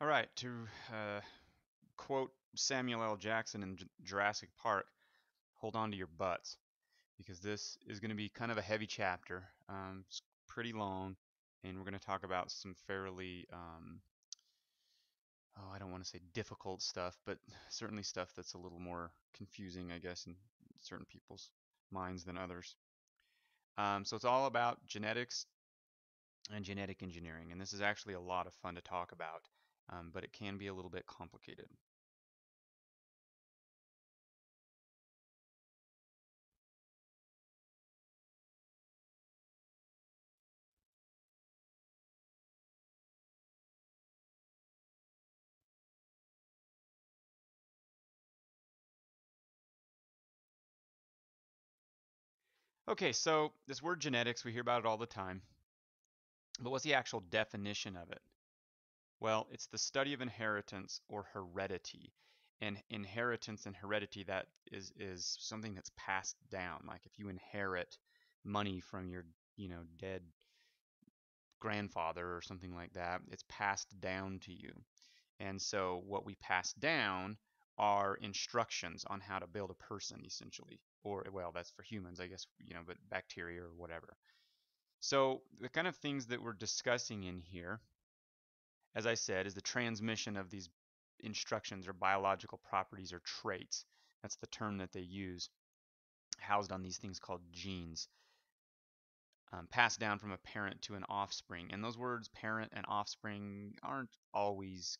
All right, to uh, quote Samuel L. Jackson in J- Jurassic Park, hold on to your butts because this is going to be kind of a heavy chapter. Um, it's pretty long, and we're going to talk about some fairly, um, oh, I don't want to say difficult stuff, but certainly stuff that's a little more confusing, I guess, in certain people's minds than others. Um, so it's all about genetics and genetic engineering, and this is actually a lot of fun to talk about um, but it can be a little bit complicated. Okay, so this word genetics, we hear about it all the time. But what's the actual definition of it? Well, it's the study of inheritance or heredity. And inheritance and heredity that is is something that's passed down. Like if you inherit money from your, you know, dead grandfather or something like that, it's passed down to you. And so what we pass down are instructions on how to build a person essentially. Or well, that's for humans, I guess, you know, but bacteria or whatever. So the kind of things that we're discussing in here as I said, is the transmission of these instructions or biological properties or traits. That's the term that they use, housed on these things called genes. Um, passed down from a parent to an offspring. And those words, parent and offspring, aren't always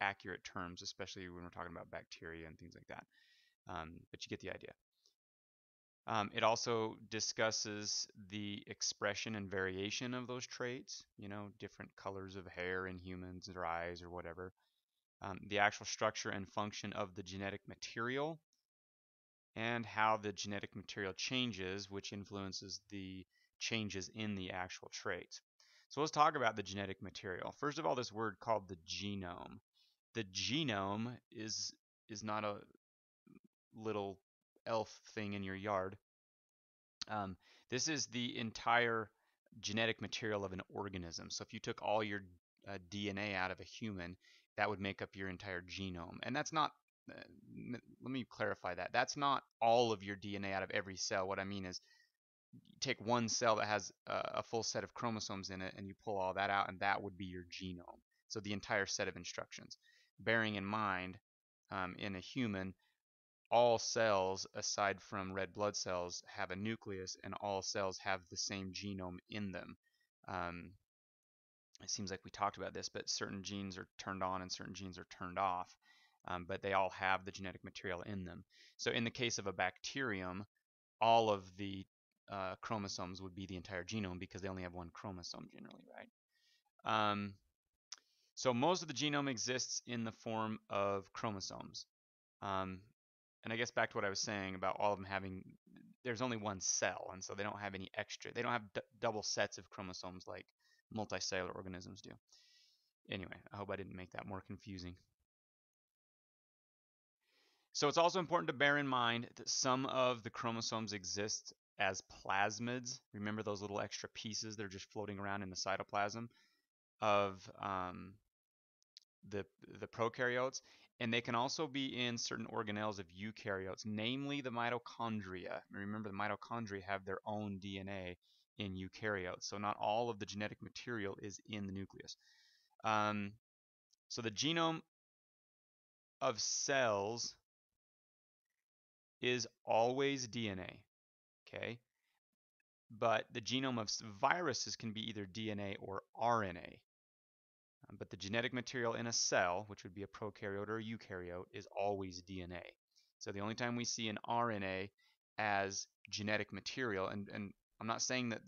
accurate terms, especially when we're talking about bacteria and things like that. Um, but you get the idea. Um, it also discusses the expression and variation of those traits, you know, different colors of hair in humans or eyes or whatever. Um, the actual structure and function of the genetic material and how the genetic material changes, which influences the changes in the actual traits. So let's talk about the genetic material. First of all, this word called the genome. The genome is is not a little elf thing in your yard. Um, this is the entire genetic material of an organism. So if you took all your uh, DNA out of a human, that would make up your entire genome. And that's not, uh, let me clarify that. That's not all of your DNA out of every cell. What I mean is, take one cell that has a, a full set of chromosomes in it and you pull all that out, and that would be your genome. So the entire set of instructions. Bearing in mind, um, in a human, all cells aside from red blood cells have a nucleus and all cells have the same genome in them. Um, it seems like we talked about this, but certain genes are turned on and certain genes are turned off, um, but they all have the genetic material in them. So in the case of a bacterium, all of the uh, chromosomes would be the entire genome because they only have one chromosome generally, right? Um, so most of the genome exists in the form of chromosomes. Um, and I guess back to what I was saying about all of them having, there's only one cell, and so they don't have any extra. They don't have double sets of chromosomes like multicellular organisms do. Anyway, I hope I didn't make that more confusing. So it's also important to bear in mind that some of the chromosomes exist as plasmids. Remember those little extra pieces that are just floating around in the cytoplasm of um, the the prokaryotes, and they can also be in certain organelles of eukaryotes, namely the mitochondria. Remember, the mitochondria have their own DNA in eukaryotes, so not all of the genetic material is in the nucleus. Um, so the genome of cells is always DNA, okay? But the genome of viruses can be either DNA or RNA. But the genetic material in a cell, which would be a prokaryote or a eukaryote, is always DNA. So the only time we see an RNA as genetic material, and, and I'm not saying that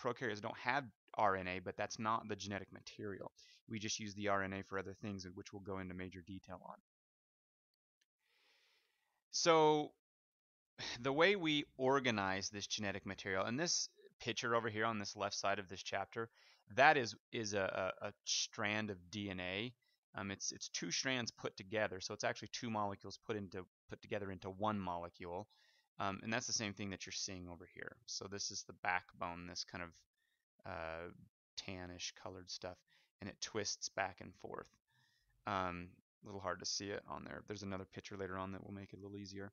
prokaryotes don't have RNA, but that's not the genetic material. We just use the RNA for other things, which we'll go into major detail on. So the way we organize this genetic material, and this picture over here on this left side of this chapter that is is a, a, strand of DNA. Um, it's it's two strands put together, so it's actually two molecules put into put together into one molecule, um, and that's the same thing that you're seeing over here. So this is the backbone, this kind of uh, tannish colored stuff, and it twists back and forth. Um, a little hard to see it on there. There's another picture later on that will make it a little easier.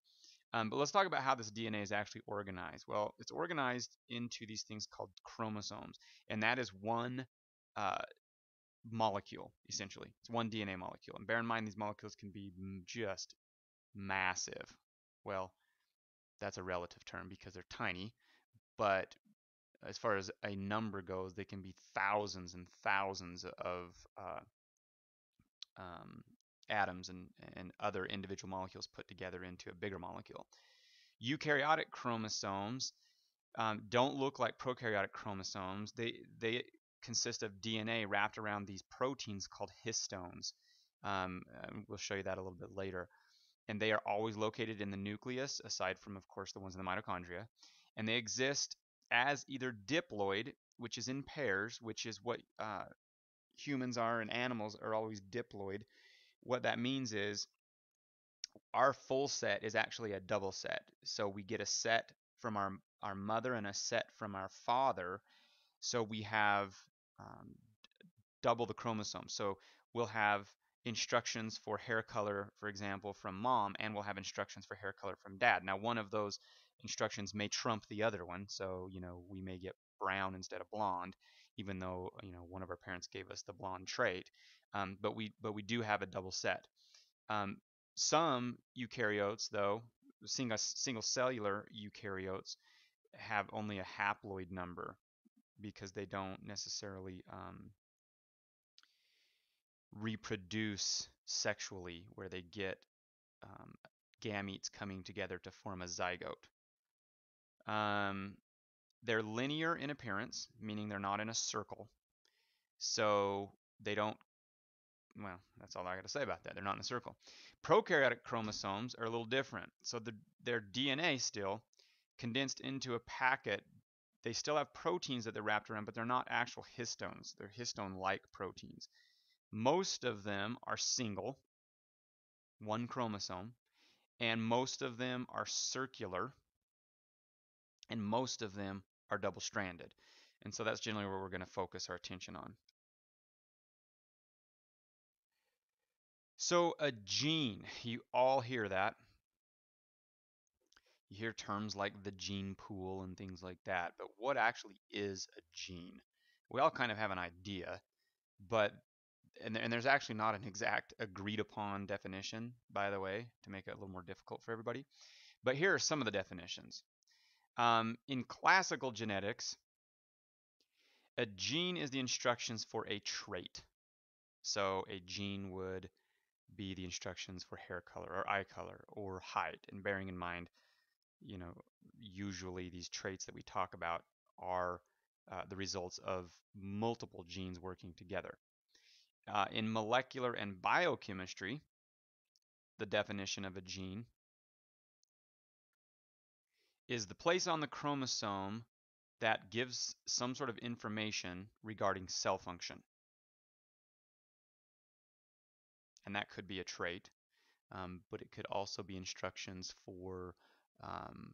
Um, but let's talk about how this DNA is actually organized. Well, it's organized into these things called chromosomes, and that is one uh, molecule, essentially. It's one DNA molecule. And bear in mind, these molecules can be just massive. Well, that's a relative term because they're tiny, but as far as a number goes, they can be thousands and thousands of uh, um, atoms and, and other individual molecules put together into a bigger molecule. Eukaryotic chromosomes um, don't look like prokaryotic chromosomes. They, they consist of DNA wrapped around these proteins called histones. Um, we'll show you that a little bit later. And they are always located in the nucleus, aside from, of course, the ones in the mitochondria. And they exist as either diploid, which is in pairs, which is what uh, humans are and animals are always diploid, what that means is our full set is actually a double set. So we get a set from our, our mother and a set from our father. So we have um, double the chromosomes. So we'll have instructions for hair color, for example, from mom, and we'll have instructions for hair color from dad. Now, one of those instructions may trump the other one. So, you know, we may get brown instead of blonde, even though, you know, one of our parents gave us the blonde trait. Um, but we but we do have a double set. Um, some eukaryotes, though, single single cellular eukaryotes, have only a haploid number because they don't necessarily um, reproduce sexually, where they get um, gametes coming together to form a zygote. Um, they're linear in appearance, meaning they're not in a circle. So they don't well, that's all I got to say about that. They're not in a circle. Prokaryotic chromosomes are a little different. So the, their DNA still condensed into a packet. They still have proteins that they're wrapped around, but they're not actual histones. They're histone-like proteins. Most of them are single, one chromosome, and most of them are circular, and most of them are double-stranded. And so that's generally where we're going to focus our attention on. So a gene, you all hear that. You hear terms like the gene pool and things like that, but what actually is a gene? We all kind of have an idea, but and, and there's actually not an exact agreed upon definition, by the way, to make it a little more difficult for everybody. But here are some of the definitions. Um, in classical genetics, a gene is the instructions for a trait. So a gene would be the instructions for hair color or eye color or height. And bearing in mind, you know, usually these traits that we talk about are uh, the results of multiple genes working together. Uh, in molecular and biochemistry, the definition of a gene is the place on the chromosome that gives some sort of information regarding cell function. and that could be a trait, um, but it could also be instructions for um,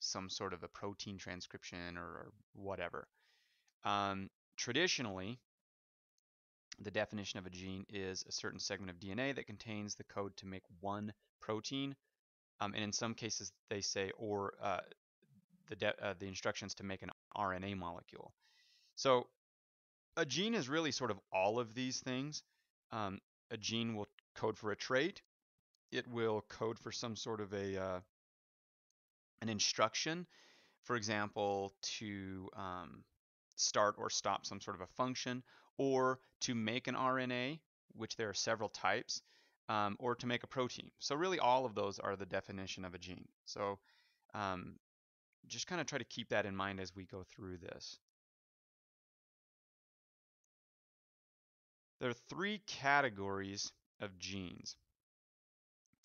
some sort of a protein transcription or, or whatever. Um, traditionally, the definition of a gene is a certain segment of DNA that contains the code to make one protein, um, and in some cases they say or uh, the uh, the instructions to make an RNA molecule. So a gene is really sort of all of these things. Um, a gene will code for a trait. It will code for some sort of a uh, an instruction, for example, to um, start or stop some sort of a function, or to make an RNA, which there are several types, um, or to make a protein. So really all of those are the definition of a gene. So um, just kind of try to keep that in mind as we go through this. There are three categories of genes.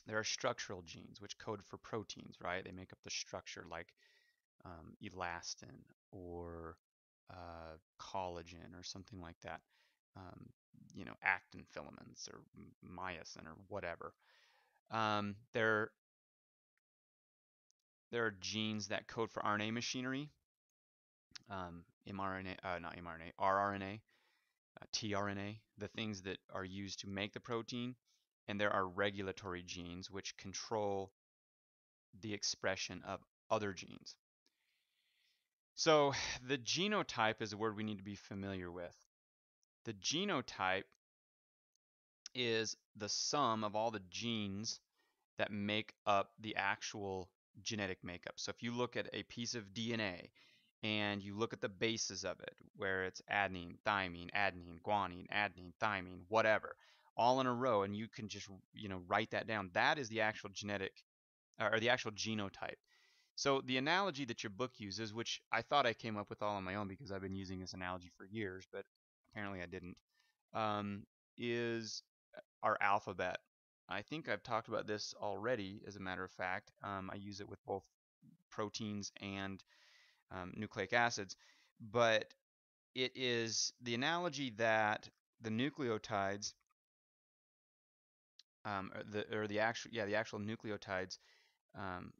There are structural genes, which code for proteins, right? They make up the structure like um, elastin or uh, collagen or something like that. Um, you know, actin filaments or myosin or whatever. Um, there, there are genes that code for RNA machinery, um, mRNA, uh, not mRNA, rRNA, uh, tRNA, the things that are used to make the protein, and there are regulatory genes which control the expression of other genes. So the genotype is a word we need to be familiar with. The genotype is the sum of all the genes that make up the actual genetic makeup. So if you look at a piece of DNA and you look at the bases of it, where it's adenine, thymine, adenine, guanine, adenine, thymine, whatever, all in a row, and you can just you know write that down. That is the actual genetic uh, or the actual genotype. So the analogy that your book uses, which I thought I came up with all on my own because I've been using this analogy for years, but apparently I didn't, um, is our alphabet. I think I've talked about this already, as a matter of fact. Um, I use it with both proteins and um, nucleic acids, but it is the analogy that the nucleotides, um, or the or the actual yeah the actual nucleotides, um,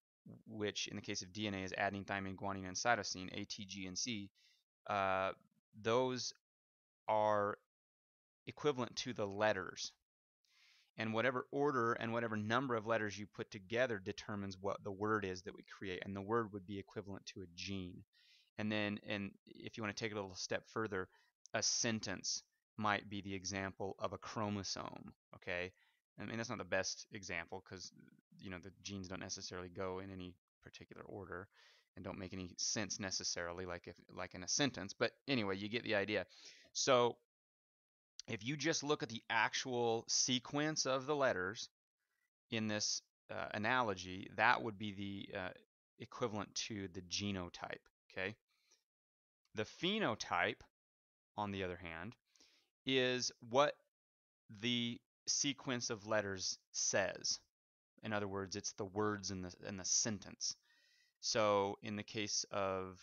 which in the case of DNA is adenine, thymine, guanine, and cytosine, A, T, G, and C. Uh, those are equivalent to the letters. And whatever order and whatever number of letters you put together determines what the word is that we create and the word would be equivalent to a gene. And then and if you want to take it a little step further a sentence might be the example of a chromosome okay? I mean that's not the best example because you know the genes don't necessarily go in any particular order and don't make any sense necessarily like if like in a sentence but anyway you get the idea so if you just look at the actual sequence of the letters in this uh, analogy, that would be the uh, equivalent to the genotype, okay? The phenotype, on the other hand, is what the sequence of letters says. In other words, it's the words in the in the sentence. So in the case of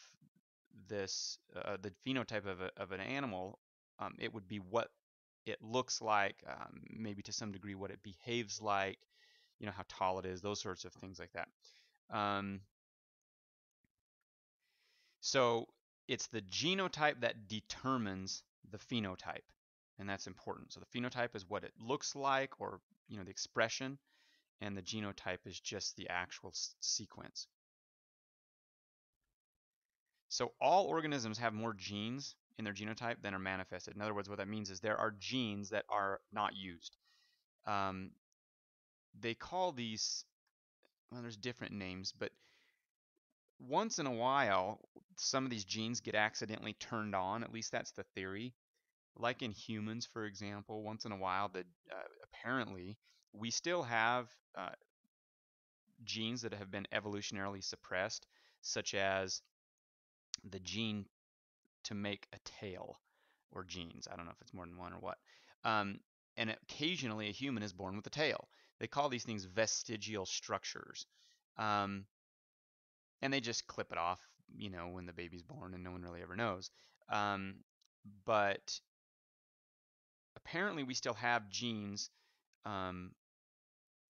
this, uh, the phenotype of, a, of an animal, um, it would be what it looks like, um, maybe to some degree what it behaves like, you know, how tall it is, those sorts of things like that. Um, so it's the genotype that determines the phenotype, and that's important. So the phenotype is what it looks like, or you know, the expression, and the genotype is just the actual sequence. So all organisms have more genes in their genotype than are manifested. In other words, what that means is there are genes that are not used. Um, they call these, well, there's different names, but once in a while, some of these genes get accidentally turned on. At least that's the theory. Like in humans, for example, once in a while, that uh, apparently we still have uh, genes that have been evolutionarily suppressed, such as the gene to make a tail or genes. I don't know if it's more than one or what. Um, and occasionally a human is born with a tail. They call these things vestigial structures. Um, and they just clip it off, you know, when the baby's born and no one really ever knows. Um, but apparently we still have genes um,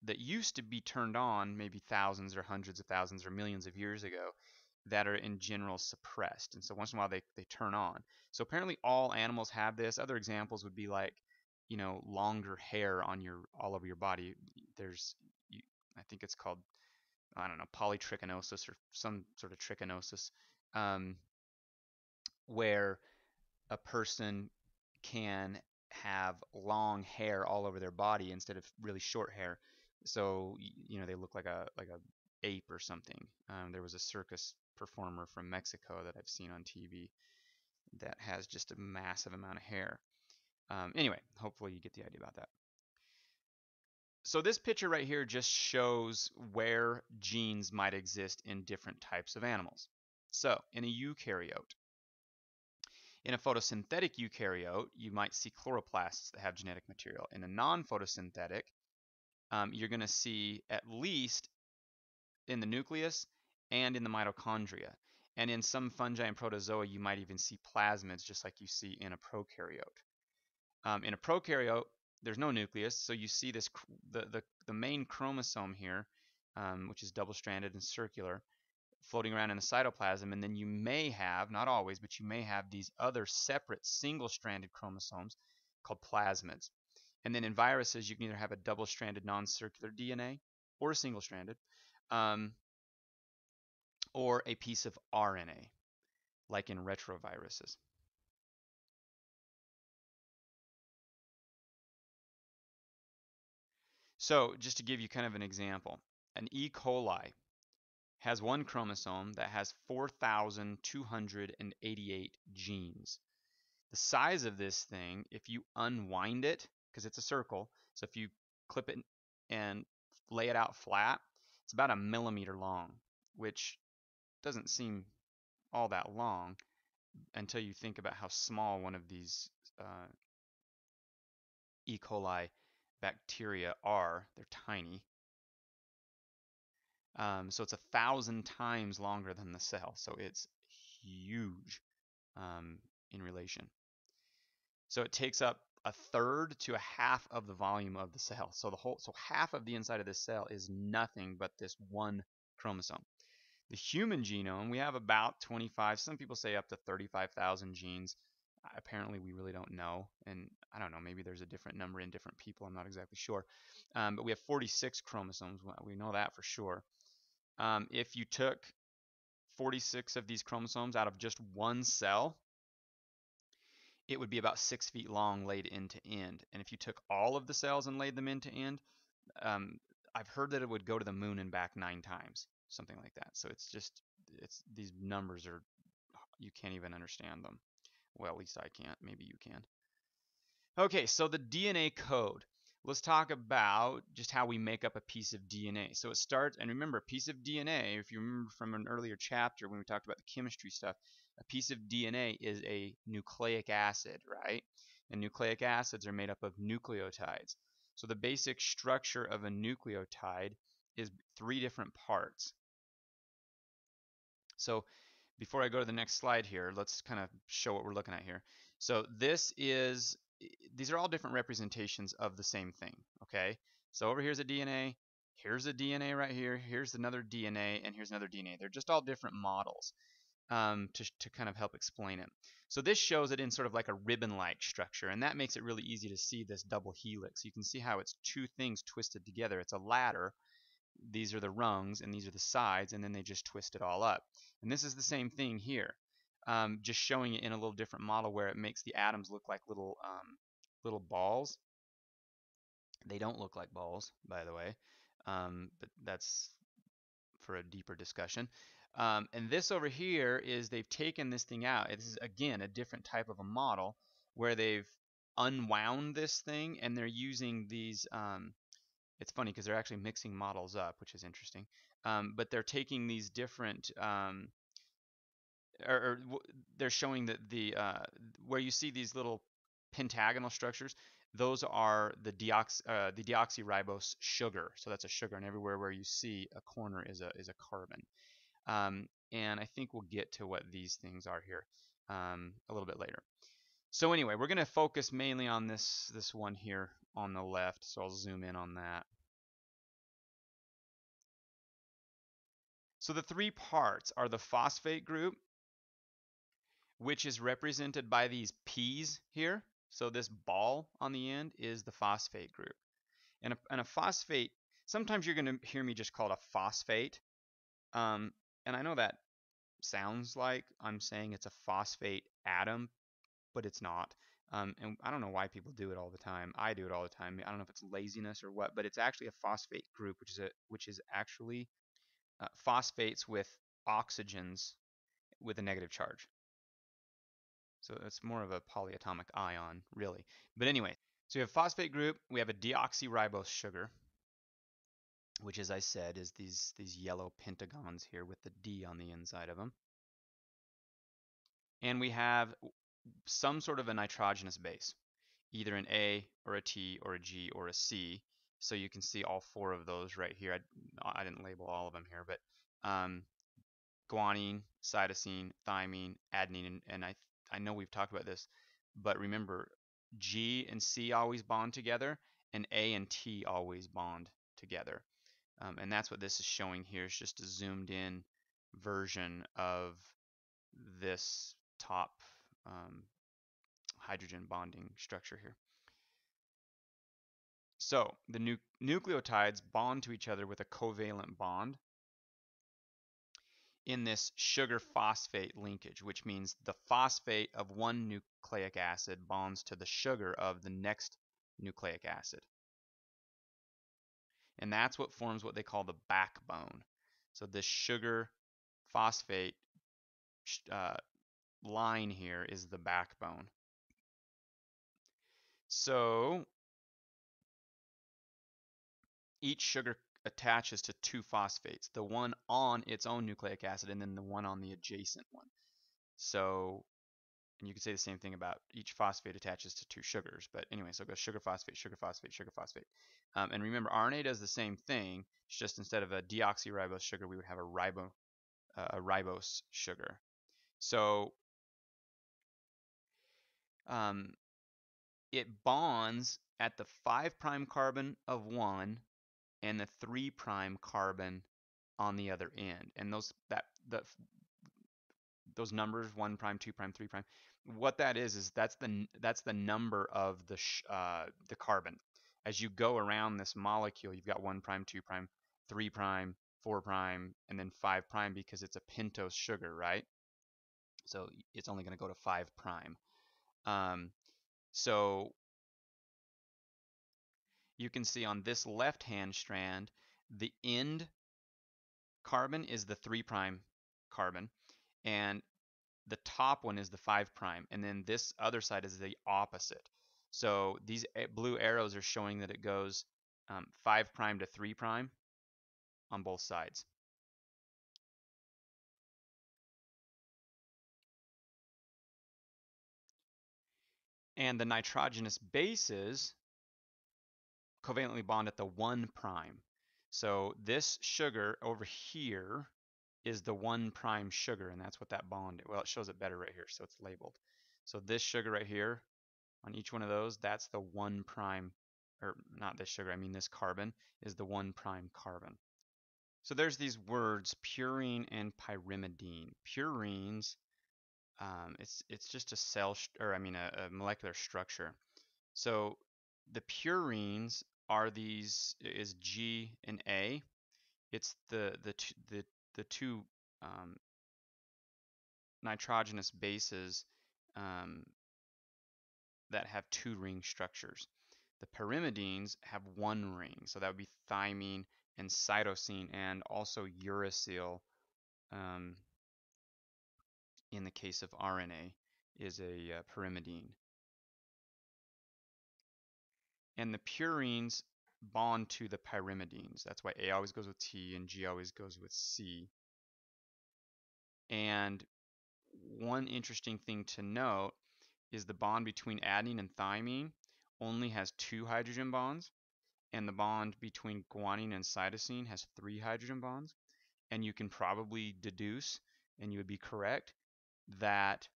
that used to be turned on maybe thousands or hundreds of thousands or millions of years ago that are in general suppressed. And so once in a while they, they turn on. So apparently all animals have this. Other examples would be like, you know, longer hair on your all over your body. There's, you, I think it's called, I don't know, polytrichinosis or some sort of trichinosis, um, where a person can have long hair all over their body instead of really short hair. So you know they look like a like a ape or something. Um, there was a circus performer from Mexico that I've seen on TV that has just a massive amount of hair. Um, anyway, hopefully you get the idea about that. So this picture right here just shows where genes might exist in different types of animals. So in a eukaryote, in a photosynthetic eukaryote, you might see chloroplasts that have genetic material. In a non-photosynthetic, um, you're going to see at least in the nucleus and in the mitochondria. And in some fungi and protozoa, you might even see plasmids, just like you see in a prokaryote. Um, in a prokaryote, there's no nucleus, so you see this the the, the main chromosome here, um, which is double-stranded and circular, floating around in the cytoplasm, and then you may have, not always, but you may have these other separate single-stranded chromosomes called plasmids. And then in viruses, you can either have a double-stranded non-circular DNA or a single-stranded, um, or a piece of RNA, like in retroviruses. So just to give you kind of an example, an E. coli has one chromosome that has 4,288 genes. The size of this thing, if you unwind it, because it's a circle, so if you clip it and lay it out flat, it's about a millimeter long, which doesn't seem all that long until you think about how small one of these uh, E. coli bacteria are. They're tiny. Um, so it's a thousand times longer than the cell. So it's huge um, in relation. So it takes up a third to a half of the volume of the cell. So the whole, so half of the inside of this cell is nothing but this one chromosome. The human genome, we have about 25, some people say up to 35,000 genes. Apparently, we really don't know. And I don't know, maybe there's a different number in different people. I'm not exactly sure. Um, but we have 46 chromosomes. We know that for sure. Um, if you took 46 of these chromosomes out of just one cell, it would be about six feet long laid end to end. And if you took all of the cells and laid them end to end, um, I've heard that it would go to the moon and back nine times, something like that. So it's just, it's these numbers are, you can't even understand them. Well, at least I can't. Maybe you can. Okay, so the DNA code. Let's talk about just how we make up a piece of DNA. So it starts, and remember, a piece of DNA, if you remember from an earlier chapter when we talked about the chemistry stuff, a piece of DNA is a nucleic acid, right? And nucleic acids are made up of nucleotides. So the basic structure of a nucleotide is three different parts. So before I go to the next slide here, let's kind of show what we're looking at here. So this is, these are all different representations of the same thing, okay? So over here's a DNA, here's a DNA right here, here's another DNA, and here's another DNA. They're just all different models um, to, to kind of help explain it. So this shows it in sort of like a ribbon-like structure, and that makes it really easy to see this double helix. You can see how it's two things twisted together. It's a ladder. These are the rungs, and these are the sides, and then they just twist it all up. And this is the same thing here, um, just showing it in a little different model where it makes the atoms look like little um, little balls. They don't look like balls, by the way, um, but that's for a deeper discussion. Um, and this over here is they've taken this thing out. This is, again, a different type of a model where they've unwound this thing and they're using these, um, it's funny because they're actually mixing models up, which is interesting. Um, but they're taking these different, um, or, or they're showing that the, uh, where you see these little pentagonal structures, those are the, deox uh, the deoxyribose sugar. So that's a sugar, and everywhere where you see a corner is a, is a carbon. Um, and I think we'll get to what these things are here um, a little bit later. So anyway, we're going to focus mainly on this, this one here on the left, so I'll zoom in on that. So the three parts are the phosphate group, which is represented by these P's here. So this ball on the end is the phosphate group. And a, and a phosphate, sometimes you're going to hear me just call it a phosphate. Um, and I know that sounds like I'm saying it's a phosphate atom, but it's not. Um, and I don't know why people do it all the time. I do it all the time. I don't know if it's laziness or what, but it's actually a phosphate group, which is a which is actually uh, phosphates with oxygens with a negative charge. So it's more of a polyatomic ion, really. But anyway, so we have phosphate group. We have a deoxyribose sugar, which as I said is these, these yellow pentagons here with the D on the inside of them. And we have some sort of a nitrogenous base, either an A or a T or a G or a C. So you can see all four of those right here. I, I didn't label all of them here, but um, guanine, cytosine, thymine, adenine, and, and I, I know we've talked about this, but remember G and C always bond together, and A and T always bond together. Um, and that's what this is showing here. It's just a zoomed in version of this top um, hydrogen bonding structure here. So the nu nucleotides bond to each other with a covalent bond in this sugar phosphate linkage, which means the phosphate of one nucleic acid bonds to the sugar of the next nucleic acid. And that's what forms what they call the backbone. So this sugar phosphate uh, line here is the backbone. So each sugar attaches to two phosphates, the one on its own nucleic acid and then the one on the adjacent one. So, and you could say the same thing about each phosphate attaches to two sugars. But anyway, so it goes sugar phosphate, sugar phosphate, sugar phosphate. Um, and remember, RNA does the same thing. It's just instead of a deoxyribose sugar, we would have a ribo, uh, a ribose sugar. So um, it bonds at the 5 prime carbon of one and the 3 prime carbon on the other end. And those that the those numbers 1 prime, 2 prime, 3 prime, what that is is that's the that's the number of the uh, the carbon. As you go around this molecule, you've got 1 prime, 2 prime, 3 prime, 4 prime, and then 5 prime because it's a pentose sugar, right? So it's only going to go to 5 prime. Um, so you can see on this left-hand strand, the end carbon is the 3' carbon, and the top one is the 5', prime, and then this other side is the opposite. So these blue arrows are showing that it goes um, 5' to 3' prime on both sides. And the nitrogenous bases covalently bond at the 1 prime. So this sugar over here is the 1 prime sugar, and that's what that bond, well, it shows it better right here, so it's labeled. So this sugar right here, on each one of those, that's the 1 prime, or not this sugar, I mean this carbon, is the 1 prime carbon. So there's these words, purine and pyrimidine. Purines, um, it's it's just a cell, or I mean a, a molecular structure. So the purines are these is G and A. It's the the the the two um, nitrogenous bases um, that have two ring structures. The pyrimidines have one ring, so that would be thymine and cytosine, and also uracil. In the case of RNA, is a uh, pyrimidine. And the purines bond to the pyrimidines. That's why A always goes with T and G always goes with C. And one interesting thing to note is the bond between adenine and thymine only has two hydrogen bonds, and the bond between guanine and cytosine has three hydrogen bonds. And you can probably deduce, and you would be correct, that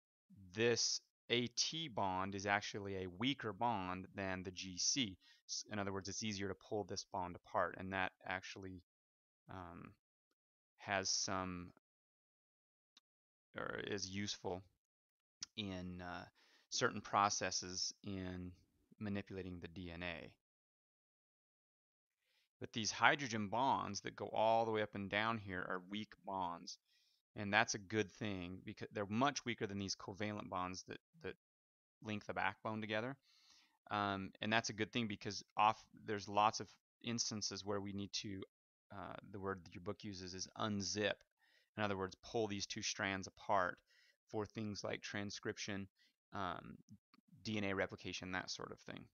this AT bond is actually a weaker bond than the GC. In other words, it's easier to pull this bond apart, and that actually um, has some or is useful in uh, certain processes in manipulating the DNA. But these hydrogen bonds that go all the way up and down here are weak bonds. And that's a good thing because they're much weaker than these covalent bonds that, that link the backbone together. Um, and that's a good thing because off there's lots of instances where we need to, uh, the word that your book uses is unzip. In other words, pull these two strands apart for things like transcription, um, DNA replication, that sort of thing.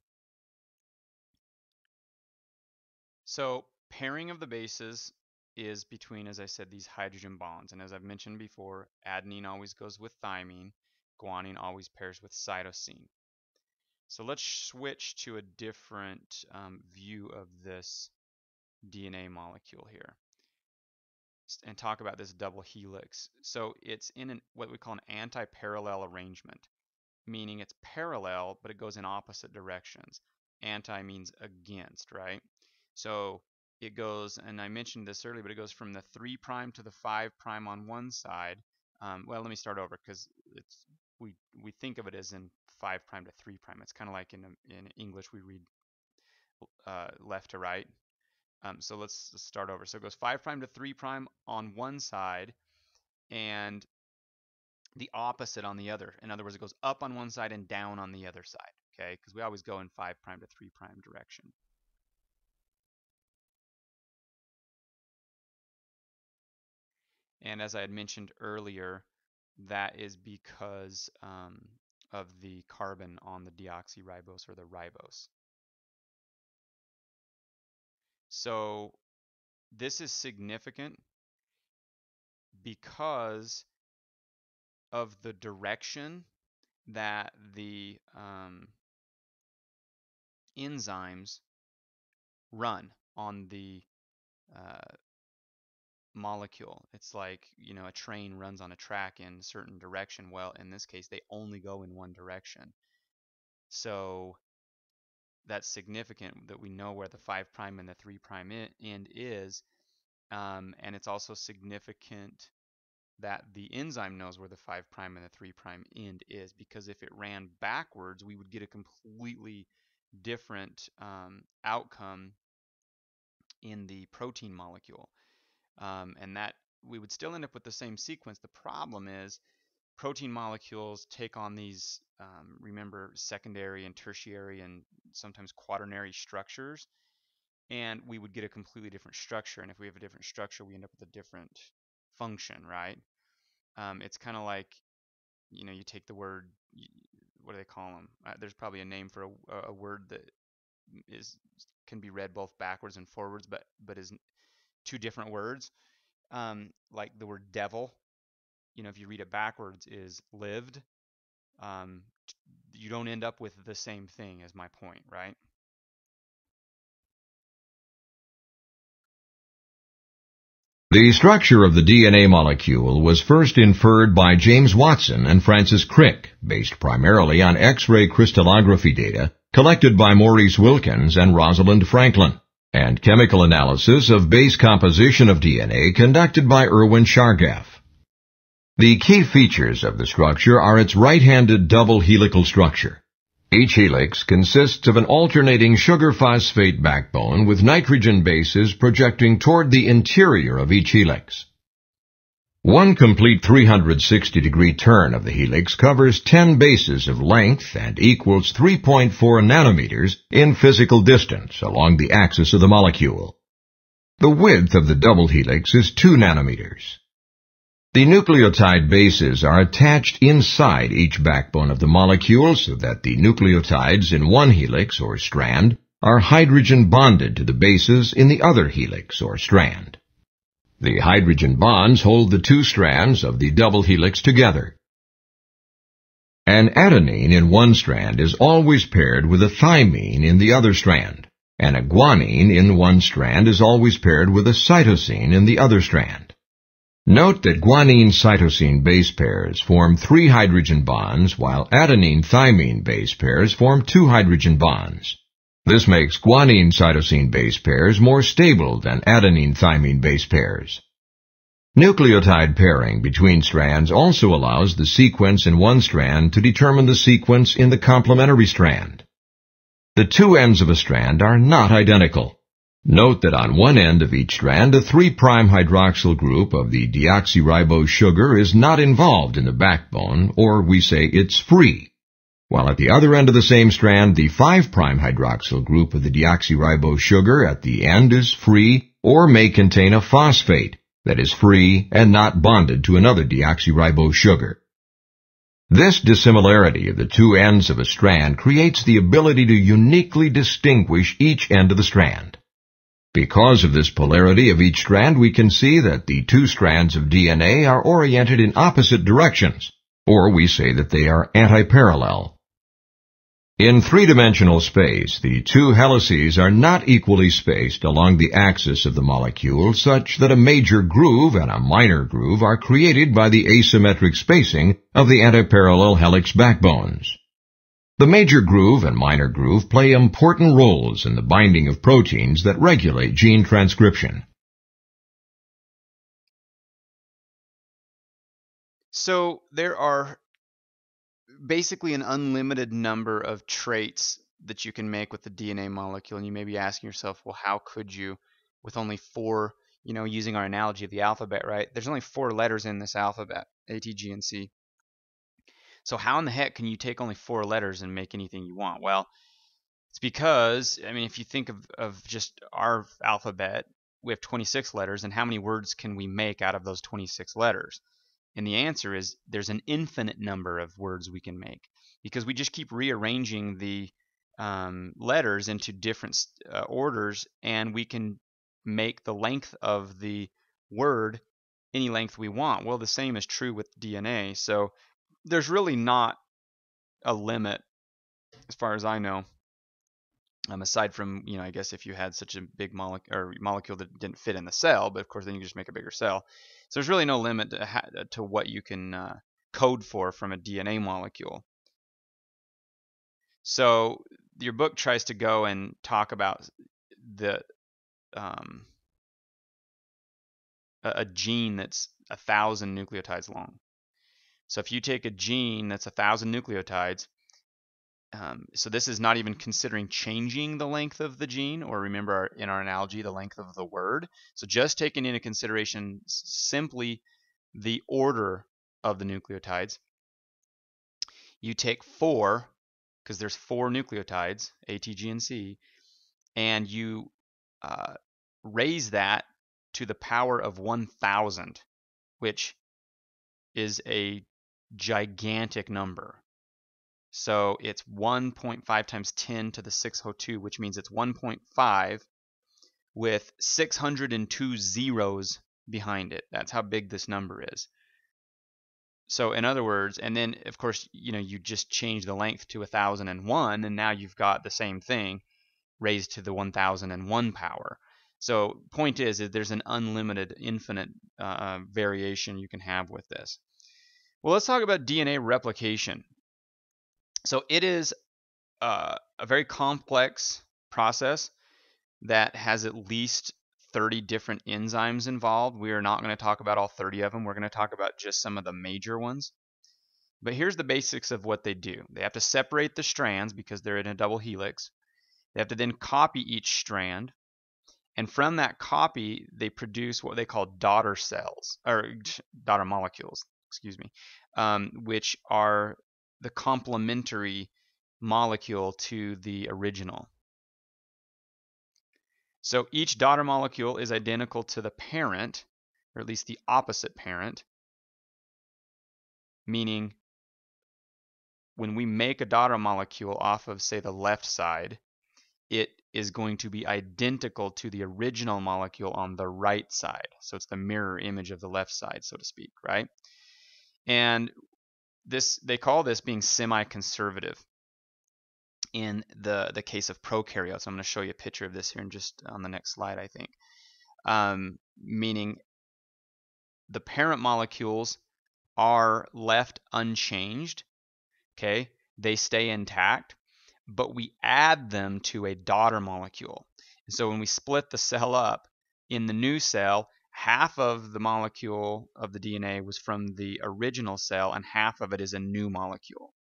So pairing of the bases is between, as I said, these hydrogen bonds. And as I've mentioned before, adenine always goes with thymine, guanine always pairs with cytosine. So let's switch to a different um, view of this DNA molecule here and talk about this double helix. So it's in an, what we call an anti-parallel arrangement, meaning it's parallel, but it goes in opposite directions. Anti means against, right? So it goes, and I mentioned this earlier, but it goes from the 3 prime to the 5 prime on one side. Um, well, let me start over because it's we we think of it as in 5 prime to 3 prime. It's kind of like in in English we read uh, left to right. Um, so let's start over. So it goes 5 prime to 3 prime on one side and the opposite on the other. In other words, it goes up on one side and down on the other side, okay? Because we always go in 5 prime to 3 prime direction. And as I had mentioned earlier, that is because um, of the carbon on the deoxyribose or the ribose. So this is significant because of the direction that the um, enzymes run on the uh, molecule. It's like, you know, a train runs on a track in a certain direction. Well, in this case, they only go in one direction. So that's significant that we know where the 5 prime and the 3 prime end is. Um, and it's also significant that the enzyme knows where the 5 prime and the 3 prime end is because if it ran backwards, we would get a completely different um, outcome in the protein molecule. Um, and that we would still end up with the same sequence. The problem is protein molecules take on these, um, remember, secondary and tertiary and sometimes quaternary structures, and we would get a completely different structure. And if we have a different structure, we end up with a different function, right? Um, it's kind of like, you know, you take the word, what do they call them? Uh, there's probably a name for a, a word that is can be read both backwards and forwards, but but is two different words. Um, like the word devil, you know, if you read it backwards, is lived. Um, you don't end up with the same thing, as my point, right? The structure of the DNA molecule was first inferred by James Watson and Francis Crick, based primarily on X-ray crystallography data collected by Maurice Wilkins and Rosalind Franklin and chemical analysis of base composition of DNA conducted by Erwin Chargaff. The key features of the structure are its right-handed double helical structure. Each helix consists of an alternating sugar phosphate backbone with nitrogen bases projecting toward the interior of each helix. One complete 360 degree turn of the helix covers 10 bases of length and equals 3.4 nanometers in physical distance along the axis of the molecule. The width of the double helix is 2 nanometers. The nucleotide bases are attached inside each backbone of the molecule so that the nucleotides in one helix or strand are hydrogen bonded to the bases in the other helix or strand. The hydrogen bonds hold the two strands of the double helix together. An adenine in one strand is always paired with a thymine in the other strand, and a guanine in one strand is always paired with a cytosine in the other strand. Note that guanine-cytosine base pairs form three hydrogen bonds, while adenine-thymine base pairs form two hydrogen bonds. This makes guanine-cytosine base pairs more stable than adenine-thymine base pairs. Nucleotide pairing between strands also allows the sequence in one strand to determine the sequence in the complementary strand. The two ends of a strand are not identical. Note that on one end of each strand, a 3' hydroxyl group of the deoxyribose sugar is not involved in the backbone, or we say it's free while at the other end of the same strand, the 5' hydroxyl group of the deoxyribose sugar at the end is free or may contain a phosphate that is free and not bonded to another deoxyribose sugar. This dissimilarity of the two ends of a strand creates the ability to uniquely distinguish each end of the strand. Because of this polarity of each strand, we can see that the two strands of DNA are oriented in opposite directions, or we say that they are antiparallel. In three-dimensional space, the two helices are not equally spaced along the axis of the molecule such that a major groove and a minor groove are created by the asymmetric spacing of the antiparallel helix backbones. The major groove and minor groove play important roles in the binding of proteins that regulate gene transcription. So there are basically an unlimited number of traits that you can make with the DNA molecule, and you may be asking yourself, well, how could you, with only four, you know, using our analogy of the alphabet, right? There's only four letters in this alphabet, A, T, G, and C. So how in the heck can you take only four letters and make anything you want? Well, it's because, I mean, if you think of, of just our alphabet, we have 26 letters, and how many words can we make out of those 26 letters? And the answer is there's an infinite number of words we can make because we just keep rearranging the um, letters into different uh, orders, and we can make the length of the word any length we want. Well, the same is true with DNA. So there's really not a limit, as far as I know. Um, aside from, you know, I guess if you had such a big molecule or molecule that didn't fit in the cell, but of course then you just make a bigger cell. So there's really no limit to, to what you can uh, code for from a DNA molecule. So your book tries to go and talk about the um, a gene that's a thousand nucleotides long. So if you take a gene that's a thousand nucleotides, um, so this is not even considering changing the length of the gene, or remember our, in our analogy, the length of the word. So just taking into consideration simply the order of the nucleotides. You take four, because there's four nucleotides, A, T, G, and C, and you uh, raise that to the power of 1,000, which is a gigantic number. So it's 1.5 times 10 to the 602, which means it's 1.5 with 602 zeros behind it. That's how big this number is. So in other words, and then of course, you know, you just change the length to 1001 and now you've got the same thing raised to the 1001 power. So point is, is there's an unlimited, infinite uh, variation you can have with this. Well, let's talk about DNA replication. So it is uh, a very complex process that has at least 30 different enzymes involved. We are not going to talk about all 30 of them. We're going to talk about just some of the major ones. But here's the basics of what they do. They have to separate the strands because they're in a double helix. They have to then copy each strand. And from that copy, they produce what they call daughter cells, or daughter molecules excuse me, um, which are the complementary molecule to the original. So each daughter molecule is identical to the parent, or at least the opposite parent, meaning when we make a daughter molecule off of, say, the left side, it is going to be identical to the original molecule on the right side. So it's the mirror image of the left side, so to speak, right? And this they call this being semi-conservative in the the case of prokaryotes. I'm going to show you a picture of this here in just on the next slide, I think. Um, meaning the parent molecules are left unchanged. Okay, they stay intact, but we add them to a daughter molecule. And so when we split the cell up in the new cell, half of the molecule of the DNA was from the original cell and half of it is a new molecule.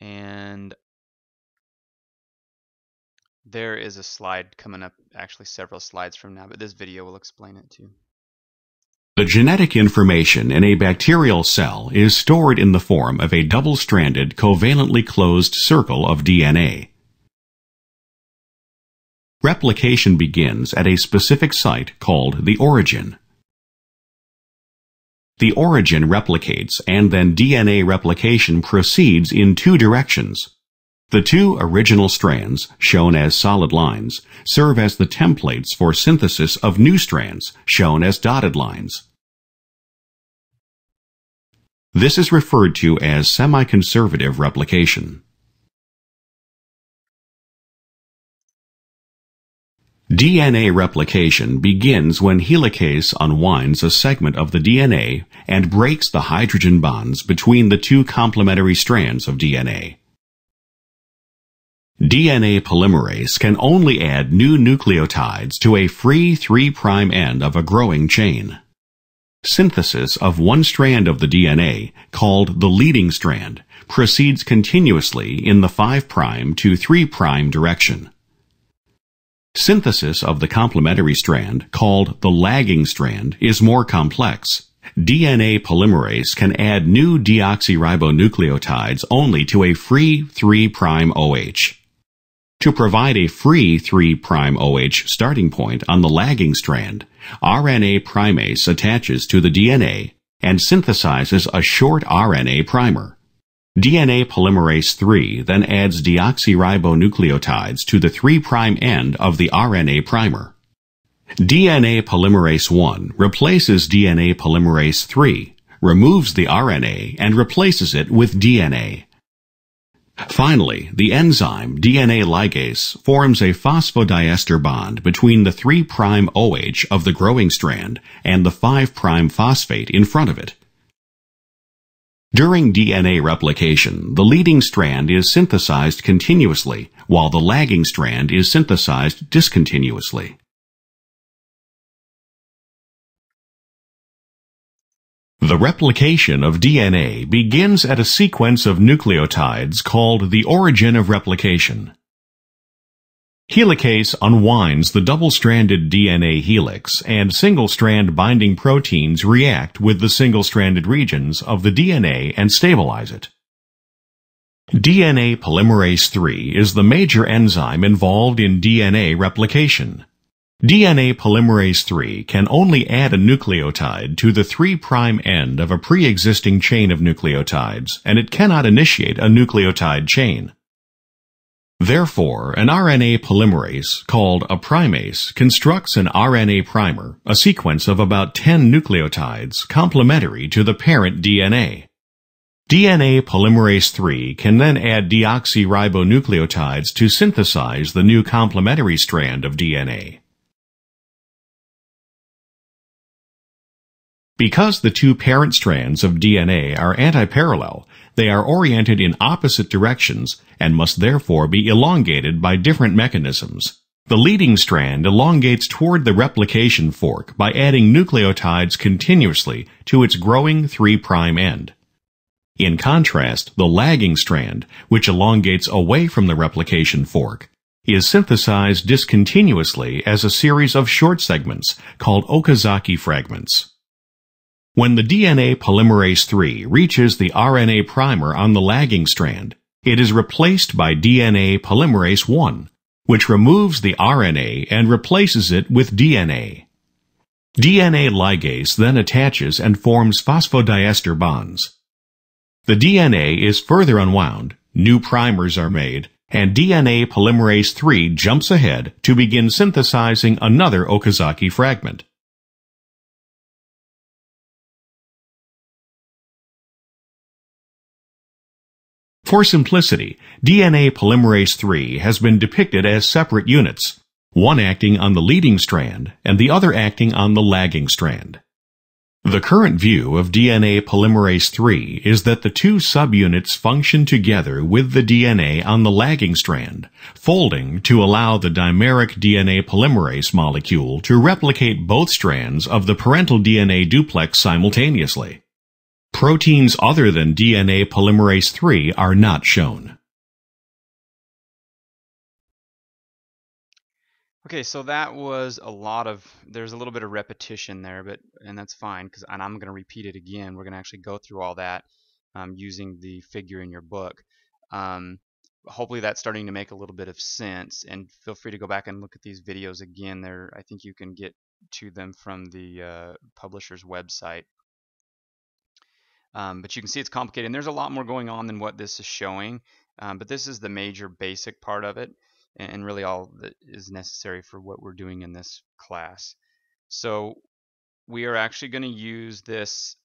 And there is a slide coming up, actually several slides from now, but this video will explain it too. The genetic information in a bacterial cell is stored in the form of a double-stranded, covalently closed circle of DNA. Replication begins at a specific site called the origin. The origin replicates and then DNA replication proceeds in two directions. The two original strands, shown as solid lines, serve as the templates for synthesis of new strands, shown as dotted lines. This is referred to as semi-conservative replication. DNA replication begins when helicase unwinds a segment of the DNA and breaks the hydrogen bonds between the two complementary strands of DNA. DNA polymerase can only add new nucleotides to a free 3' end of a growing chain. Synthesis of one strand of the DNA, called the leading strand, proceeds continuously in the 5' to 3' direction. Synthesis of the complementary strand, called the lagging strand, is more complex. DNA polymerase can add new deoxyribonucleotides only to a free 3' OH. To provide a free 3' OH starting point on the lagging strand, RNA primase attaches to the DNA and synthesizes a short RNA primer. DNA polymerase III then adds deoxyribonucleotides to the 3' end of the RNA primer. DNA polymerase I replaces DNA polymerase III, removes the RNA, and replaces it with DNA. Finally, the enzyme DNA ligase forms a phosphodiester bond between the 3' OH of the growing strand and the 5' phosphate in front of it. During DNA replication, the leading strand is synthesized continuously, while the lagging strand is synthesized discontinuously. The replication of DNA begins at a sequence of nucleotides called the origin of replication. Helicase unwinds the double-stranded DNA helix and single-strand binding proteins react with the single-stranded regions of the DNA and stabilize it. DNA polymerase III is the major enzyme involved in DNA replication. DNA polymerase III can only add a nucleotide to the 3' end of a pre-existing chain of nucleotides, and it cannot initiate a nucleotide chain. Therefore, an RNA polymerase, called a primase, constructs an RNA primer, a sequence of about 10 nucleotides complementary to the parent DNA. DNA polymerase III can then add deoxyribonucleotides to synthesize the new complementary strand of DNA. Because the two parent strands of DNA are antiparallel, they are oriented in opposite directions and must therefore be elongated by different mechanisms. The leading strand elongates toward the replication fork by adding nucleotides continuously to its growing 3' end. In contrast, the lagging strand, which elongates away from the replication fork, is synthesized discontinuously as a series of short segments called Okazaki fragments. When the DNA polymerase III reaches the RNA primer on the lagging strand, it is replaced by DNA polymerase I, which removes the RNA and replaces it with DNA. DNA ligase then attaches and forms phosphodiester bonds. The DNA is further unwound, new primers are made, and DNA polymerase III jumps ahead to begin synthesizing another Okazaki fragment. For simplicity, DNA polymerase III has been depicted as separate units, one acting on the leading strand and the other acting on the lagging strand. The current view of DNA polymerase III is that the two subunits function together with the DNA on the lagging strand, folding to allow the dimeric DNA polymerase molecule to replicate both strands of the parental DNA duplex simultaneously. Proteins other than DNA polymerase III are not shown. Okay, so that was a lot of, there's a little bit of repetition there, but and that's fine, because and I'm going to repeat it again. We're going to actually go through all that um, using the figure in your book. Um, hopefully that's starting to make a little bit of sense, and feel free to go back and look at these videos again. There, I think you can get to them from the uh, publisher's website. Um, but you can see it's complicated and there's a lot more going on than what this is showing. Um, but this is the major basic part of it and really all that is necessary for what we're doing in this class. So we are actually going to use this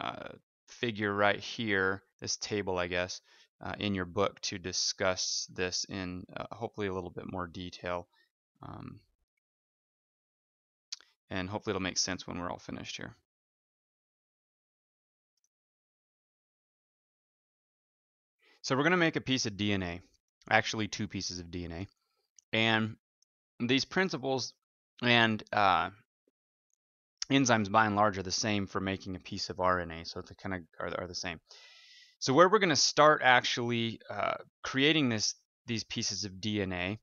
uh, figure right here, this table I guess, uh, in your book to discuss this in uh, hopefully a little bit more detail. Um, And hopefully it'll make sense when we're all finished here. So we're going to make a piece of DNA, actually two pieces of DNA. And these principles and uh, enzymes by and large are the same for making a piece of RNA, so they kind of are, are, the same. So where we're going to start actually uh, creating this these pieces of DNA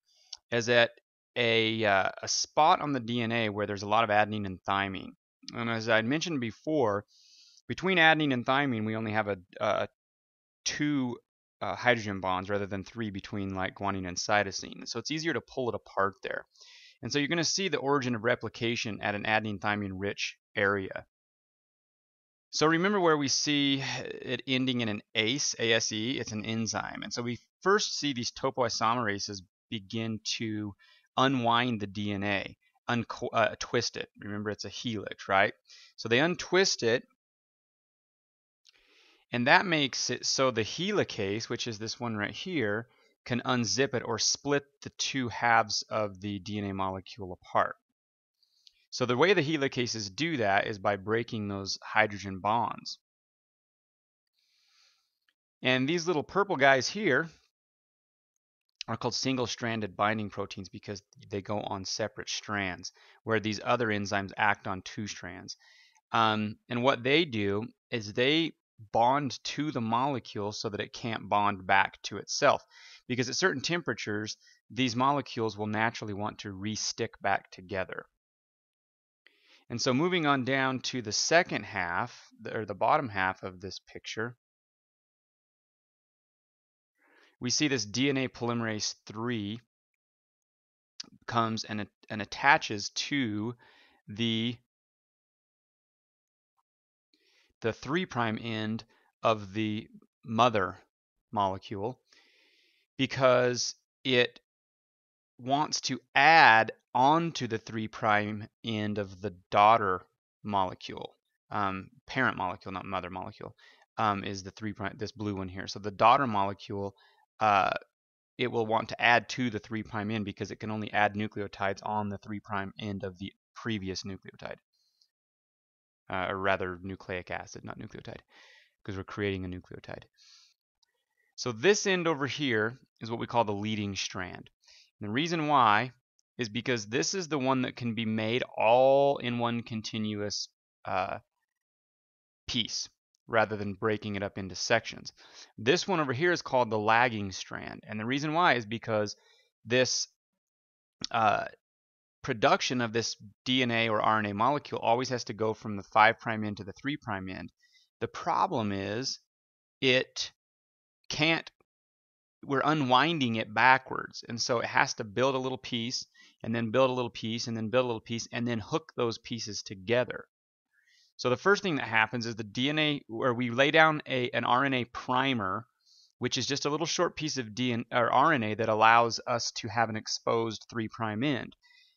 is at a, uh, a spot on the DNA where there's a lot of adenine and thymine. And as I mentioned before, between adenine and thymine, we only have a, a two uh, hydrogen bonds rather than three between like guanine and cytosine. So it's easier to pull it apart there. And so you're going to see the origin of replication at an adenine thymine rich area. So remember where we see it ending in an ACE, ASE, it's an enzyme. And so we first see these topoisomerases begin to unwind the DNA, uh, twist it. Remember, it's a helix, right? So they untwist it, and that makes it so the helicase, which is this one right here, can unzip it or split the two halves of the DNA molecule apart. So the way the helicases do that is by breaking those hydrogen bonds. And these little purple guys here are called single-stranded binding proteins because they go on separate strands, where these other enzymes act on two strands. Um, and what they do is they bond to the molecule so that it can't bond back to itself. Because at certain temperatures, these molecules will naturally want to re-stick back together. And so moving on down to the second half, or the bottom half of this picture, we see this DNA polymerase 3 comes and, and attaches to the the 3' end of the mother molecule because it wants to add onto the 3' end of the daughter molecule, um, parent molecule, not mother molecule, um, is the 3' this blue one here. So the daughter molecule, uh, it will want to add to the 3' end because it can only add nucleotides on the 3' end of the previous nucleotide uh, or rather nucleic acid, not nucleotide, because we're creating a nucleotide. So this end over here is what we call the leading strand. And the reason why is because this is the one that can be made all in one continuous uh, piece rather than breaking it up into sections. This one over here is called the lagging strand. And the reason why is because this uh, production of this DNA or RNA molecule always has to go from the 5' end to the 3' end. The problem is it can't, we're unwinding it backwards. And so it has to build a little piece and then build a little piece and then build a little piece and then hook those pieces together. So the first thing that happens is the DNA, where we lay down a, an RNA primer, which is just a little short piece of DNA or RNA that allows us to have an exposed 3' end.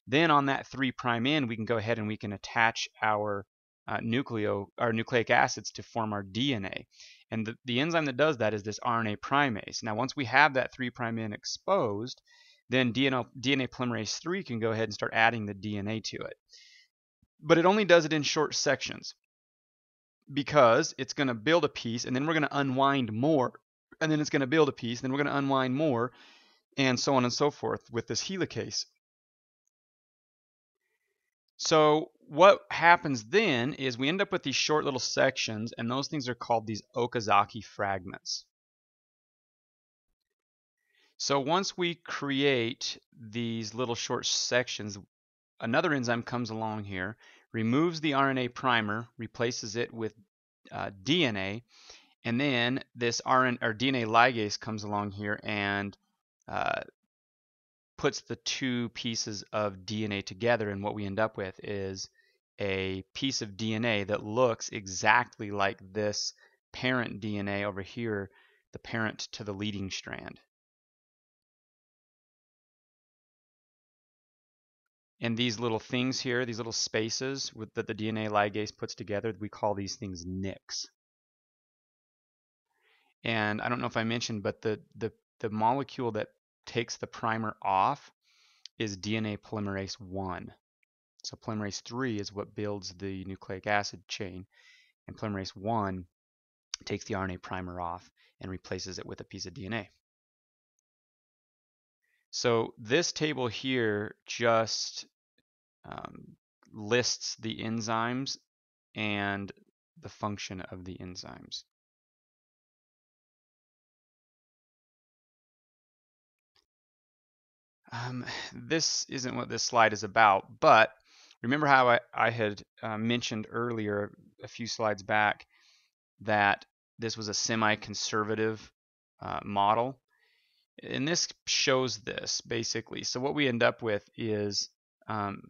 Then on that 3' end, we can go ahead and we can attach our uh, nucleo, our nucleic acids to form our DNA. And the, the enzyme that does that is this RNA primase. Now, once we have that 3' end exposed, then DNA, DNA polymerase 3 can go ahead and start adding the DNA to it. But it only does it in short sections because it's going to build a piece and then we're going to unwind more and then it's going to build a piece, and then we're going to unwind more and so on and so forth with this helicase. So what happens then is we end up with these short little sections, and those things are called these Okazaki fragments. So once we create these little short sections, another enzyme comes along here, removes the RNA primer, replaces it with uh, DNA, and then this RNA or DNA ligase comes along here and uh, puts the two pieces of DNA together and what we end up with is a piece of DNA that looks exactly like this parent DNA over here, the parent to the leading strand. And these little things here, these little spaces with, that the DNA ligase puts together, we call these things nicks. And I don't know if I mentioned, but the, the, the molecule that takes the primer off is DNA polymerase 1. So polymerase 3 is what builds the nucleic acid chain, and polymerase 1 takes the RNA primer off and replaces it with a piece of DNA. So this table here just um, lists the enzymes and the function of the enzymes. Um, this isn't what this slide is about, but remember how I, I had uh, mentioned earlier, a few slides back, that this was a semi-conservative uh, model. And this shows this, basically. So what we end up with is, um,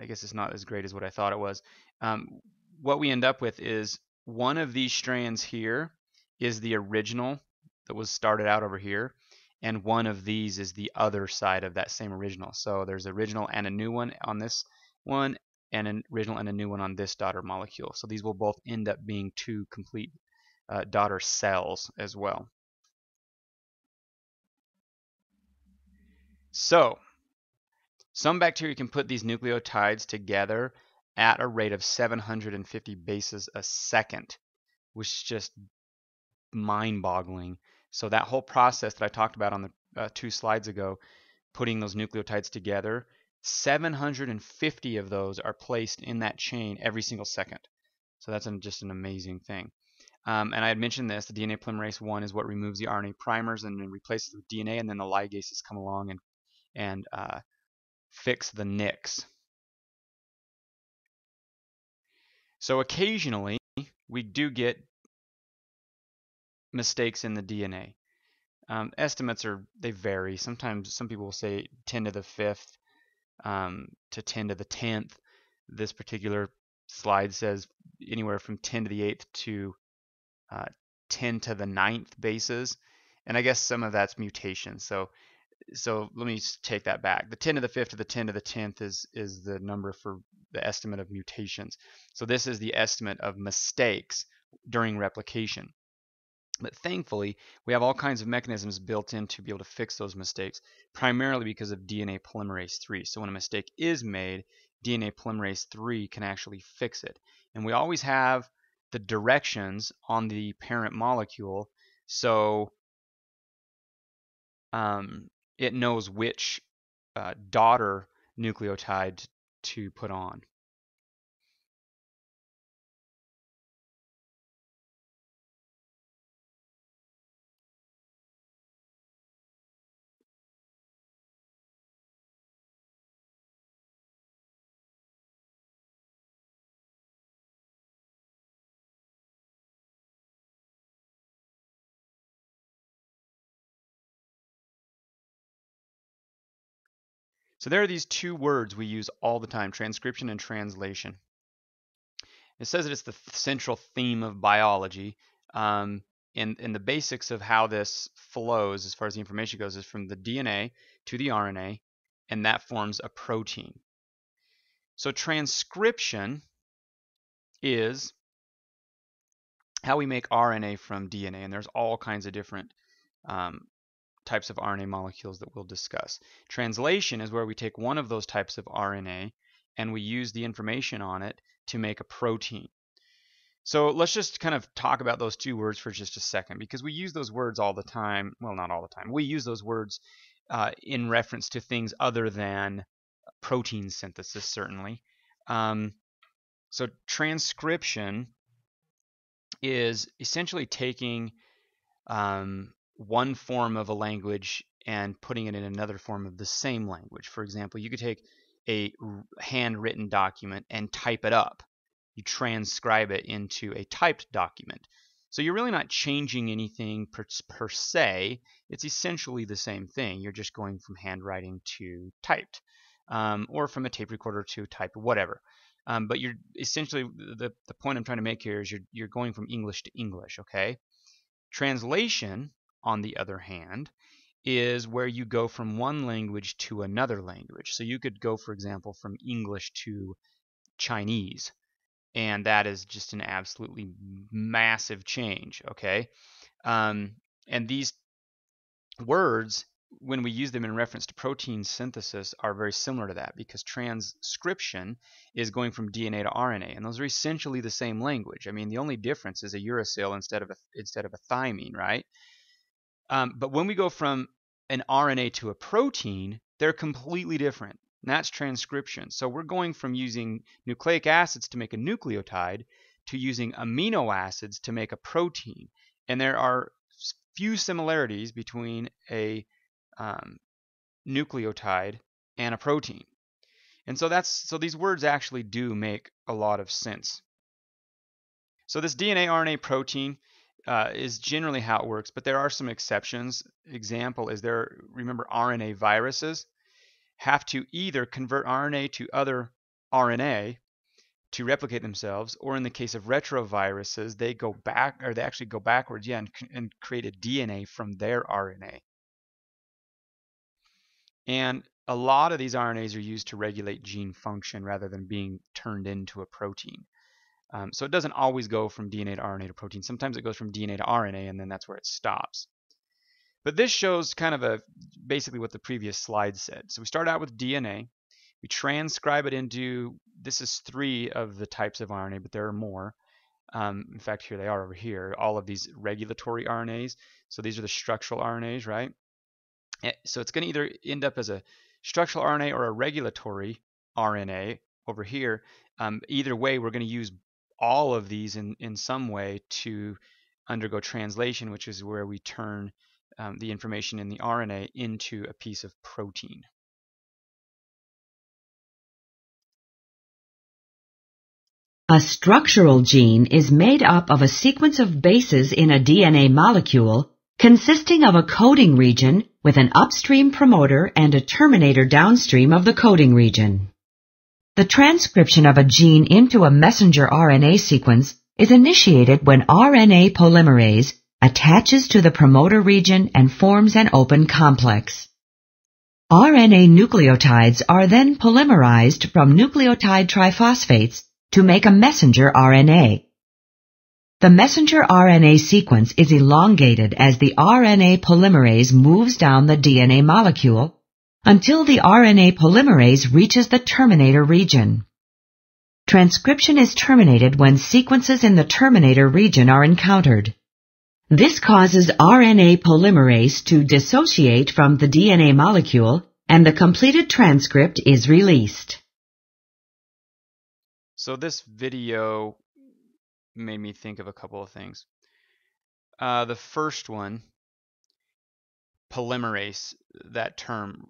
I guess it's not as great as what I thought it was. Um, what we end up with is one of these strands here is the original that was started out over here and one of these is the other side of that same original. So there's original and a new one on this one, and an original and a new one on this daughter molecule. So these will both end up being two complete uh, daughter cells as well. So some bacteria can put these nucleotides together at a rate of 750 bases a second, which is just mind-boggling. So that whole process that I talked about on the uh, two slides ago, putting those nucleotides together, 750 of those are placed in that chain every single second. So that's an, just an amazing thing. Um, and I had mentioned this, the DNA polymerase 1 is what removes the RNA primers and then replaces the DNA, and then the ligases come along and, and uh, fix the nicks. So occasionally, we do get mistakes in the DNA. Um, estimates are they vary. Sometimes some people will say 10 to the fifth um, to 10 to the tenth. This particular slide says anywhere from 10 to the eighth to uh, 10 to the ninth bases, and I guess some of that's mutation. So so let me take that back. The 10 to the fifth to the 10 to the tenth is is the number for the estimate of mutations. So this is the estimate of mistakes during replication. But thankfully, we have all kinds of mechanisms built in to be able to fix those mistakes, primarily because of DNA polymerase 3. So when a mistake is made, DNA polymerase 3 can actually fix it. And we always have the directions on the parent molecule, so um, it knows which uh, daughter nucleotide to put on. So there are these two words we use all the time, transcription and translation. It says that it's the central theme of biology. Um, and, and the basics of how this flows as far as the information goes is from the DNA to the RNA, and that forms a protein. So transcription is how we make RNA from DNA, and there's all kinds of different um, types of RNA molecules that we'll discuss. Translation is where we take one of those types of RNA and we use the information on it to make a protein. So let's just kind of talk about those two words for just a second because we use those words all the time. Well, not all the time. We use those words uh, in reference to things other than protein synthesis, certainly. Um, so transcription is essentially taking um, one form of a language and putting it in another form of the same language. For example, you could take a handwritten document and type it up. You transcribe it into a typed document. So you're really not changing anything per, per se. It's essentially the same thing. You're just going from handwriting to typed, um, or from a tape recorder to typed, whatever. Um, but you're essentially the, the point I'm trying to make here is you're you're going from English to English. Okay. Translation on the other hand, is where you go from one language to another language. So you could go, for example, from English to Chinese, and that is just an absolutely massive change, okay? Um, and these words when we use them in reference to protein synthesis, are very similar to that because transcription is going from DNA to RNA, and those are essentially the same language. I mean, the only difference is a uracil instead of a, instead of a thymine, right? Um, but when we go from an RNA to a protein, they're completely different. And that's transcription. So we're going from using nucleic acids to make a nucleotide to using amino acids to make a protein. And there are few similarities between a um, nucleotide and a protein. And so that's so these words actually do make a lot of sense. So this DNA, RNA, protein uh, is generally how it works, but there are some exceptions. Example is there, remember RNA viruses have to either convert RNA to other RNA to replicate themselves, or in the case of retroviruses, they go back, or they actually go backwards, yeah, and, and create a DNA from their RNA. And a lot of these RNAs are used to regulate gene function rather than being turned into a protein. Um, so it doesn't always go from DNA to RNA to protein. Sometimes it goes from DNA to RNA, and then that's where it stops. But this shows kind of a basically what the previous slide said. So we start out with DNA. We transcribe it into, this is three of the types of RNA, but there are more. Um, in fact, here they are over here, all of these regulatory RNAs. So these are the structural RNAs, right? Eh, so it's going to either end up as a structural RNA or a regulatory RNA over here. Um, either way, we're going to use all of these in, in some way to undergo translation, which is where we turn um, the information in the RNA into a piece of protein. A structural gene is made up of a sequence of bases in a DNA molecule consisting of a coding region with an upstream promoter and a terminator downstream of the coding region. The transcription of a gene into a messenger RNA sequence is initiated when RNA polymerase attaches to the promoter region and forms an open complex. RNA nucleotides are then polymerized from nucleotide triphosphates to make a messenger RNA. The messenger RNA sequence is elongated as the RNA polymerase moves down the DNA molecule until the RNA polymerase reaches the terminator region. Transcription is terminated when sequences in the terminator region are encountered. This causes RNA polymerase to dissociate from the DNA molecule and the completed transcript is released. So this video made me think of a couple of things. Uh, the first one, polymerase, that term,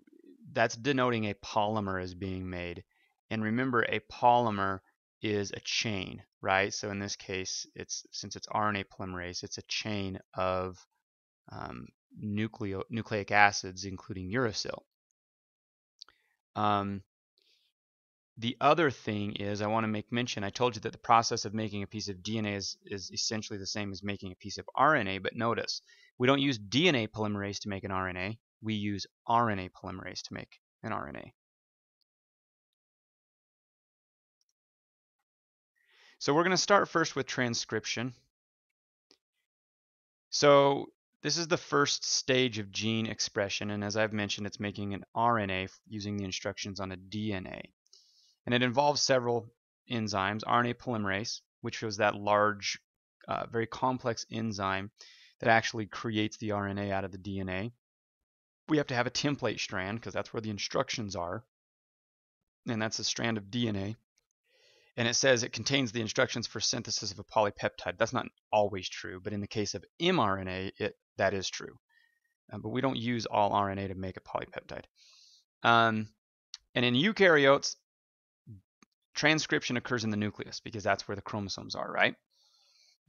that's denoting a polymer is being made. And remember, a polymer is a chain, right? So in this case, it's since it's RNA polymerase, it's a chain of um, nucleo, nucleic acids, including uracil. Um, the other thing is I want to make mention, I told you that the process of making a piece of DNA is, is essentially the same as making a piece of RNA, but notice, we don't use DNA polymerase to make an RNA, we use RNA polymerase to make an RNA. So we're going to start first with transcription. So this is the first stage of gene expression, and as I've mentioned, it's making an RNA using the instructions on a DNA and it involves several enzymes. RNA polymerase, which was that large, uh, very complex enzyme that actually creates the RNA out of the DNA. We have to have a template strand because that's where the instructions are, and that's a strand of DNA. And it says it contains the instructions for synthesis of a polypeptide. That's not always true, but in the case of mRNA, it that is true. Uh, but we don't use all RNA to make a polypeptide. Um, and in eukaryotes, transcription occurs in the nucleus because that's where the chromosomes are, right?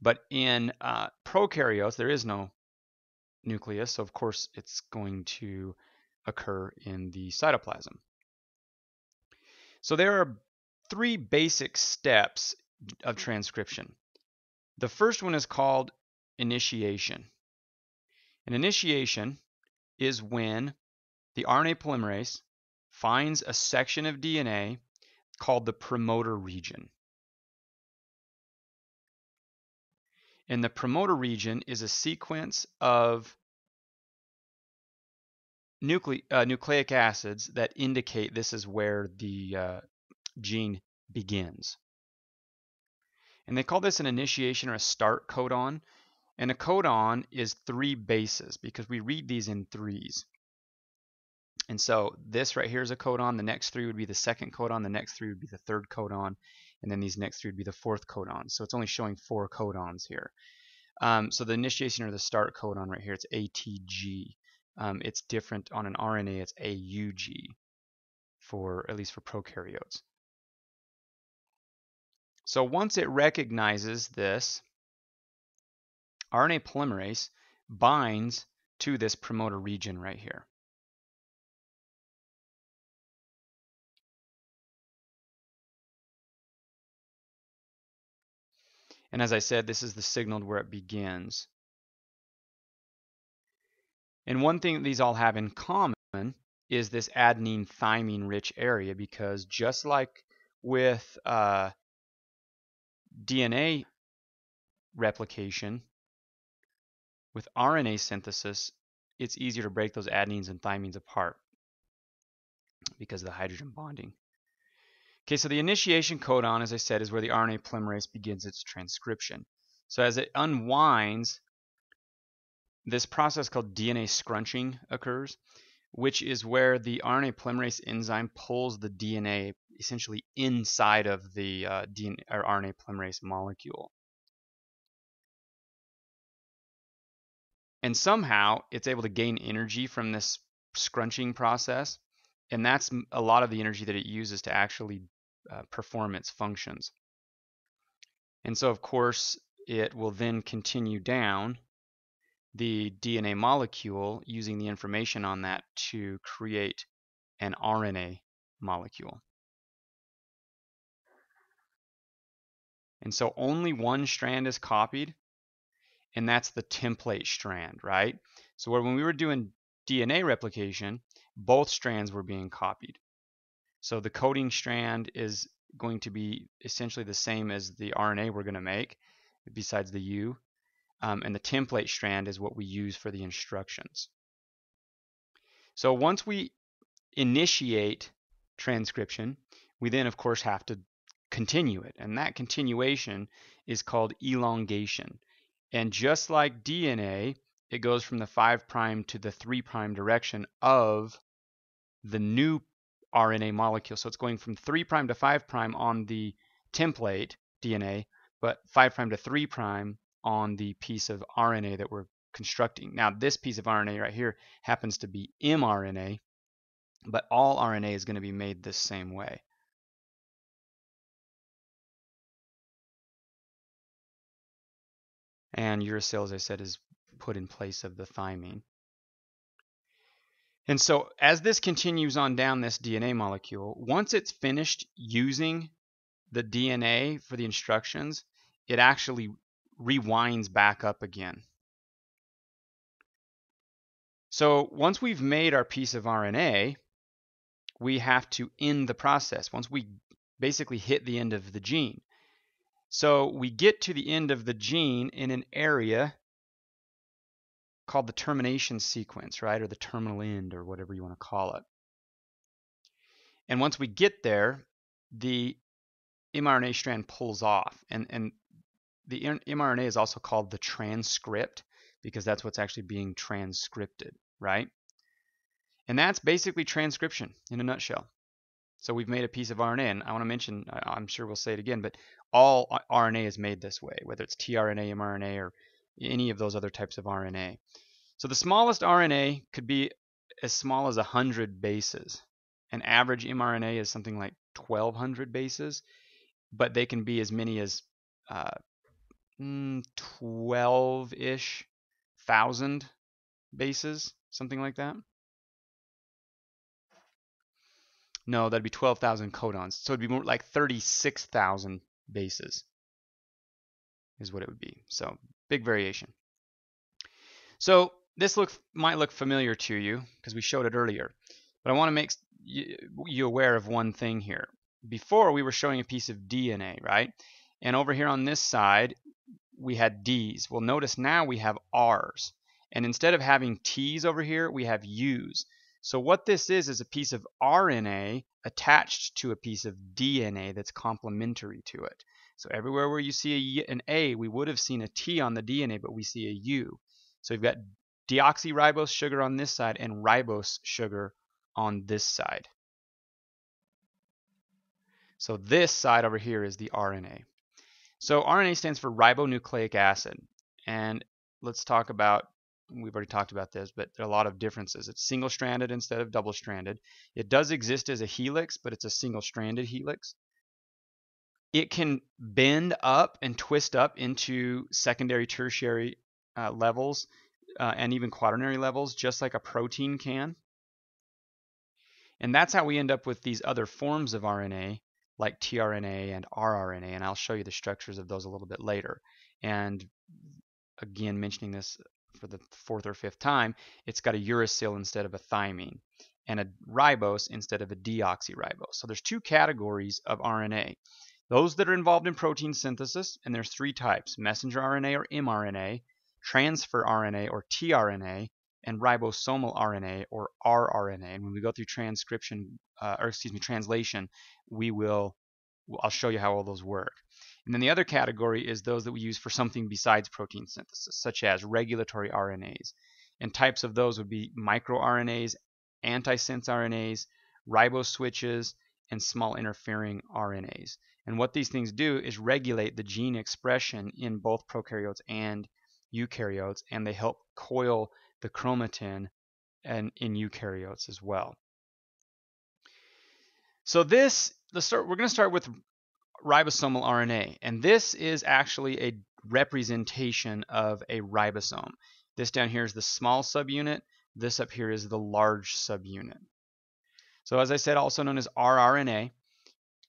But in uh, prokaryotes, there is no nucleus, so of course it's going to occur in the cytoplasm. So there are three basic steps of transcription. The first one is called initiation. An initiation is when the RNA polymerase finds a section of DNA called the promoter region. And the promoter region is a sequence of nucle uh, nucleic acids that indicate this is where the uh, gene begins. And they call this an initiation or a start codon. And a codon is three bases because we read these in threes. And so this right here is a codon. The next three would be the second codon. The next three would be the third codon. And then these next three would be the fourth codon. So it's only showing four codons here. Um, so the initiation or the start codon right here, it's ATG. Um, it's different on an RNA, it's AUG for at least for prokaryotes. So once it recognizes this, RNA polymerase binds to this promoter region right here. And as I said, this is the signal where it begins. And one thing that these all have in common is this adenine thymine rich area because just like with uh, DNA replication, with RNA synthesis, it's easier to break those adenines and thymines apart because of the hydrogen bonding. Okay, so the initiation codon, as I said, is where the RNA polymerase begins its transcription. So as it unwinds, this process called DNA scrunching occurs, which is where the RNA polymerase enzyme pulls the DNA essentially inside of the uh, DNA, or RNA polymerase molecule. And somehow it's able to gain energy from this scrunching process. And that's a lot of the energy that it uses to actually uh, perform functions. And so, of course, it will then continue down the DNA molecule using the information on that to create an RNA molecule. And so only one strand is copied, and that's the template strand, right? So when we were doing DNA replication, both strands were being copied. So the coding strand is going to be essentially the same as the RNA we're going to make, besides the U. Um, and the template strand is what we use for the instructions. So once we initiate transcription, we then of course have to continue it. And that continuation is called elongation. And just like DNA, it goes from the 5' to the 3' direction of the new RNA molecule. So it's going from 3' to 5' on the template DNA, but 5' to 3' on the piece of RNA that we're constructing. Now, this piece of RNA right here happens to be mRNA, but all RNA is going to be made this same way. And uracil, as I said, is put in place of the thymine. And so as this continues on down this DNA molecule, once it's finished using the DNA for the instructions, it actually rewinds back up again. So once we've made our piece of RNA, we have to end the process. Once we basically hit the end of the gene. So we get to the end of the gene in an area called the termination sequence, right? Or the terminal end, or whatever you want to call it. And once we get there, the mRNA strand pulls off. And, and the mRNA is also called the transcript because that's what's actually being transcripted, right? And that's basically transcription in a nutshell. So we've made a piece of RNA, and I want to mention, I'm sure we'll say it again, but all RNA is made this way, whether it's tRNA, mRNA, or any of those other types of RNA. So the smallest RNA could be as small as 100 bases. An average mRNA is something like 1,200 bases, but they can be as many as uh, 12-ish thousand bases, something like that. No, that'd be 12,000 codons. So it'd be more like 36,000 bases is what it would be. So big variation. So this look might look familiar to you because we showed it earlier, but I want to make you aware of one thing here. Before we were showing a piece of DNA, right? And over here on this side, we had D's. Well, notice now we have R's. And instead of having T's over here, we have U's. So what this is is a piece of RNA attached to a piece of DNA that's complementary to it. So everywhere where you see a, an A, we would have seen a T on the DNA, but we see a U. So we've got deoxyribose sugar on this side and ribose sugar on this side. So this side over here is the RNA. So RNA stands for ribonucleic acid. And let's talk about, we've already talked about this, but there are a lot of differences. It's single-stranded instead of double-stranded. It does exist as a helix, but it's a single-stranded helix. It can bend up and twist up into secondary, tertiary uh, levels uh, and even quaternary levels, just like a protein can. And that's how we end up with these other forms of RNA, like tRNA and rRNA, and I'll show you the structures of those a little bit later. And again, mentioning this for the fourth or fifth time, it's got a uracil instead of a thymine, and a ribose instead of a deoxyribose. So there's two categories of RNA. Those that are involved in protein synthesis, and there's three types, messenger RNA or mRNA, transfer RNA or tRNA, and ribosomal RNA or rRNA. And when we go through transcription, uh, or excuse me, translation, we will, I'll show you how all those work. And then the other category is those that we use for something besides protein synthesis, such as regulatory RNAs. And types of those would be microRNAs, antisense RNAs, riboswitches, and small interfering RNAs. And what these things do is regulate the gene expression in both prokaryotes and eukaryotes, and they help coil the chromatin and in eukaryotes as well. So this, start, we're going to start with ribosomal RNA, and this is actually a representation of a ribosome. This down here is the small subunit. This up here is the large subunit. So as I said, also known as rRNA.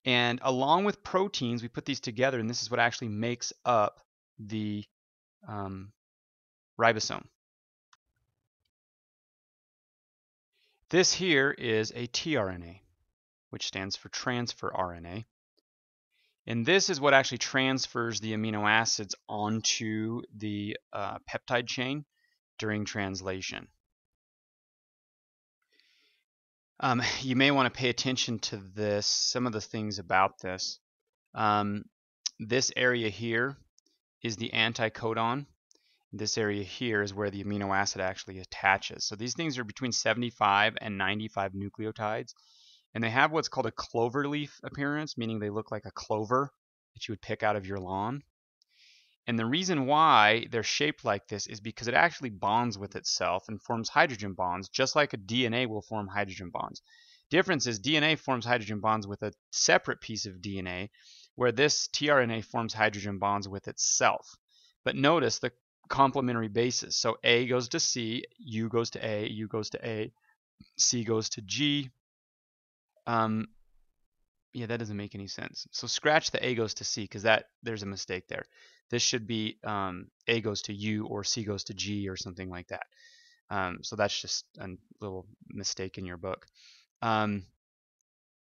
And along with proteins, we put these together, and this is what actually makes up the um, ribosome. This here is a tRNA, which stands for transfer RNA. And this is what actually transfers the amino acids onto the uh, peptide chain during translation. Um, you may want to pay attention to this, some of the things about this. Um, this area here is the anticodon. This area here is where the amino acid actually attaches. So these things are between 75 and 95 nucleotides. And they have what's called a clover leaf appearance, meaning they look like a clover that you would pick out of your lawn. And the reason why they're shaped like this is because it actually bonds with itself and forms hydrogen bonds, just like a DNA will form hydrogen bonds. Difference is DNA forms hydrogen bonds with a separate piece of DNA, where this tRNA forms hydrogen bonds with itself. But notice the complementary bases. So A goes to C, U goes to A, U goes to A, C goes to G. Um, yeah, that doesn't make any sense. So scratch the A goes to C because that there's a mistake there. This should be um, A goes to U or C goes to G or something like that. Um, so that's just a little mistake in your book. Um,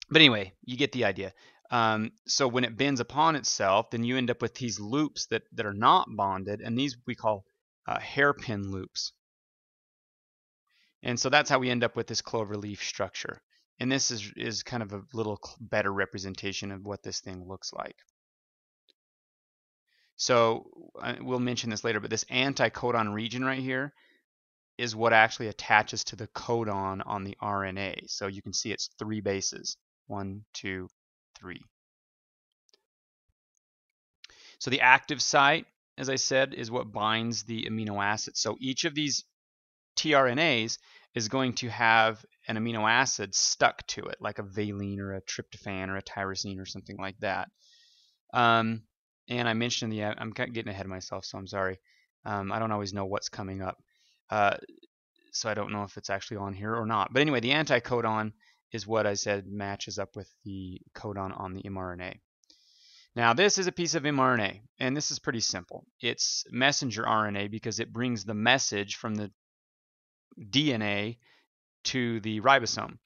but anyway, you get the idea. Um, so when it bends upon itself, then you end up with these loops that, that are not bonded, and these we call uh, hairpin loops. And so that's how we end up with this clover leaf structure. And this is, is kind of a little better representation of what this thing looks like. So uh, we'll mention this later, but this anticodon region right here is what actually attaches to the codon on the RNA. So you can see it's three bases. one, two, three. So the active site, as I said, is what binds the amino acid. So each of these tRNAs is going to have an amino acid stuck to it, like a valine or a tryptophan or a tyrosine or something like that. Um, and I mentioned the, I'm getting ahead of myself, so I'm sorry. Um, I don't always know what's coming up. Uh, so I don't know if it's actually on here or not. But anyway, the anticodon is what I said matches up with the codon on the mRNA. Now this is a piece of mRNA, and this is pretty simple. It's messenger RNA because it brings the message from the DNA to the ribosome.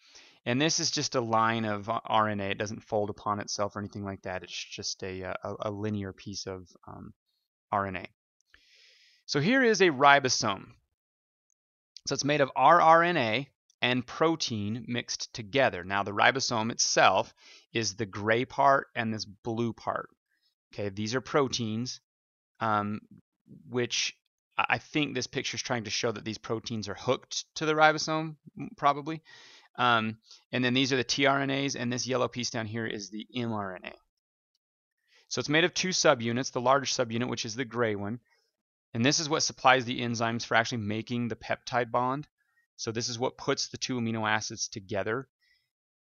And this is just a line of RNA. It doesn't fold upon itself or anything like that. It's just a, a, a linear piece of um, RNA. So here is a ribosome. So it's made of rRNA and protein mixed together. Now the ribosome itself is the gray part and this blue part. Okay, these are proteins, um, which I think this picture is trying to show that these proteins are hooked to the ribosome, probably. Um, and then these are the tRNAs, and this yellow piece down here is the mRNA. So it's made of two subunits, the large subunit, which is the gray one, and this is what supplies the enzymes for actually making the peptide bond. So this is what puts the two amino acids together.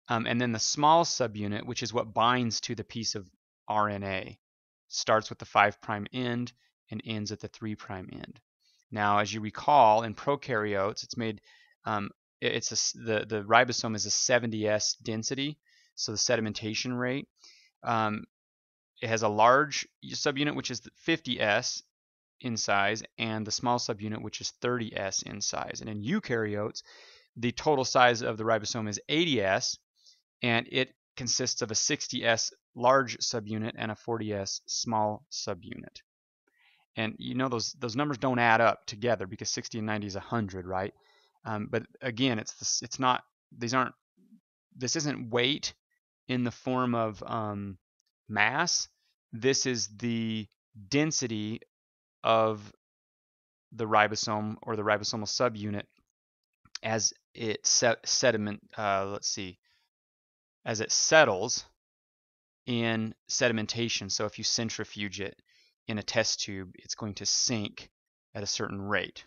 Um, and then the small subunit, which is what binds to the piece of RNA, starts with the 5' end and ends at the 3' end. Now, as you recall, in prokaryotes, it's made um, it's a, the the ribosome is a 70s density, so the sedimentation rate. Um, it has a large subunit, which is 50s in size, and the small subunit, which is 30s in size. And in eukaryotes, the total size of the ribosome is 80s, and it consists of a 60s large subunit and a 40s small subunit. And you know those those numbers don't add up together because 60 and 90 is 100, right? Um, but again, it's this, it's not these aren't this isn't weight in the form of um, mass. This is the density of the ribosome or the ribosomal subunit as it sediment. Uh, let's see, as it settles in sedimentation. So if you centrifuge it in a test tube, it's going to sink at a certain rate.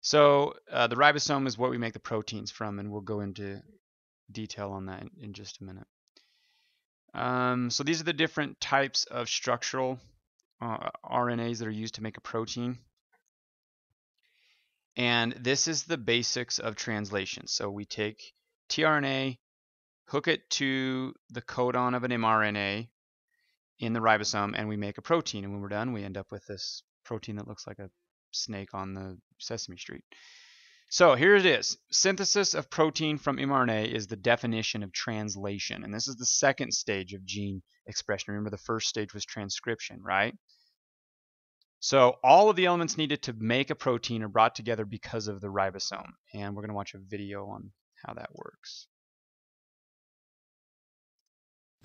So uh, the ribosome is what we make the proteins from, and we'll go into detail on that in, just a minute. Um, so these are the different types of structural uh, RNAs that are used to make a protein. And this is the basics of translation. So we take tRNA, hook it to the codon of an mRNA in the ribosome, and we make a protein. And when we're done, we end up with this protein that looks like a snake on the Sesame Street. So here it is. Synthesis of protein from mRNA is the definition of translation. And this is the second stage of gene expression. Remember, the first stage was transcription, right? So all of the elements needed to make a protein are brought together because of the ribosome. And we're going to watch a video on how that works.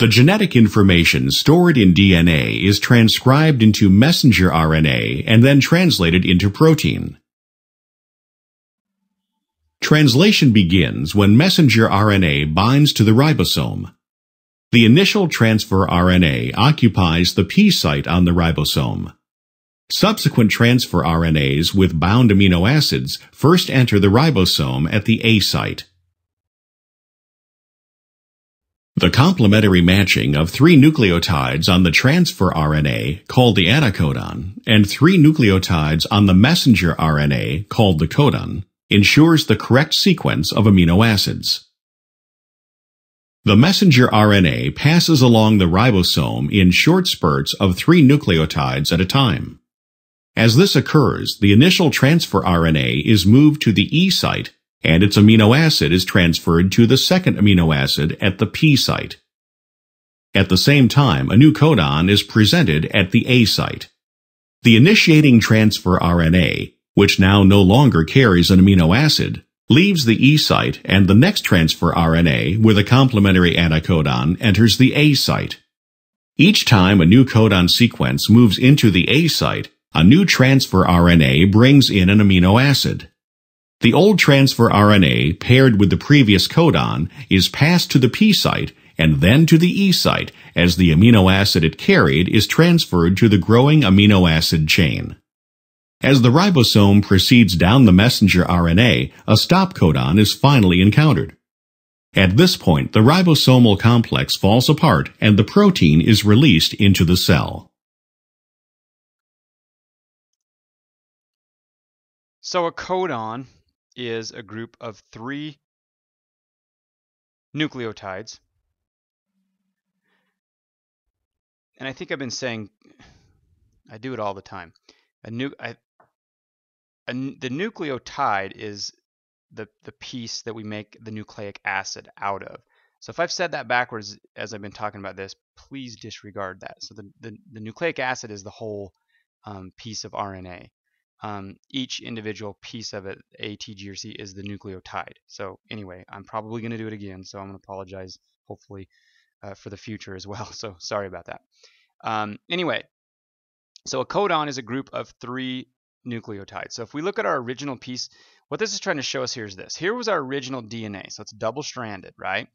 The genetic information stored in DNA is transcribed into messenger RNA and then translated into protein. Translation begins when messenger RNA binds to the ribosome. The initial transfer RNA occupies the P site on the ribosome. Subsequent transfer RNAs with bound amino acids first enter the ribosome at the A site. The complementary matching of three nucleotides on the transfer RNA, called the anticodon, and three nucleotides on the messenger RNA, called the codon, ensures the correct sequence of amino acids. The messenger RNA passes along the ribosome in short spurts of three nucleotides at a time. As this occurs, the initial transfer RNA is moved to the E site and its amino acid is transferred to the second amino acid at the P site. At the same time, a new codon is presented at the A site. The initiating transfer RNA, which now no longer carries an amino acid, leaves the E site and the next transfer RNA with a complementary anticodon enters the A site. Each time a new codon sequence moves into the A site, a new transfer RNA brings in an amino acid. The old transfer RNA paired with the previous codon is passed to the P site and then to the E site as the amino acid it carried is transferred to the growing amino acid chain. As the ribosome proceeds down the messenger RNA, a stop codon is finally encountered. At this point, the ribosomal complex falls apart and the protein is released into the cell. So a codon is a group of three nucleotides. And I think I've been saying, I do it all the time. A nu I, a, the nucleotide is the, the piece that we make the nucleic acid out of. So if I've said that backwards as I've been talking about this, please disregard that. So the, the, the nucleic acid is the whole um, piece of RNA. Um, each individual piece of it, A, T, G, or C, is the nucleotide. So anyway, I'm probably going to do it again, so I'm going to apologize, hopefully, uh, for the future as well. So sorry about that. Um, anyway, so a codon is a group of three nucleotides. So if we look at our original piece, what this is trying to show us here is this. Here was our original DNA, so it's double-stranded, right?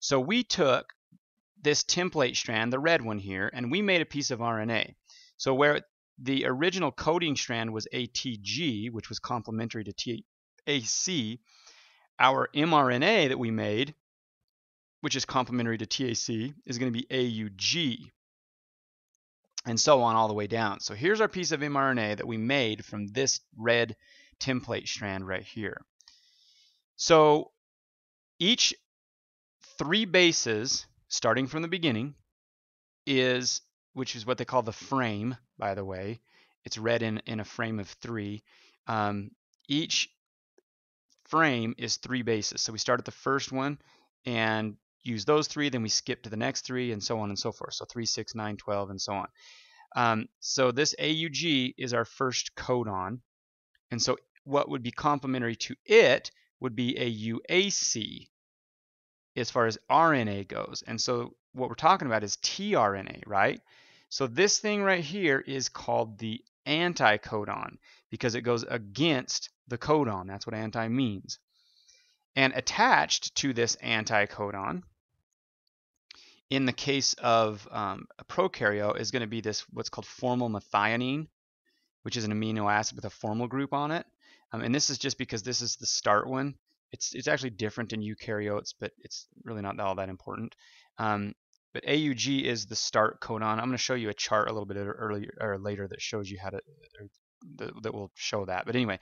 So we took this template strand, the red one here, and we made a piece of RNA. So where the original coding strand was ATG, which was complementary to TAC, our mRNA that we made, which is complementary to TAC, is going to be AUG, and so on all the way down. So here's our piece of mRNA that we made from this red template strand right here. So each three bases, starting from the beginning, is which is what they call the frame, by the way. It's read in, in a frame of three. Um, each frame is three bases. So we start at the first one and use those three, then we skip to the next three, and so on and so forth. So 3, 6, 9, 12, and so on. Um, so this AUG is our first codon. And so what would be complementary to it would be a UAC as far as RNA goes. And so what we're talking about is tRNA, right? So this thing right here is called the anticodon because it goes against the codon. That's what anti means. And attached to this anticodon, in the case of um, a prokaryote, is going to be this what's called formyl methionine, which is an amino acid with a formyl group on it. Um, and this is just because this is the start one. It's it's actually different in eukaryotes, but it's really not all that important. Um, but AUG is the start codon. I'm going to show you a chart a little bit earlier or later that shows you how to that will show that. But anyway,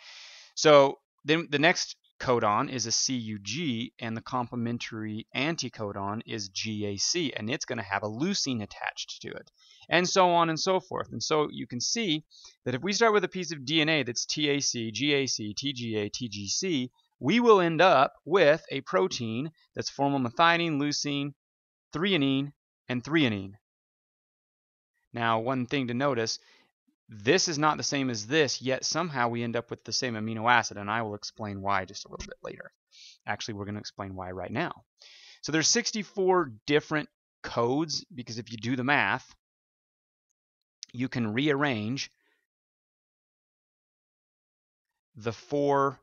so then the next codon is a CUG and the complementary anticodon is GAC and it's going to have a leucine attached to it and so on and so forth. And so you can see that if we start with a piece of DNA that's TAC, GAC, TGA, TGC, we will end up with a protein that's formyl methionine, leucine, threonine, and threonine. Now, one thing to notice, this is not the same as this, yet somehow we end up with the same amino acid, and I will explain why just a little bit later. Actually, we're going to explain why right now. So there's 64 different codes, because if you do the math, you can rearrange the four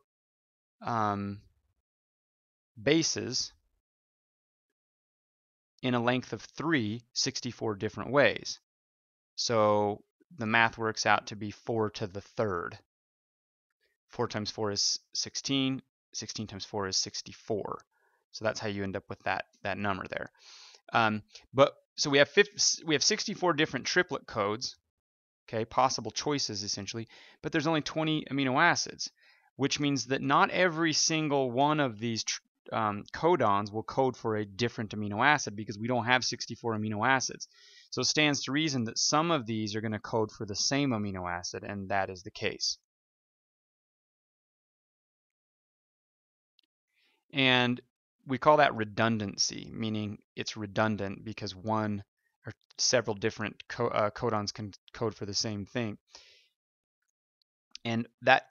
um, bases in a length of 3 64 different ways. So the math works out to be 4 to the third. 4 times 4 is 16. 16 times 4 is 64. So that's how you end up with that, that number there. Um, but so we have 50, we have 64 different triplet codes, okay, possible choices essentially, but there's only 20 amino acids, which means that not every single one of these um, codons will code for a different amino acid because we don't have 64 amino acids. So it stands to reason that some of these are going to code for the same amino acid, and that is the case. And we call that redundancy, meaning it's redundant because one or several different co uh, codons can code for the same thing. And that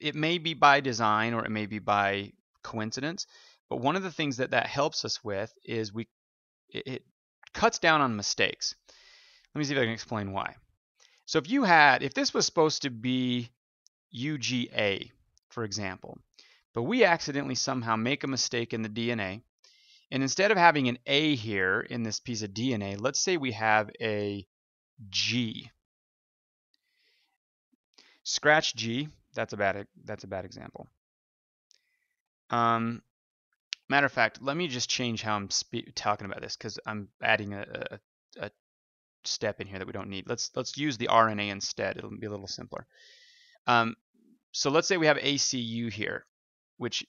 it may be by design or it may be by coincidence, but one of the things that that helps us with is we it, it cuts down on mistakes. Let me see if I can explain why. So if you had, if this was supposed to be UGA, for example, but we accidentally somehow make a mistake in the DNA, and instead of having an A here in this piece of DNA, let's say we have a G. Scratch G, that's a bad that's a bad example. Um, matter of fact, let me just change how I'm talking about this because I'm adding a, a, a step in here that we don't need. Let's let's use the RNA instead. It'll be a little simpler. Um, so let's say we have ACU here, which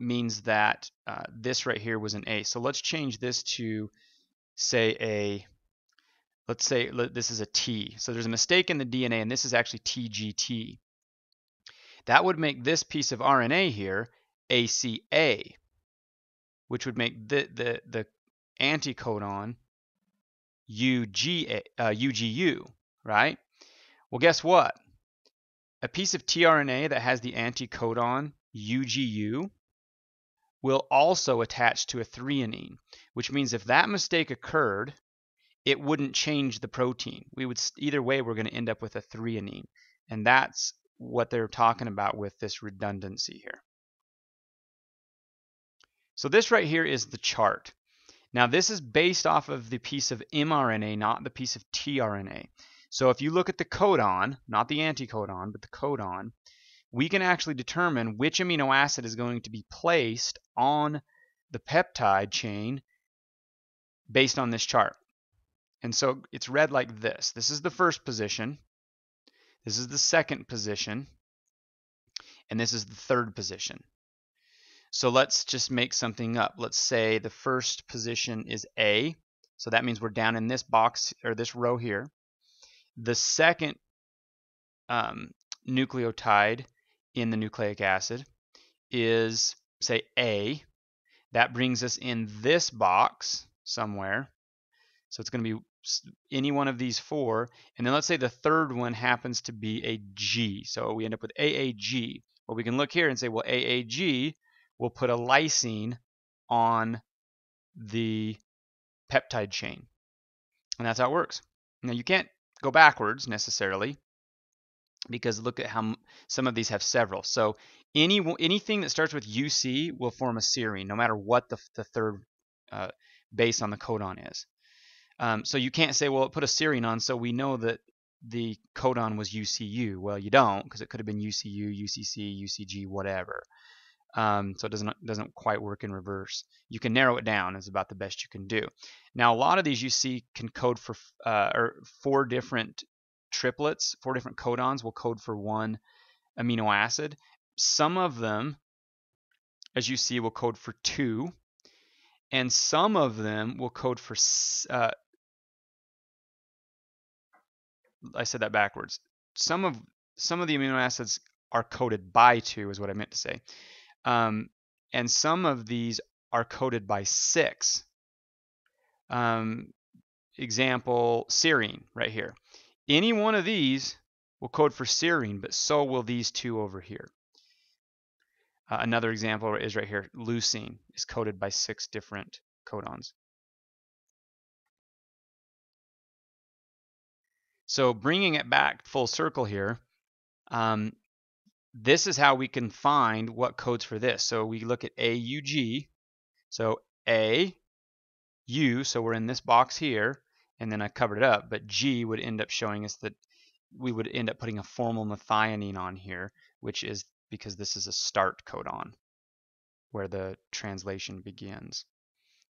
means that uh, this right here was an A. So let's change this to say a let's say this is a T. So there's a mistake in the DNA, and this is actually TGT. That would make this piece of RNA here ACA, which would make the, the, the anticodon UGA, uh, UGU, right? Well, guess what? a piece of tRNA that has the anticodon UGU will also attach to a threonine, which means if that mistake occurred, it wouldn't change the protein. We would either way we're going to end up with a threonine, and that's what they're talking about with this redundancy here. So this right here is the chart. Now this is based off of the piece of mRNA, not the piece of tRNA. So if you look at the codon, not the anticodon, but the codon, we can actually determine which amino acid is going to be placed on the peptide chain based on this chart. And so it's read like this. This is the first position. This is the second position. And this is the third position. So let's just make something up. Let's say the first position is A. So that means we're down in this box or this row here. The second um, nucleotide in the nucleic acid is, say, A. That brings us in this box somewhere. So it's going to be any one of these four. And then let's say the third one happens to be a G. So we end up with AAG. Well, we can look here and say, well, AAG will put a lysine on the peptide chain. And that's how it works. Now, you can't go backwards necessarily because look at how some of these have several. So any anything that starts with UC will form a serine, no matter what the, the third uh, base on the codon is. Um, so you can't say, well, it put a serine on, so we know that the codon was UCU. Well, you don't, because it could have been UCU, UCC, UCG, whatever. Um, so it doesn't doesn't quite work in reverse. You can narrow it down is about the best you can do. Now a lot of these you see can code for uh, or four different triplets, four different codons will code for one amino acid. Some of them, as you see, will code for two, and some of them will code for uh, I said that backwards. Some of some of the amino acids are coded by two, is what I meant to say, um, and some of these are coded by six. Um, example, serine right here. Any one of these will code for serine, but so will these two over here. Uh, another example is right here. Leucine is coded by six different codons. So bringing it back full circle here, um, this is how we can find what codes for this. So we look at AUG. So A, U, so we're in this box here, and then I covered it up, but G would end up showing us that we would end up putting a formyl methionine on here, which is because this is a start codon where the translation begins.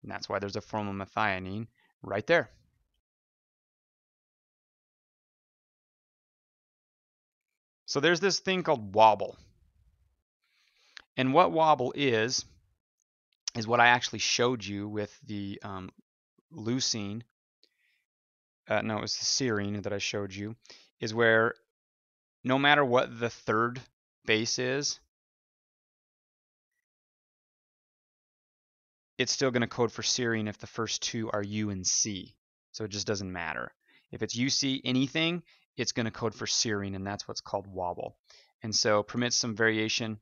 And that's why there's a formyl methionine right there. So there's this thing called wobble. And what wobble is, is what I actually showed you with the um, leucine. Uh, no, it was the serine that I showed you, is where no matter what the third base is, it's still going to code for serine if the first two are U and C. So it just doesn't matter. If it's UC anything, it's going to code for serine, and that's what's called wobble. And so permits some variation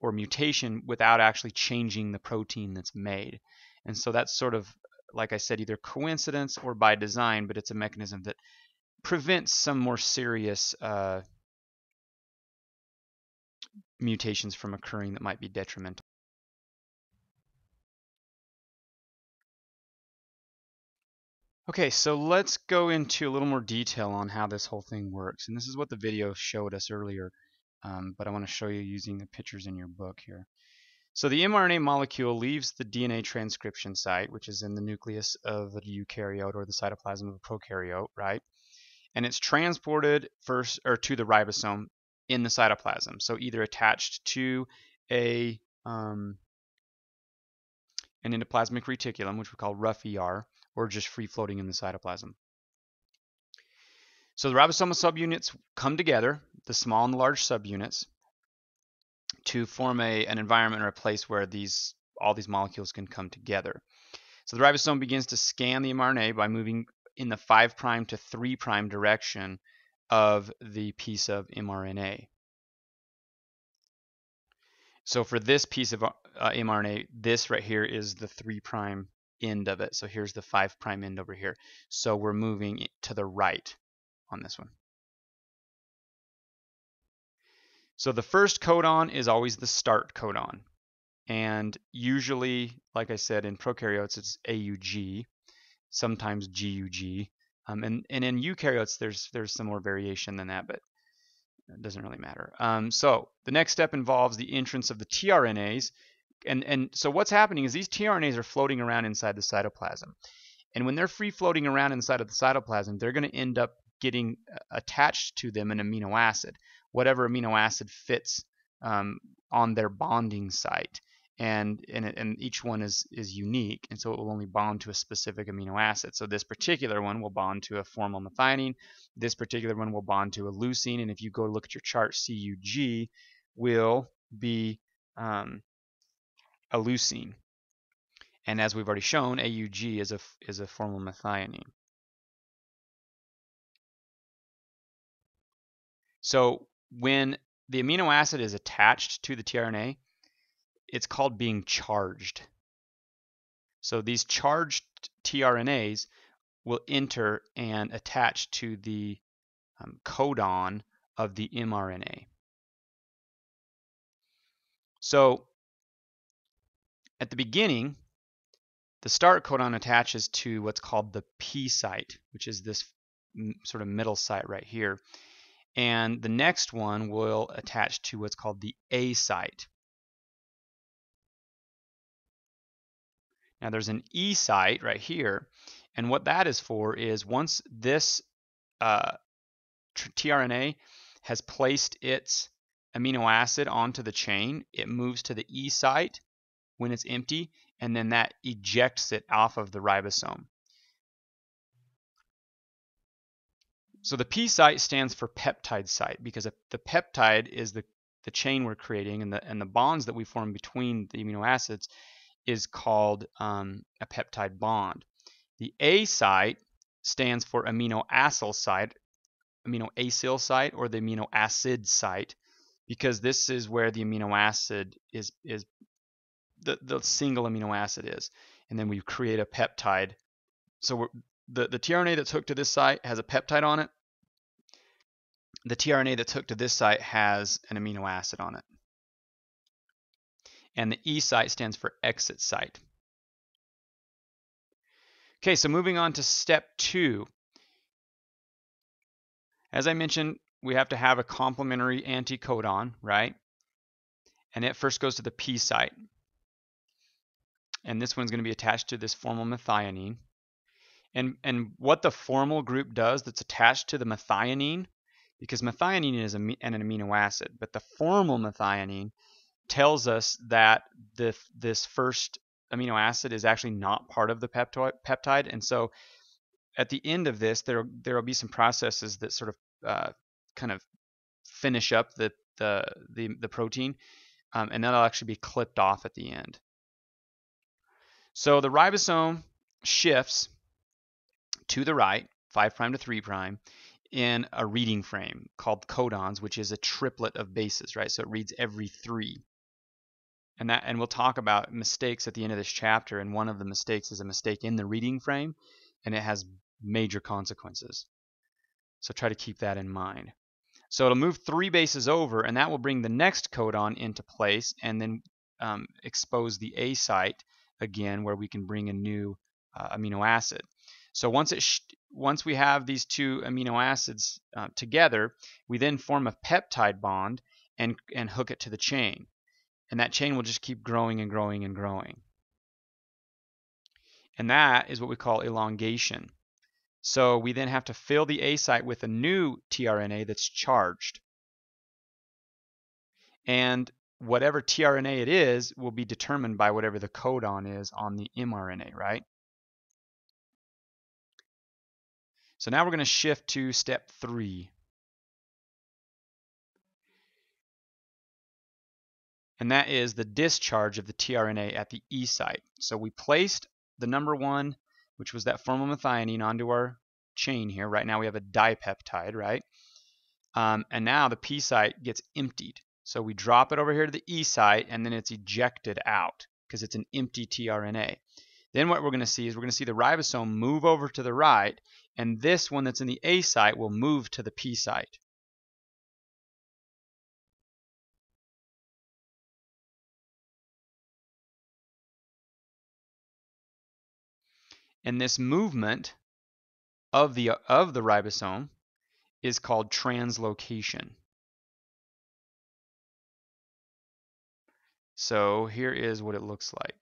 or mutation without actually changing the protein that's made. And so that's sort of, like I said, either coincidence or by design, but it's a mechanism that prevents some more serious uh, mutations from occurring that might be detrimental. Okay, so let's go into a little more detail on how this whole thing works. And this is what the video showed us earlier, um, but I want to show you using the pictures in your book here. So the mRNA molecule leaves the DNA transcription site, which is in the nucleus of a eukaryote or the cytoplasm of a prokaryote, right? And it's transported first or to the ribosome in the cytoplasm. So either attached to a um, an endoplasmic reticulum, which we call rough ER, or just free floating in the cytoplasm. So the ribosomal subunits come together, the small and the large subunits, to form a, an environment or a place where these all these molecules can come together. So the ribosome begins to scan the mRNA by moving in the 5' to 3' direction of the piece of mRNA. So for this piece of uh, mRNA, this right here is the 3' end of it. So here's the 5' prime end over here. So we're moving to the right on this one. So the first codon is always the start codon. And usually, like I said, in prokaryotes, it's AUG, sometimes GUG. Um, and, and in eukaryotes, there's, there's some more variation than that, but it doesn't really matter. Um, so the next step involves the entrance of the tRNAs. And, and so what's happening is these tRNAs are floating around inside the cytoplasm. And when they're free floating around inside of the cytoplasm, they're going to end up getting uh, attached to them an amino acid whatever amino acid fits um, on their bonding site. And, and, and each one is, is unique, and so it will only bond to a specific amino acid. So this particular one will bond to a formyl methionine. This particular one will bond to a leucine, and if you go look at your chart, CUG will be um, a leucine. And as we've already shown, AUG is a, is a formyl methionine. So when the amino acid is attached to the tRNA, it's called being charged. So these charged tRNAs will enter and attach to the um, codon of the mRNA. So at the beginning, the start codon attaches to what's called the P site, which is this sort of middle site right here and the next one will attach to what's called the A site. Now there's an E site right here, and what that is for is once this uh, tRNA has placed its amino acid onto the chain, it moves to the E site when it's empty, and then that ejects it off of the ribosome. So the P site stands for peptide site because the peptide is the, the chain we're creating and the, and the bonds that we form between the amino acids is called um, a peptide bond. The A site stands for amino acyl site, amino acyl site, or the amino acid site, because this is where the amino acid is is the, the single amino acid is. And then we create a peptide. So the, the tRNA that's hooked to this site has a peptide on it the tRNA that's hooked to this site has an amino acid on it. And the E site stands for exit site. Okay, so moving on to step two. As I mentioned, we have to have a complementary anticodon, right? And it first goes to the P site. And this one's going to be attached to this formyl methionine. And, and what the formyl group does that's attached to the methionine because methionine is an amino acid, but the formyl methionine tells us that the, this first amino acid is actually not part of the peptide, and so at the end of this, there there will be some processes that sort of uh, kind of finish up the the the, the protein, um, and that'll actually be clipped off at the end. So the ribosome shifts to the right, 5' to 3' in a reading frame called codons, which is a triplet of bases, right? So it reads every three. And that and we'll talk about mistakes at the end of this chapter, and one of the mistakes is a mistake in the reading frame, and it has major consequences. So try to keep that in mind. So it'll move three bases over, and that will bring the next codon into place, and then um, expose the A site again, where we can bring a new uh, amino acid. So once it once we have these two amino acids uh, together, we then form a peptide bond and, and hook it to the chain. And that chain will just keep growing and growing and growing. And that is what we call elongation. So we then have to fill the A site with a new tRNA that's charged. And whatever tRNA it is will be determined by whatever the codon is on the mRNA, right? So now we're going to shift to step three. And that is the discharge of the tRNA at the E site. So we placed the number one, which was that formyl methionine, onto our chain here. Right now we have a dipeptide, right? Um, and now the P site gets emptied. So we drop it over here to the E site and then it's ejected out because it's an empty tRNA. Then what we're going to see is we're going to see the ribosome move over to the right and this one that's in the A site will move to the P site. And this movement of the of the ribosome is called translocation. So here is what it looks like.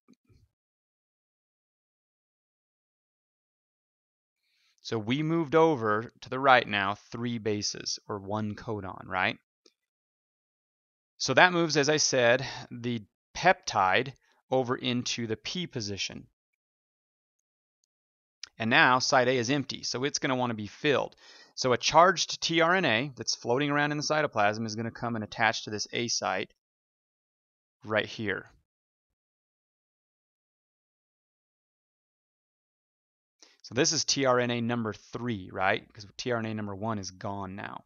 So we moved over to the right now three bases or one codon, right? So that moves, as I said, the peptide over into the P position. And now site A is empty, so it's going to want to be filled. So a charged tRNA that's floating around in the cytoplasm is going to come and attach to this A site right here. So this is tRNA number three, right? Because tRNA number one is gone now.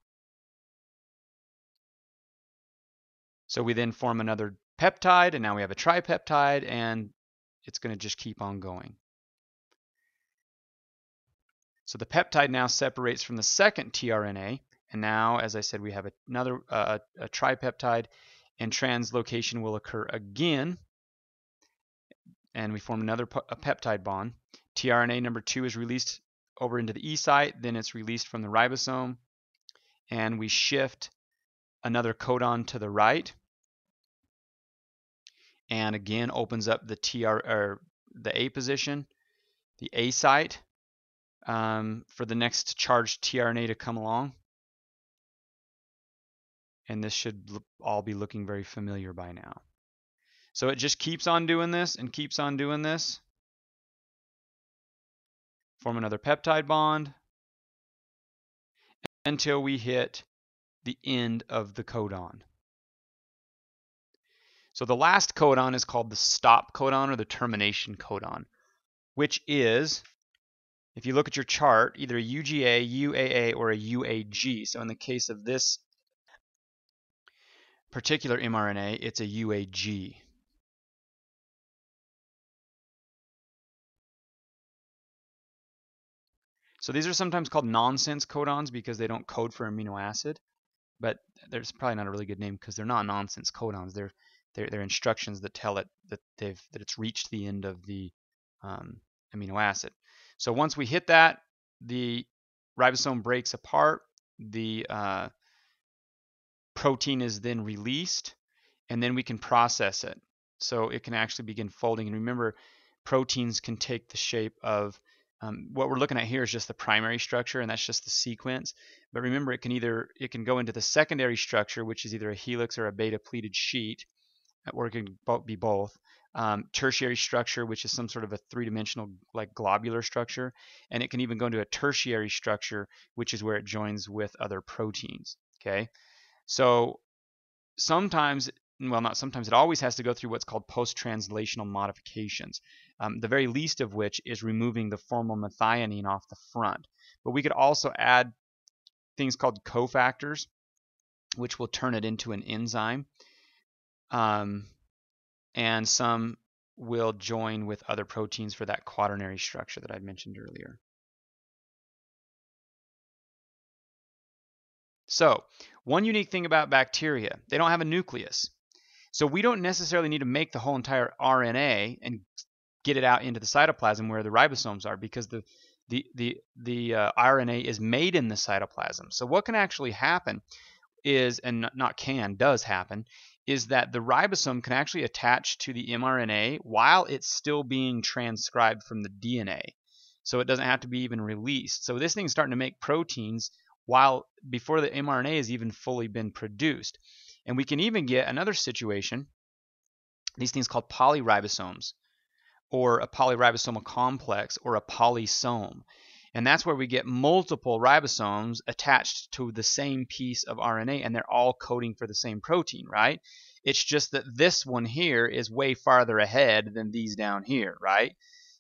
So we then form another peptide, and now we have a tripeptide, and it's going to just keep on going. So the peptide now separates from the second tRNA, and now, as I said, we have another uh, a tripeptide, and translocation will occur again, and we form another peptide bond. tRNA number two is released over into the E site, then it's released from the ribosome, and we shift another codon to the right, and again opens up the TR or the A position, the A site um, for the next charged tRNA to come along and this should all be looking very familiar by now. So it just keeps on doing this and keeps on doing this. Form another peptide bond until we hit the end of the codon. So the last codon is called the stop codon or the termination codon, which is, if you look at your chart, either a UGA, UAA, or a UAG. So in the case of this particular mRNA, it's a UAG. So these are sometimes called nonsense codons because they don't code for amino acid, but there's probably not a really good name because they're not nonsense codons. They're, they're they're instructions that tell it that they've that it's reached the end of the um, amino acid. So once we hit that, the ribosome breaks apart. The uh, protein is then released and then we can process it. So it can actually begin folding. And remember, proteins can take the shape of um, what we're looking at here is just the primary structure, and that's just the sequence. But remember, it can either it can go into the secondary structure, which is either a helix or a beta pleated sheet, or it can be both. Um, tertiary structure, which is some sort of a three-dimensional like globular structure, and it can even go into a tertiary structure, which is where it joins with other proteins. Okay, so sometimes, well, not sometimes, it always has to go through what's called post-translational modifications, um, the very least of which is removing the formyl methionine off the front. But we could also add things called cofactors, which will turn it into an enzyme. Um, and some will join with other proteins for that quaternary structure that I mentioned earlier. So, one unique thing about bacteria, they don't have a nucleus. So we don't necessarily need to make the whole entire RNA and get it out into the cytoplasm where the ribosomes are because the the the the uh, RNA is made in the cytoplasm. So what can actually happen is and not can does happen is that the ribosome can actually attach to the mRNA while it's still being transcribed from the DNA. So it doesn't have to be even released. So this thing's starting to make proteins while before the mRNA has even fully been produced. And we can even get another situation, these things called polyribosomes, or a polyribosomal complex, or a polysome. And that's where we get multiple ribosomes attached to the same piece of RNA, and they're all coding for the same protein, right? It's just that this one here is way farther ahead than these down here, right?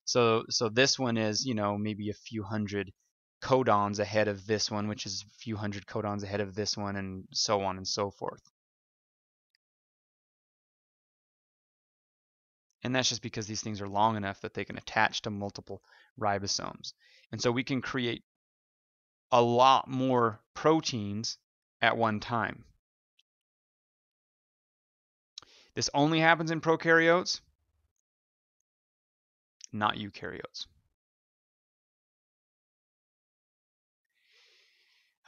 So, so this one is, you know, maybe a few hundred codons ahead of this one, which is a few hundred codons ahead of this one, and so on and so forth. And that's just because these things are long enough that they can attach to multiple ribosomes. And so we can create a lot more proteins at one time. This only happens in prokaryotes, not eukaryotes.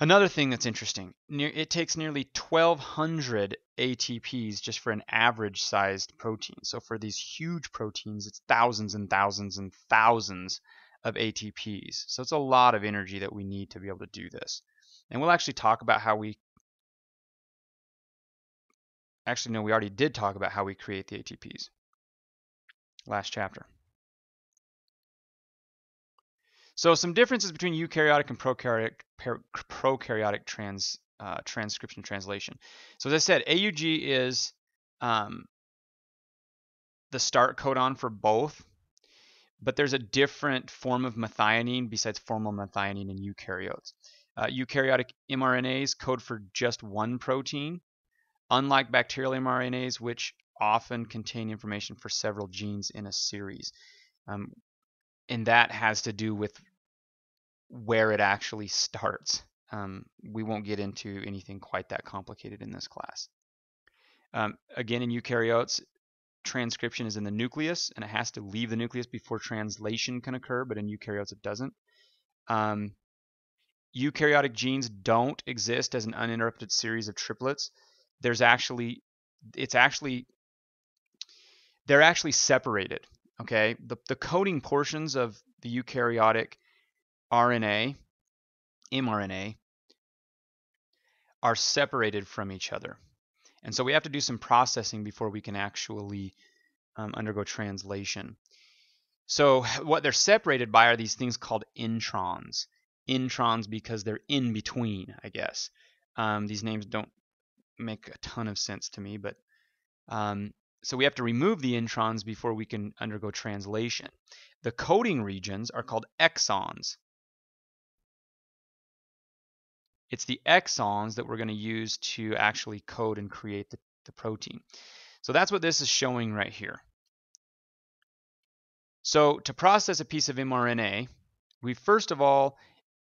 Another thing that's interesting, it takes nearly 1,200 ATPs just for an average sized protein. So for these huge proteins, it's thousands and thousands and thousands of ATPs. So it's a lot of energy that we need to be able to do this. And we'll actually talk about how we actually no, we already did talk about how we create the ATPs last chapter. So some differences between eukaryotic and prokaryotic, prokaryotic trans, uh, transcription translation. So as I said, AUG is um, the start codon for both, but there's a different form of methionine besides formyl methionine in eukaryotes. Uh, eukaryotic mRNAs code for just one protein, unlike bacterial mRNAs, which often contain information for several genes in a series. Um, and that has to do with where it actually starts. Um, we won't get into anything quite that complicated in this class. Um, again, in eukaryotes, transcription is in the nucleus, and it has to leave the nucleus before translation can occur, but in eukaryotes it doesn't. Um, eukaryotic genes don't exist as an uninterrupted series of triplets. There's actually, it's actually, they're actually separated. Okay, the, the coding portions of the eukaryotic RNA, mRNA, are separated from each other. And so we have to do some processing before we can actually um, undergo translation. So what they're separated by are these things called introns. Introns because they're in between, I guess. Um, these names don't make a ton of sense to me, but um, so we have to remove the introns before we can undergo translation. The coding regions are called exons. It's the exons that we're going to use to actually code and create the, the protein. So that's what this is showing right here. So to process a piece of mRNA, we first of all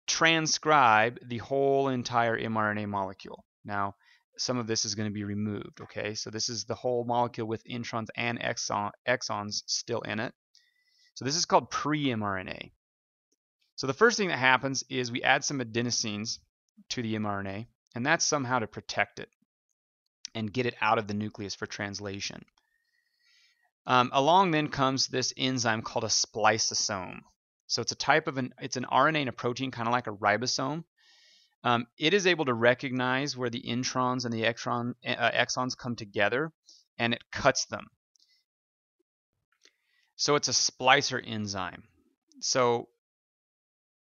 transcribe the whole entire mRNA molecule. Now, some of this is going to be removed, okay? So this is the whole molecule with introns and exon, exons still in it. So this is called pre-mRNA. So the first thing that happens is we add some adenosines to the mRNA, and that's somehow to protect it and get it out of the nucleus for translation. Um, along then comes this enzyme called a spliceosome. So it's a type of an it's an RNA and a protein, kind of like a ribosome. Um, it is able to recognize where the introns and the exon, uh, exons come together, and it cuts them. So it's a splicer enzyme. So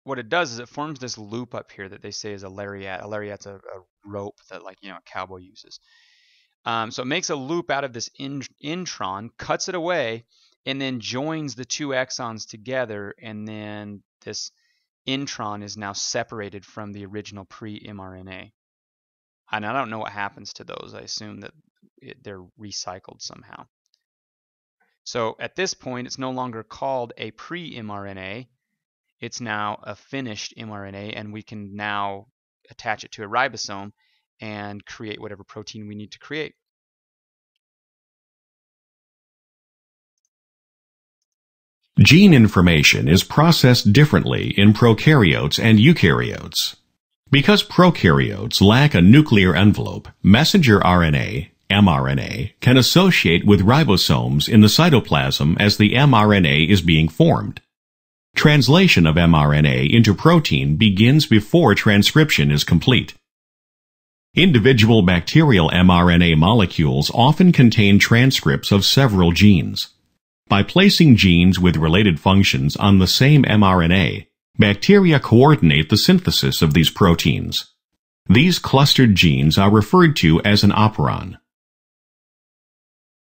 what it does is it forms this loop up here that they say is a lariat. A lariat's a, a rope that like you know a cowboy uses. Um, so it makes a loop out of this in, intron, cuts it away, and then joins the two exons together, and then this intron is now separated from the original pre-mRNA. And I don't know what happens to those. I assume that it, they're recycled somehow. So at this point, it's no longer called a pre-mRNA it's now a finished mRNA and we can now attach it to a ribosome and create whatever protein we need to create. Gene information is processed differently in prokaryotes and eukaryotes. Because prokaryotes lack a nuclear envelope, messenger RNA, mRNA, can associate with ribosomes in the cytoplasm as the mRNA is being formed. Translation of mRNA into protein begins before transcription is complete. Individual bacterial mRNA molecules often contain transcripts of several genes. By placing genes with related functions on the same mRNA, bacteria coordinate the synthesis of these proteins. These clustered genes are referred to as an operon.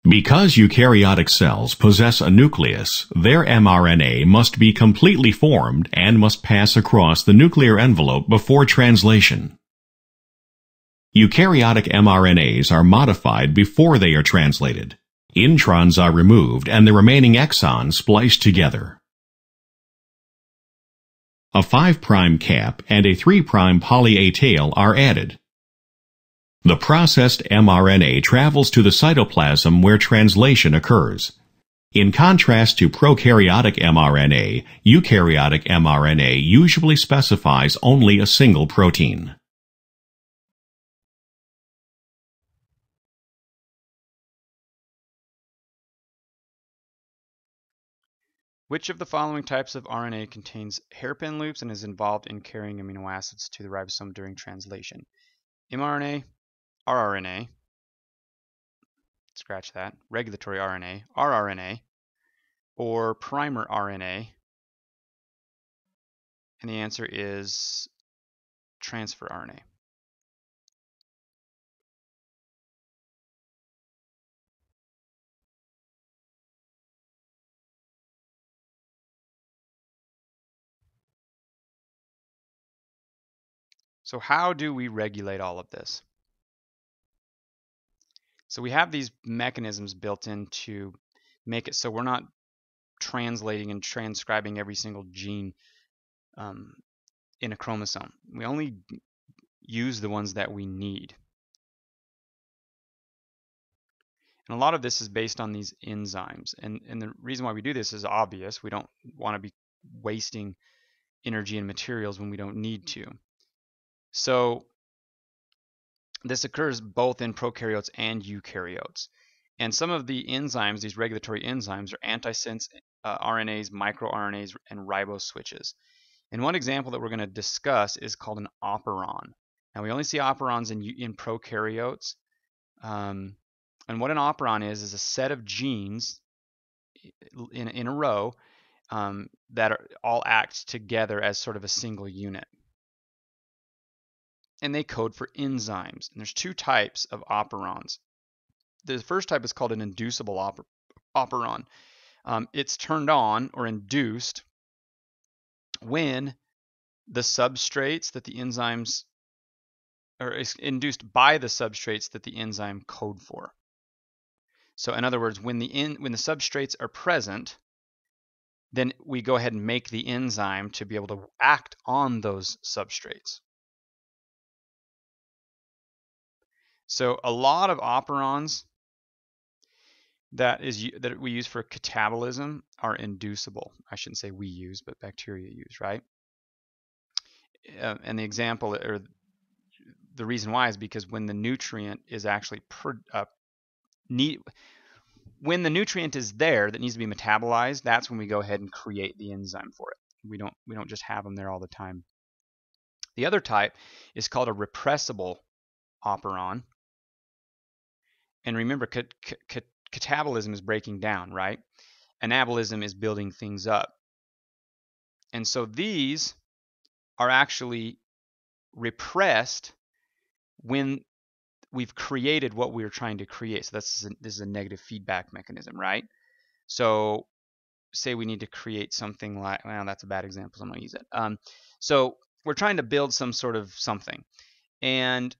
Because eukaryotic cells possess a nucleus, their mRNA must be completely formed and must pass across the nuclear envelope before translation. Eukaryotic mRNAs are modified before they are translated. Introns are removed and the remaining exons spliced together. A 5' cap and a 3' poly A tail are added. The processed mRNA travels to the cytoplasm where translation occurs. In contrast to prokaryotic mRNA, eukaryotic mRNA usually specifies only a single protein. Which of the following types of RNA contains hairpin loops and is involved in carrying amino acids to the ribosome during translation? mRNA, rRNA, scratch that, regulatory RNA, rRNA, or primer RNA? And the answer is transfer RNA. So how do we regulate all of this? So we have these mechanisms built in to make it so we're not translating and transcribing every single gene um, in a chromosome. We only use the ones that we need. And a lot of this is based on these enzymes. And, and the reason why we do this is obvious. We don't want to be wasting energy and materials when we don't need to. So this occurs both in prokaryotes and eukaryotes. And some of the enzymes, these regulatory enzymes, are antisense uh, RNAs, microRNAs, and riboswitches. And one example that we're going to discuss is called an operon. Now, we only see operons in, in prokaryotes. Um, and what an operon is, is a set of genes in, in a row um, that are, all act together as sort of a single unit and they code for enzymes. And there's two types of operons. The first type is called an inducible oper operon. Um, it's turned on or induced when the substrates that the enzymes are induced by the substrates that the enzyme code for. So in other words, when the in, when the substrates are present, then we go ahead and make the enzyme to be able to act on those substrates. So a lot of operons that is that we use for catabolism are inducible. I shouldn't say we use, but bacteria use, right? Uh, and the example or the reason why is because when the nutrient is actually per, uh, need, when the nutrient is there that needs to be metabolized, that's when we go ahead and create the enzyme for it. We don't we don't just have them there all the time. The other type is called a repressible operon. And remember, catabolism is breaking down, right? Anabolism is building things up. And so these are actually repressed when we've created what we are trying to create. So that's this is a negative feedback mechanism, right? So say we need to create something like, well, that's a bad example, so I'm gonna use it. Um, so we're trying to build some sort of something. And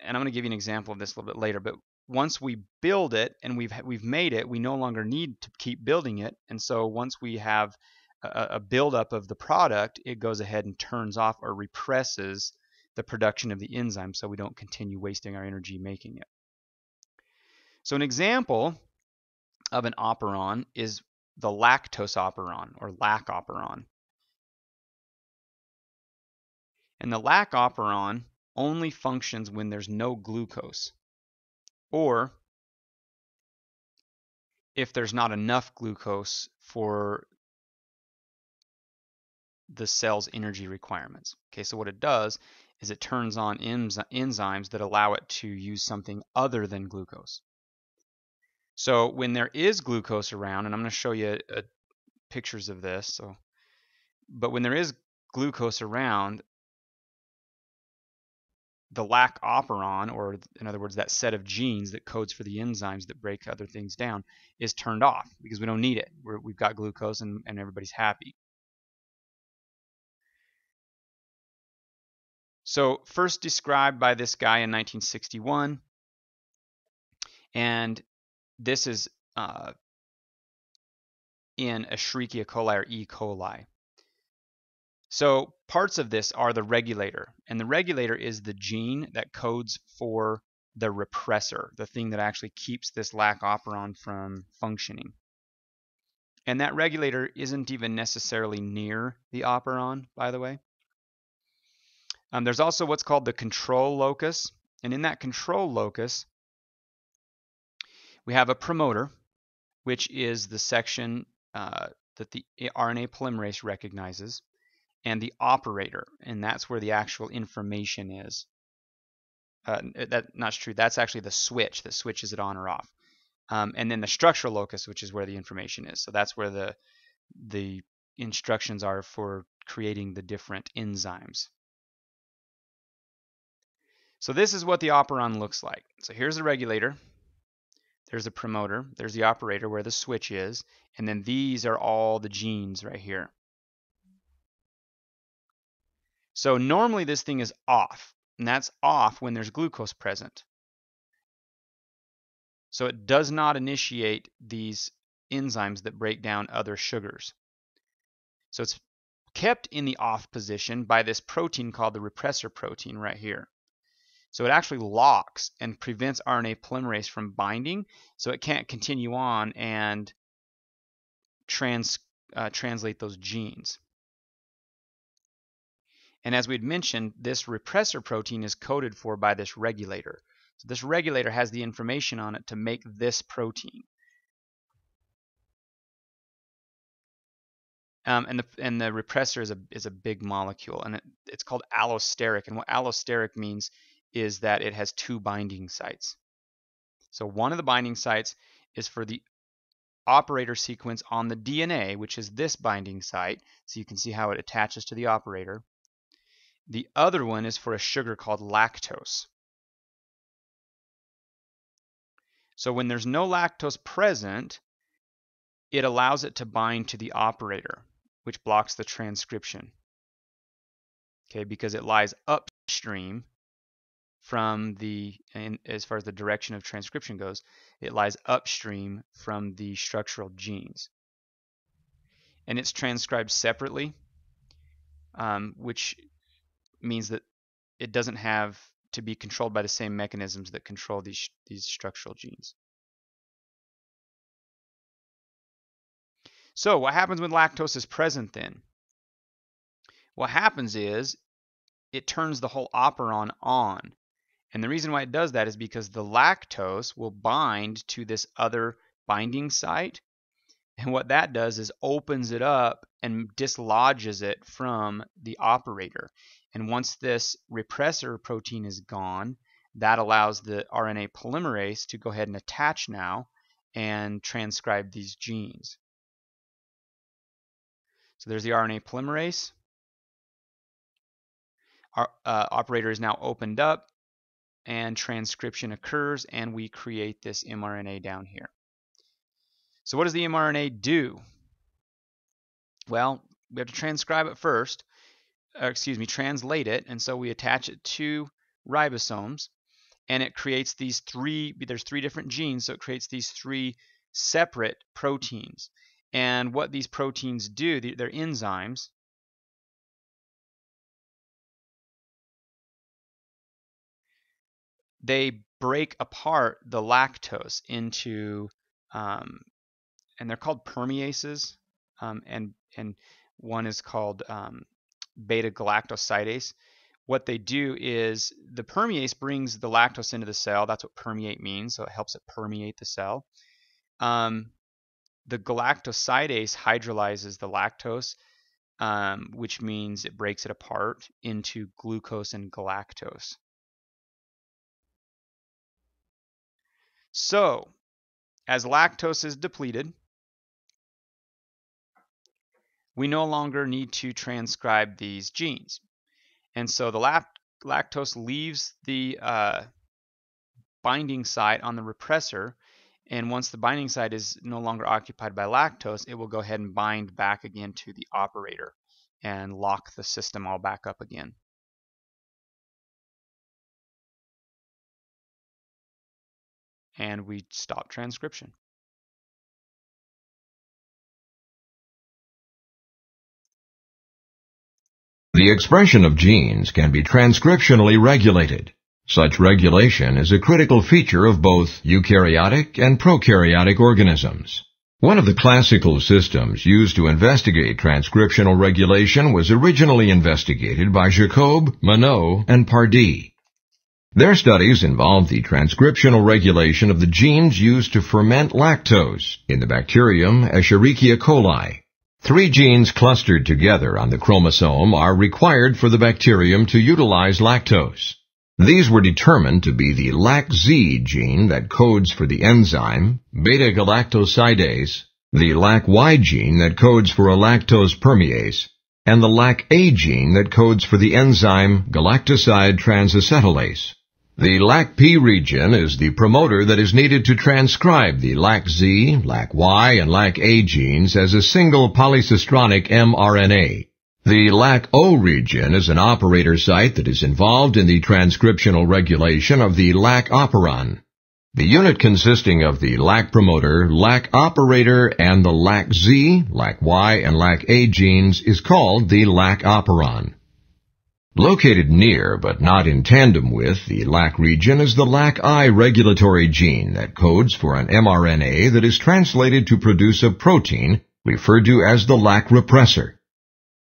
and I'm going to give you an example of this a little bit later, but once we build it and we've we've made it, we no longer need to keep building it. And so once we have a, a buildup of the product, it goes ahead and turns off or represses the production of the enzyme so we don't continue wasting our energy making it. So an example of an operon is the lactose operon or lac operon. And the lac operon only functions when there's no glucose or if there's not enough glucose for the cell's energy requirements. Okay, so what it does is it turns on enzymes that allow it to use something other than glucose. So when there is glucose around, and I'm going to show you uh, pictures of this, so but when there is glucose around, the lac operon, or in other words, that set of genes that codes for the enzymes that break other things down, is turned off because we don't need it. we have got glucose and, and everybody's happy. So first described by this guy in 1961, and this is uh, in Escherichia coli or E. coli. So parts of this are the regulator, and the regulator is the gene that codes for the repressor, the thing that actually keeps this lac operon from functioning. And that regulator isn't even necessarily near the operon, by the way. Um, there's also what's called the control locus, and in that control locus, we have a promoter, which is the section uh, that the RNA polymerase recognizes and the operator, and that's where the actual information is. Uh, that not true. That's actually the switch that switches it on or off. Um, and then the structural locus, which is where the information is. So that's where the the instructions are for creating the different enzymes. So this is what the operon looks like. So here's the regulator. There's the promoter. There's the operator where the switch is. And then these are all the genes right here. So normally this thing is off, and that's off when there's glucose present. So it does not initiate these enzymes that break down other sugars. So it's kept in the off position by this protein called the repressor protein right here. So it actually locks and prevents RNA polymerase from binding, so it can't continue on and trans, uh, translate those genes. And as we'd mentioned, this repressor protein is coded for by this regulator. So this regulator has the information on it to make this protein. Um, and the and the repressor is a is a big molecule, and it, it's called allosteric. And what allosteric means is that it has two binding sites. So one of the binding sites is for the operator sequence on the DNA, which is this binding site. So you can see how it attaches to the operator. The other one is for a sugar called lactose. So when there's no lactose present, it allows it to bind to the operator, which blocks the transcription. Okay, because it lies upstream from the, and as far as the direction of transcription goes, it lies upstream from the structural genes. And it's transcribed separately, um, which means that it doesn't have to be controlled by the same mechanisms that control these, these structural genes. So what happens when lactose is present then? What happens is it turns the whole operon on. And the reason why it does that is because the lactose will bind to this other binding site. And what that does is opens it up and dislodges it from the operator. And once this repressor protein is gone, that allows the RNA polymerase to go ahead and attach now and transcribe these genes. So there's the RNA polymerase. Our uh, operator is now opened up and transcription occurs and we create this mRNA down here. So what does the mRNA do? Well, we have to transcribe it first, excuse me, translate it, and so we attach it to ribosomes, and it creates these three, there's three different genes, so it creates these three separate proteins. And what these proteins do, they're enzymes, they break apart the lactose into, um, and they're called permeases, um, and and one is called um, beta galactosidase. What they do is the permease brings the lactose into the cell. That's what permeate means. So it helps it permeate the cell. Um, the galactosidase hydrolyzes the lactose, um, which means it breaks it apart into glucose and galactose. So, as lactose is depleted, we no longer need to transcribe these genes. And so the lactose leaves the uh, binding site on the repressor, and once the binding site is no longer occupied by lactose, it will go ahead and bind back again to the operator and lock the system all back up again. And we stop transcription. The expression of genes can be transcriptionally regulated. Such regulation is a critical feature of both eukaryotic and prokaryotic organisms. One of the classical systems used to investigate transcriptional regulation was originally investigated by Jacob, Monod, and Pardee. Their studies involved the transcriptional regulation of the genes used to ferment lactose in the bacterium Escherichia coli. Three genes clustered together on the chromosome are required for the bacterium to utilize lactose. These were determined to be the LAC-Z gene that codes for the enzyme beta-galactosidase, the LAC-Y gene that codes for a lactose permease, and the LAC-A gene that codes for the enzyme galactoside transacetylase. The LAC-P region is the promoter that is needed to transcribe the LAC-Z, LAC-Y, and LAC-A genes as a single polycistronic mRNA. The LAC-O region is an operator site that is involved in the transcriptional regulation of the LAC operon. The unit consisting of the LAC promoter, LAC operator, and the LAC-Z, LAC-Y, and LAC-A genes is called the LAC operon. Located near but not in tandem with the LAC region is the LAC-I regulatory gene that codes for an mRNA that is translated to produce a protein referred to as the LAC repressor.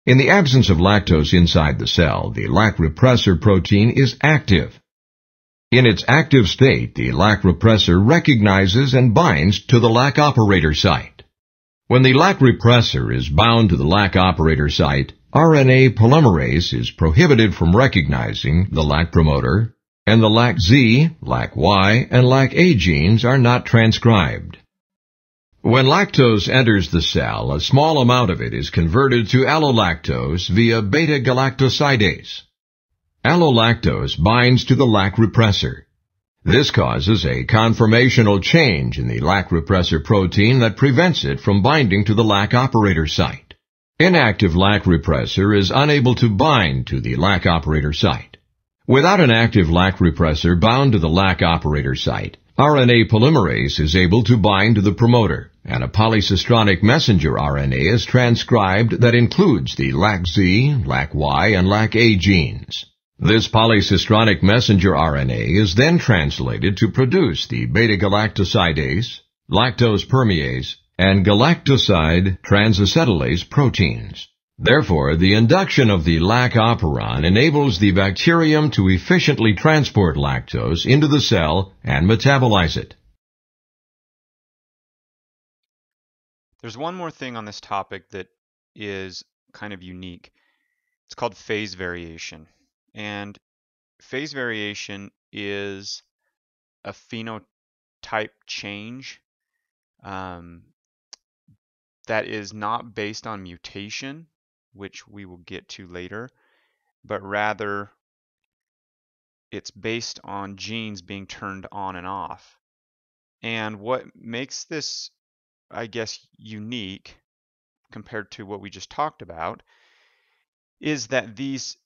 In the absence of lactose inside the cell, the LAC repressor protein is active. In its active state, the LAC repressor recognizes and binds to the LAC operator site. When the LAC repressor is bound to the LAC operator site, RNA polymerase is prohibited from recognizing the LAC promoter, and the LAC-Z, LAC-Y, and LAC-A genes are not transcribed. When lactose enters the cell, a small amount of it is converted to allolactose via beta-galactosidase. Allolactose binds to the LAC repressor. This causes a conformational change in the LAC repressor protein that prevents it from binding to the LAC operator site. Inactive LAC repressor is unable to bind to the LAC operator site. Without an active LAC repressor bound to the LAC operator site, RNA polymerase is able to bind to the promoter, and a polycistronic messenger RNA is transcribed that includes the LAC-Z, LAC-Y, and LAC-A genes. This polycistronic messenger RNA is then translated to produce the beta-galactosidase, lactose permease, and galactoside transacetylase proteins. Therefore, the induction of the LAC operon enables the bacterium to efficiently transport lactose into the cell and metabolize it. There's one more thing on this topic that is kind of unique. It's called phase variation. And phase variation is a phenotype change um, that is not based on mutation, which we will get to later, but rather it's based on genes being turned on and off. And what makes this, I guess, unique compared to what we just talked about is that these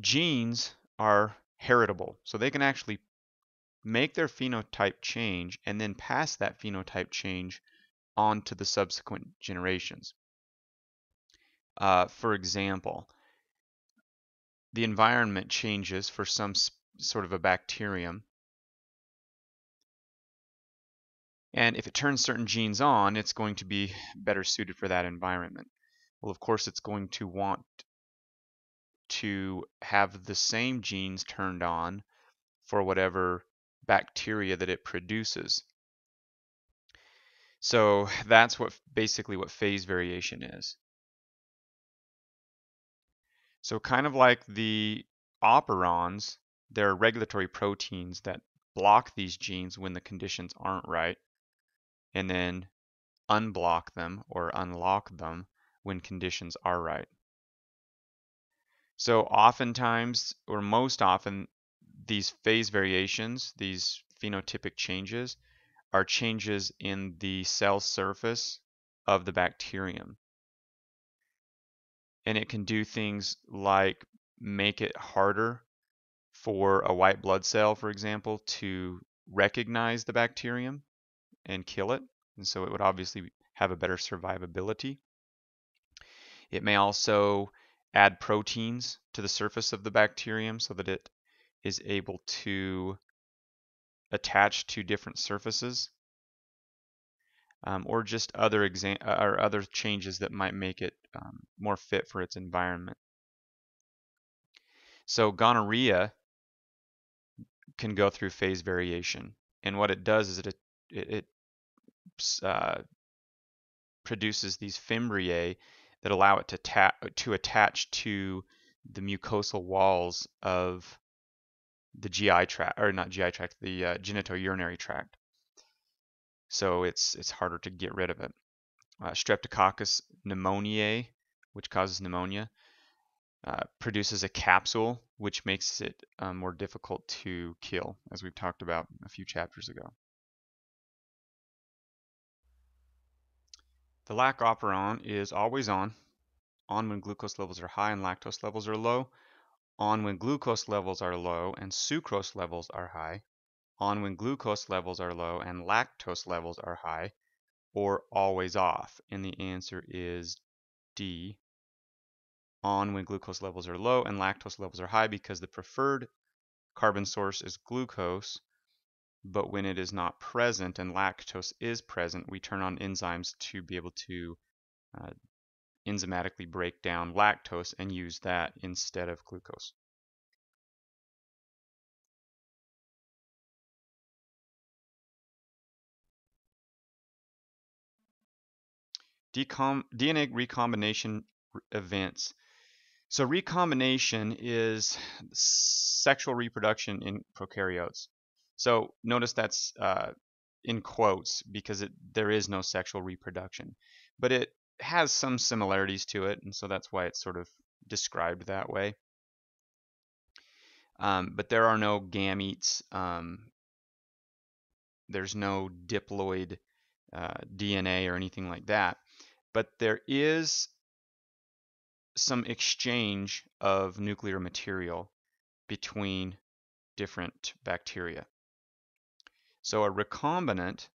genes are heritable. So they can actually make their phenotype change and then pass that phenotype change on to the subsequent generations. Uh, for example, the environment changes for some sort of a bacterium. And if it turns certain genes on, it's going to be better suited for that environment. Well, of course, it's going to want to have the same genes turned on for whatever bacteria that it produces. So that's what basically what phase variation is. So kind of like the operons, there are regulatory proteins that block these genes when the conditions aren't right, and then unblock them or unlock them when conditions are right. So oftentimes, or most often, these phase variations, these phenotypic changes, are changes in the cell surface of the bacterium. And it can do things like make it harder for a white blood cell, for example, to recognize the bacterium and kill it. And so it would obviously have a better survivability. It may also add proteins to the surface of the bacterium so that it is able to attach to different surfaces um, or just other exam or other changes that might make it um, more fit for its environment. So gonorrhea can go through phase variation. And what it does is it, it, it uh, produces these fimbriae that allow it to, to attach to the mucosal walls of the GI tract, or not GI tract, the uh, genitourinary tract. So it's it's harder to get rid of it. Uh, Streptococcus pneumoniae, which causes pneumonia, uh, produces a capsule, which makes it um, more difficult to kill, as we've talked about a few chapters ago. The lac operon is always on, on when glucose levels are high and lactose levels are low, on when glucose levels are low and sucrose levels are high, on when glucose levels are low and lactose levels are high, or always off. And the answer is D, on when glucose levels are low and lactose levels are high because the preferred carbon source is glucose, but when it is not present and lactose is present, we turn on enzymes to be able to uh, enzymatically break down lactose and use that instead of glucose. Decom DNA recombination events so recombination is sexual reproduction in prokaryotes. So notice that's uh, in quotes because it, there is no sexual reproduction, but it has some similarities to it, and so that's why it's sort of described that way. Um, but there are no gametes. Um, there's no diploid uh, DNA or anything like that. But there is some exchange of nuclear material between different bacteria. So a recombinant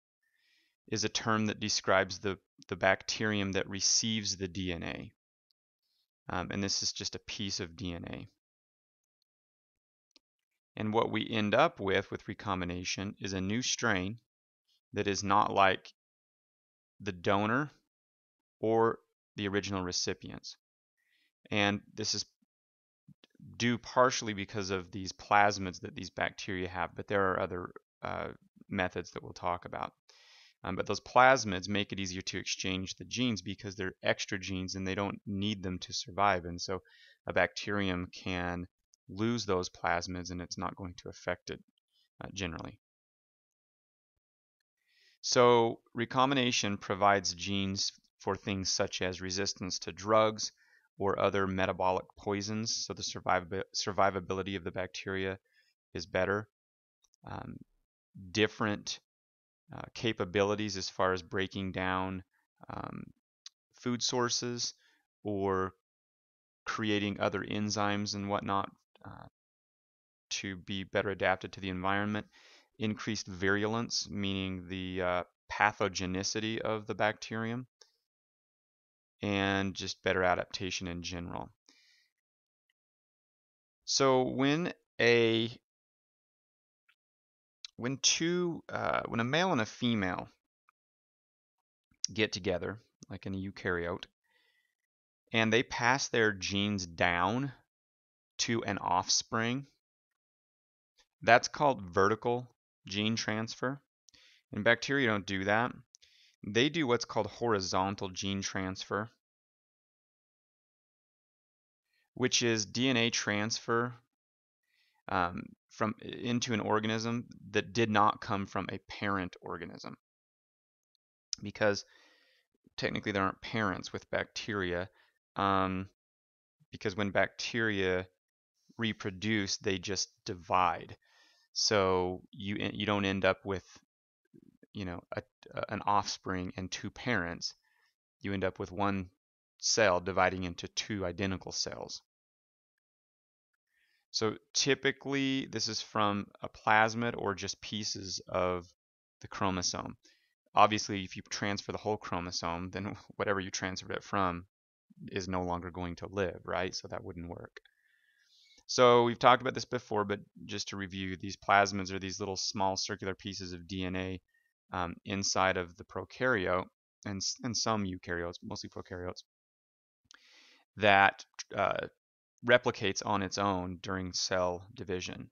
is a term that describes the, the bacterium that receives the DNA. Um, and this is just a piece of DNA. And what we end up with with recombination is a new strain that is not like the donor or the original recipients. And this is due partially because of these plasmids that these bacteria have, but there are other uh, methods that we'll talk about. Um, but those plasmids make it easier to exchange the genes because they're extra genes and they don't need them to survive. And so a bacterium can lose those plasmids and it's not going to affect it uh, generally. So recombination provides genes for things such as resistance to drugs, or other metabolic poisons, so the survivability of the bacteria is better. Um, different uh, capabilities as far as breaking down um, food sources or creating other enzymes and whatnot uh, to be better adapted to the environment. Increased virulence, meaning the uh, pathogenicity of the bacterium and just better adaptation in general. So when a when two uh, when a male and a female get together, like in a eukaryote, and they pass their genes down to an offspring, that's called vertical gene transfer. In bacteria don't do that. They do what's called horizontal gene transfer, which is DNA transfer um, from into an organism that did not come from a parent organism. Because technically there aren't parents with bacteria, um, because when bacteria reproduce, they just divide. So you you don't end up with you know a, an offspring and two parents. You end up with one cell dividing into two identical cells. So typically this is from a plasmid or just pieces of the chromosome. Obviously, if you transfer the whole chromosome, then whatever you transferred it from is no longer going to live, right? So that wouldn't work. So we've talked about this before, but just to review, these plasmids are these little small circular pieces of DNA um, inside of the prokaryote and, and some eukaryotes, mostly prokaryotes, that uh, replicates on its own during cell division.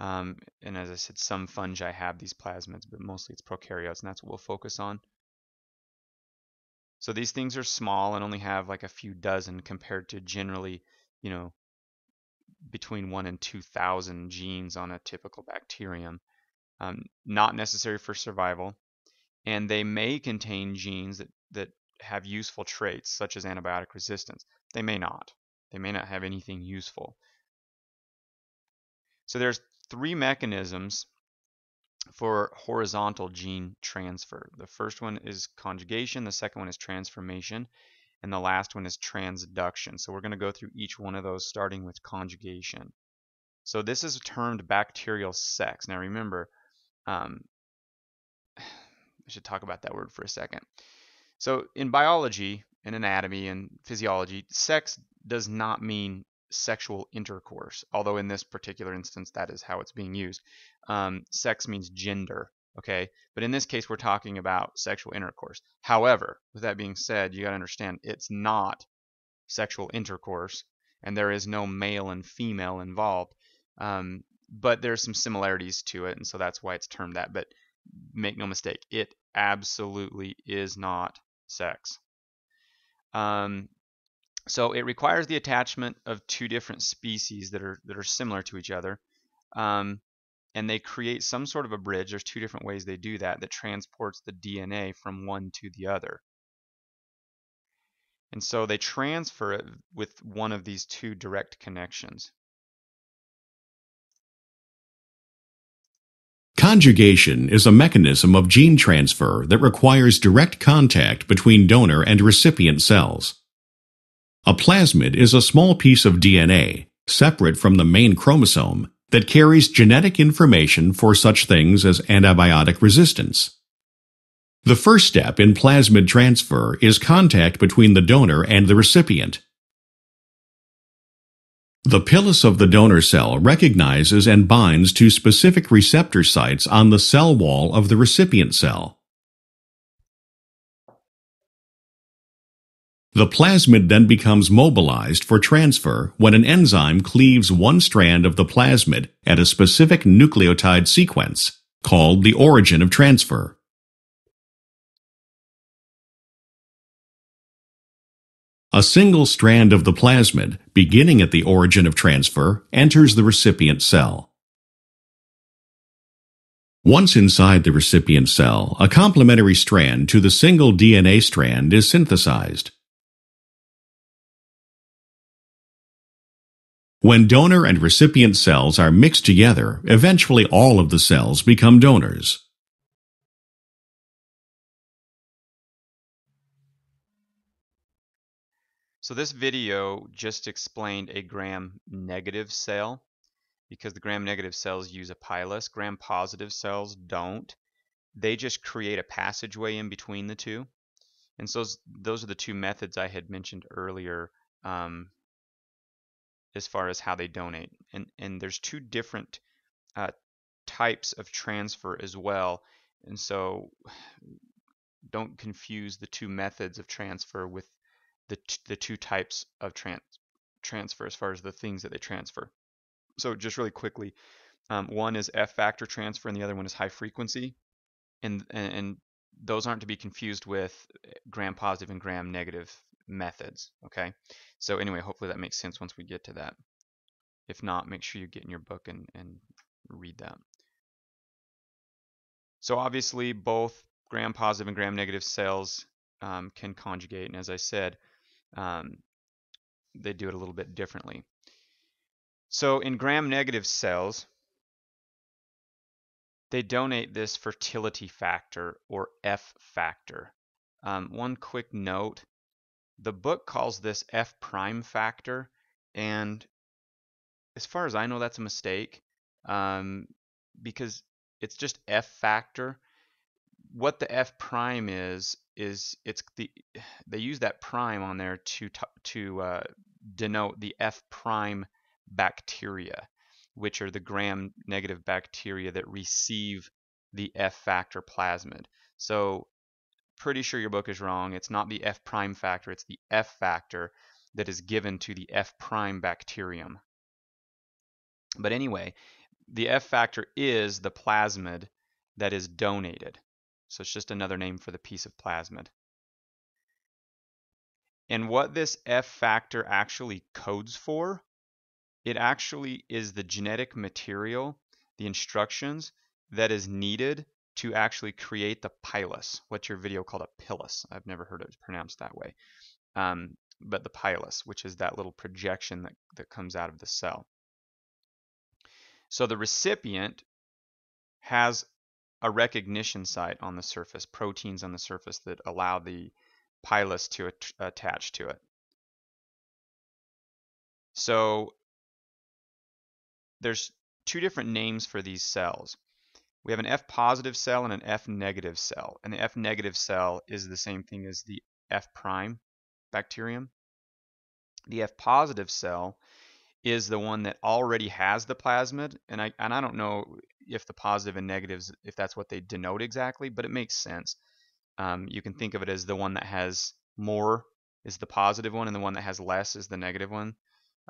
Um, and as I said, some fungi have these plasmids, but mostly it's prokaryotes, and that's what we'll focus on. So these things are small and only have like a few dozen compared to generally, you know, between one and 2,000 genes on a typical bacterium. Um, not necessary for survival. And they may contain genes that, that have useful traits, such as antibiotic resistance. They may not. They may not have anything useful. So there's three mechanisms for horizontal gene transfer. The first one is conjugation, the second one is transformation, and the last one is transduction. So we're going to go through each one of those starting with conjugation. So this is termed bacterial sex. Now remember, um, I should talk about that word for a second. So in biology and anatomy and physiology, sex does not mean sexual intercourse, although in this particular instance that is how it's being used. Um, sex means gender, okay? But in this case, we're talking about sexual intercourse. However, with that being said, you got to understand it's not sexual intercourse, and there is no male and female involved. Um, but there's some similarities to it, and so that's why it's termed that. But make no mistake, it absolutely is not sex. Um, so it requires the attachment of two different species that are that are similar to each other, um, and they create some sort of a bridge. There's two different ways they do that that transports the DNA from one to the other. And so they transfer it with one of these two direct connections. Conjugation is a mechanism of gene transfer that requires direct contact between donor and recipient cells. A plasmid is a small piece of DNA, separate from the main chromosome, that carries genetic information for such things as antibiotic resistance. The first step in plasmid transfer is contact between the donor and the recipient. The pilus of the donor cell recognizes and binds to specific receptor sites on the cell wall of the recipient cell. The plasmid then becomes mobilized for transfer when an enzyme cleaves one strand of the plasmid at a specific nucleotide sequence, called the origin of transfer. A single strand of the plasmid, beginning at the origin of transfer, enters the recipient cell. Once inside the recipient cell, a complementary strand to the single DNA strand is synthesized. When donor and recipient cells are mixed together, eventually all of the cells become donors. So this video just explained a gram-negative cell because the gram-negative cells use a pilus. Gram-positive cells don't. They just create a passageway in between the two. And so those are the two methods I had mentioned earlier um, as far as how they donate. And, and there's two different uh, types of transfer as well. And so don't confuse the two methods of transfer with the, the two types of trans transfer as far as the things that they transfer. So just really quickly, um, one is F factor transfer and the other one is high frequency. And, and, and those aren't to be confused with eh, gram positive and gram negative methods. Okay. So anyway, hopefully that makes sense once we get to that. If not, make sure you get in your book and, and read that. So obviously both gram positive and gram negative cells um, can conjugate. And as I said, um, they do it a little bit differently. So in gram-negative cells, they donate this fertility factor or F factor. Um, one quick note, the book calls this F prime factor, and as far as I know, that's a mistake um, because it's just F factor. What the F prime is is it's the they use that prime on there to to uh, denote the F prime bacteria, which are the gram-negative bacteria that receive the F factor plasmid. So pretty sure your book is wrong. It's not the F prime factor, it's the F factor that is given to the F prime bacterium. But anyway, the F factor is the plasmid that is donated. So it's just another name for the piece of plasmid. And what this F factor actually codes for, it actually is the genetic material, the instructions that is needed to actually create the pilus, what your video called a pilus. I've never heard it pronounced that way. Um, but the pilus, which is that little projection that, that comes out of the cell. So the recipient has a recognition site on the surface, proteins on the surface that allow the pilus to at attach to it. So there's two different names for these cells. We have an F positive cell and an F negative cell. And the F negative cell is the same thing as the F prime bacterium. The F positive cell is the one that already has the plasmid. And I, and I don't know if the positive and negatives, if that's what they denote exactly, but it makes sense. Um, you can think of it as the one that has more is the positive one, and the one that has less is the negative one.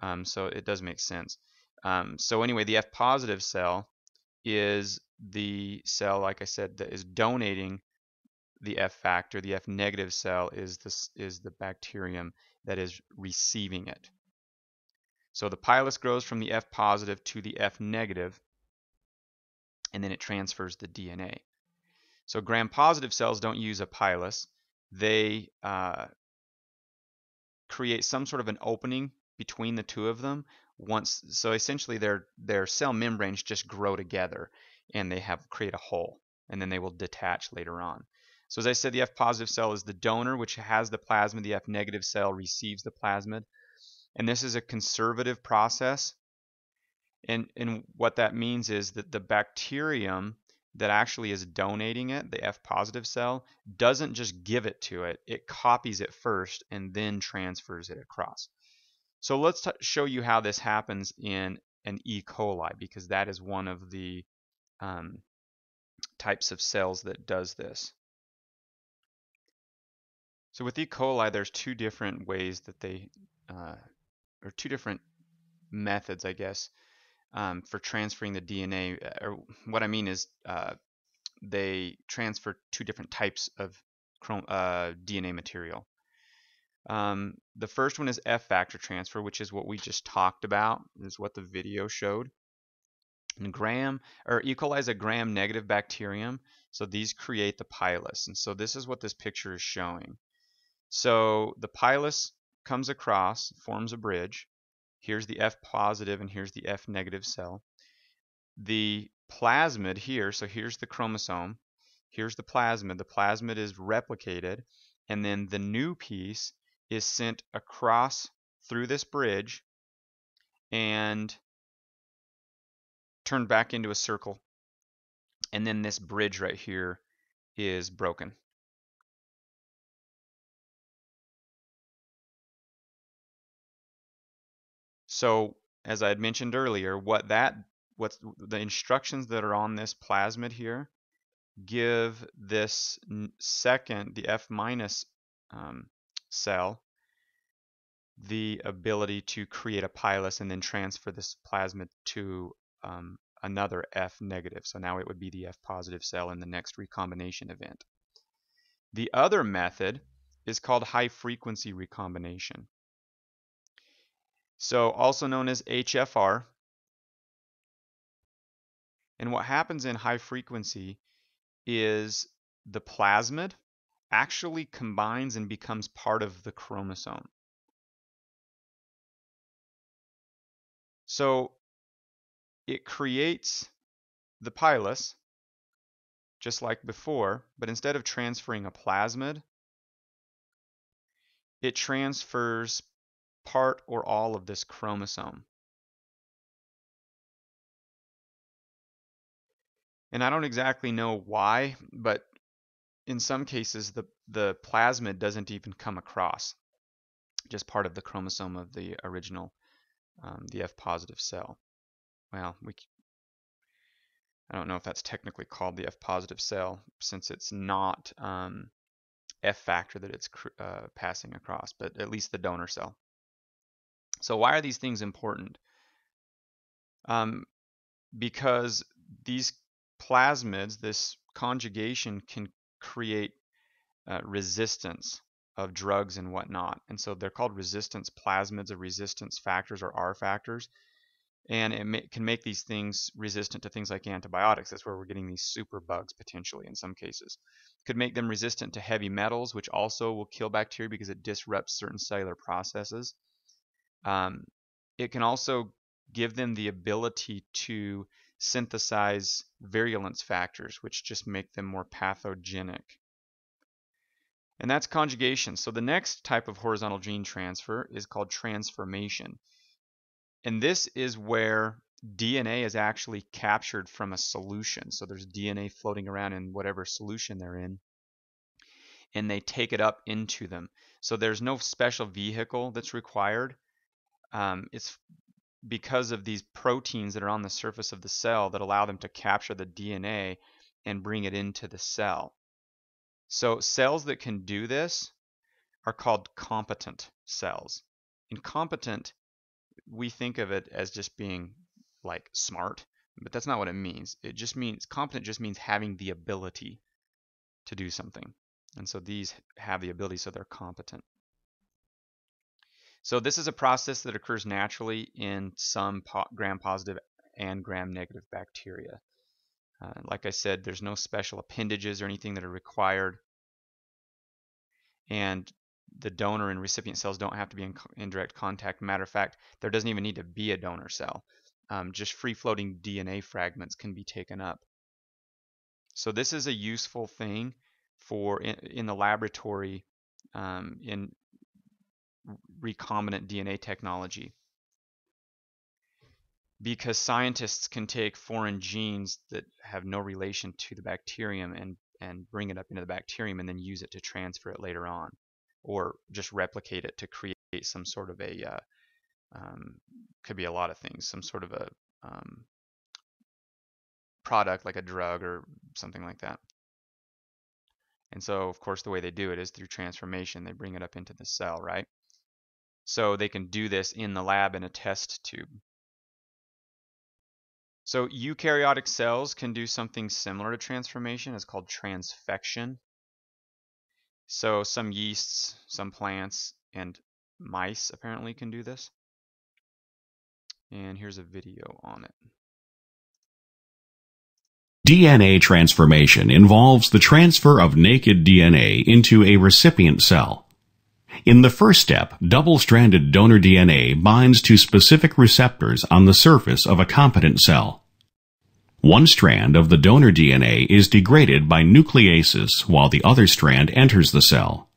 Um, so it does make sense. Um, so anyway, the F positive cell is the cell, like I said, that is donating the F factor. The F negative cell is this is the bacterium that is receiving it. So the pilus grows from the F positive to the F negative, and then it transfers the DNA. So gram-positive cells don't use a pilus. They uh, create some sort of an opening between the two of them. Once, so essentially, their their cell membranes just grow together, and they have create a hole, and then they will detach later on. So as I said, the F positive cell is the donor, which has the plasmid. The F negative cell receives the plasmid. And this is a conservative process. And, and what that means is that the bacterium that actually is donating it, the F positive cell, doesn't just give it to it, it copies it first and then transfers it across. So let's show you how this happens in an E. coli because that is one of the um, types of cells that does this. So with E. coli, there's two different ways that they uh, or two different methods, I guess, um, for transferring the DNA. Uh, or what I mean is uh, they transfer two different types of uh, DNA material. Um, the first one is F factor transfer, which is what we just talked about, is what the video showed. And gram or E. is a gram negative bacterium, so these create the pilus. And so this is what this picture is showing. So the pilus comes across, forms a bridge. Here's the F positive and here's the F negative cell. The plasmid here, so here's the chromosome, here's the plasmid. The plasmid is replicated, and then the new piece is sent across through this bridge and turned back into a circle. And then this bridge right here is broken. So as I had mentioned earlier, what that what's the instructions that are on this plasmid here give this second, the F minus um, cell, the ability to create a pilus and then transfer this plasmid to um, another F negative. So now it would be the F positive cell in the next recombination event. The other method is called high frequency recombination. So also known as HFR. And what happens in high frequency is the plasmid actually combines and becomes part of the chromosome. So it creates the pilus just like before, but instead of transferring a plasmid, it transfers part or all of this chromosome. And I don't exactly know why, but in some cases the, the plasmid doesn't even come across, just part of the chromosome of the original, um, the F positive cell. Well, we I don't know if that's technically called the F positive cell since it's not um, F factor that it's uh, passing across, but at least the donor cell. So why are these things important? Um, because these plasmids, this conjugation can create uh, resistance of drugs and whatnot. And so they're called resistance plasmids or resistance factors or R factors and it may, can make these things resistant to things like antibiotics. That's where we're getting these super bugs potentially in some cases. Could make them resistant to heavy metals, which also will kill bacteria because it disrupts certain cellular processes. Um, it can also give them the ability to synthesize virulence factors, which just make them more pathogenic. And that's conjugation. So the next type of horizontal gene transfer is called transformation. And this is where DNA is actually captured from a solution. So there's DNA floating around in whatever solution they're in. And they take it up into them. So there's no special vehicle that's required. Um, it's because of these proteins that are on the surface of the cell that allow them to capture the DNA and bring it into the cell. So cells that can do this are called competent cells. Incompetent we think of it as just being like smart, but that's not what it means. It just means competent just means having the ability to do something. And so these have the ability, so they're competent. So this is a process that occurs naturally in some gram-positive and gram-negative bacteria. Uh, like I said, there's no special appendages or anything that are required. And the donor and recipient cells don't have to be in, in direct contact. Matter of fact, there doesn't even need to be a donor cell. Um, just free-floating DNA fragments can be taken up. So this is a useful thing for in, in the laboratory um, in recombinant DNA technology. Because scientists can take foreign genes that have no relation to the bacterium and and bring it up into the bacterium and then use it to transfer it later on or just replicate it to create some sort of a uh, um, could be a lot of things some sort of a um, product like a drug or something like that. And so of course the way they do it is through transformation. They bring it up into the cell right so they can do this in the lab in a test tube so eukaryotic cells can do something similar to transformation it's called transfection so some yeasts, some plants, and mice apparently can do this. And here's a video on it. DNA transformation involves the transfer of naked DNA into a recipient cell. In the first step, double-stranded donor DNA binds to specific receptors on the surface of a competent cell. One strand of the donor DNA is degraded by nucleases while the other strand enters the cell.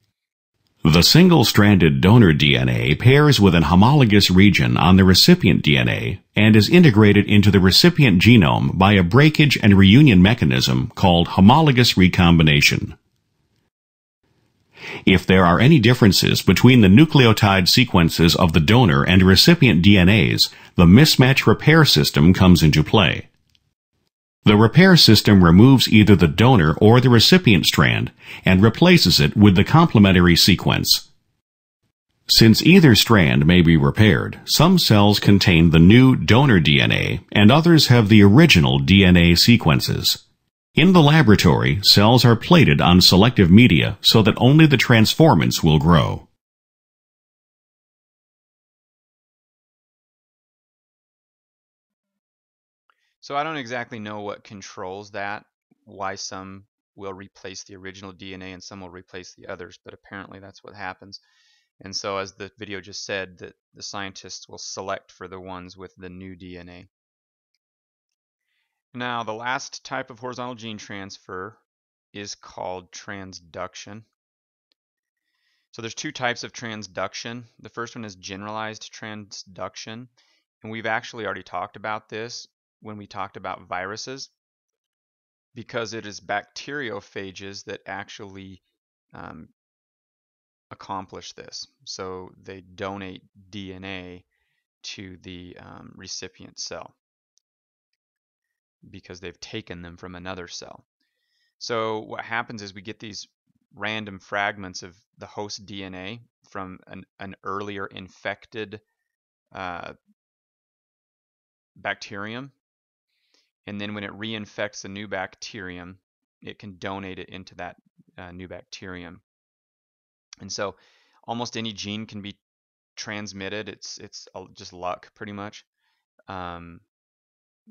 The single-stranded donor DNA pairs with an homologous region on the recipient DNA and is integrated into the recipient genome by a breakage and reunion mechanism called homologous recombination. If there are any differences between the nucleotide sequences of the donor and recipient DNAs, the mismatch repair system comes into play. The repair system removes either the donor or the recipient strand and replaces it with the complementary sequence. Since either strand may be repaired, some cells contain the new donor DNA and others have the original DNA sequences. In the laboratory, cells are plated on selective media so that only the transformants will grow. So I don't exactly know what controls that, why some will replace the original DNA and some will replace the others, but apparently that's what happens. And so as the video just said, that the scientists will select for the ones with the new DNA. Now the last type of horizontal gene transfer is called transduction. So there's two types of transduction. The first one is generalized transduction. And we've actually already talked about this when we talked about viruses because it is bacteriophages that actually um, accomplish this. So they donate DNA to the um, recipient cell because they've taken them from another cell. So what happens is we get these random fragments of the host DNA from an, an earlier infected uh, bacterium. And then when it reinfects a new bacterium, it can donate it into that uh, new bacterium. And so almost any gene can be transmitted. It's it's just luck pretty much. Um,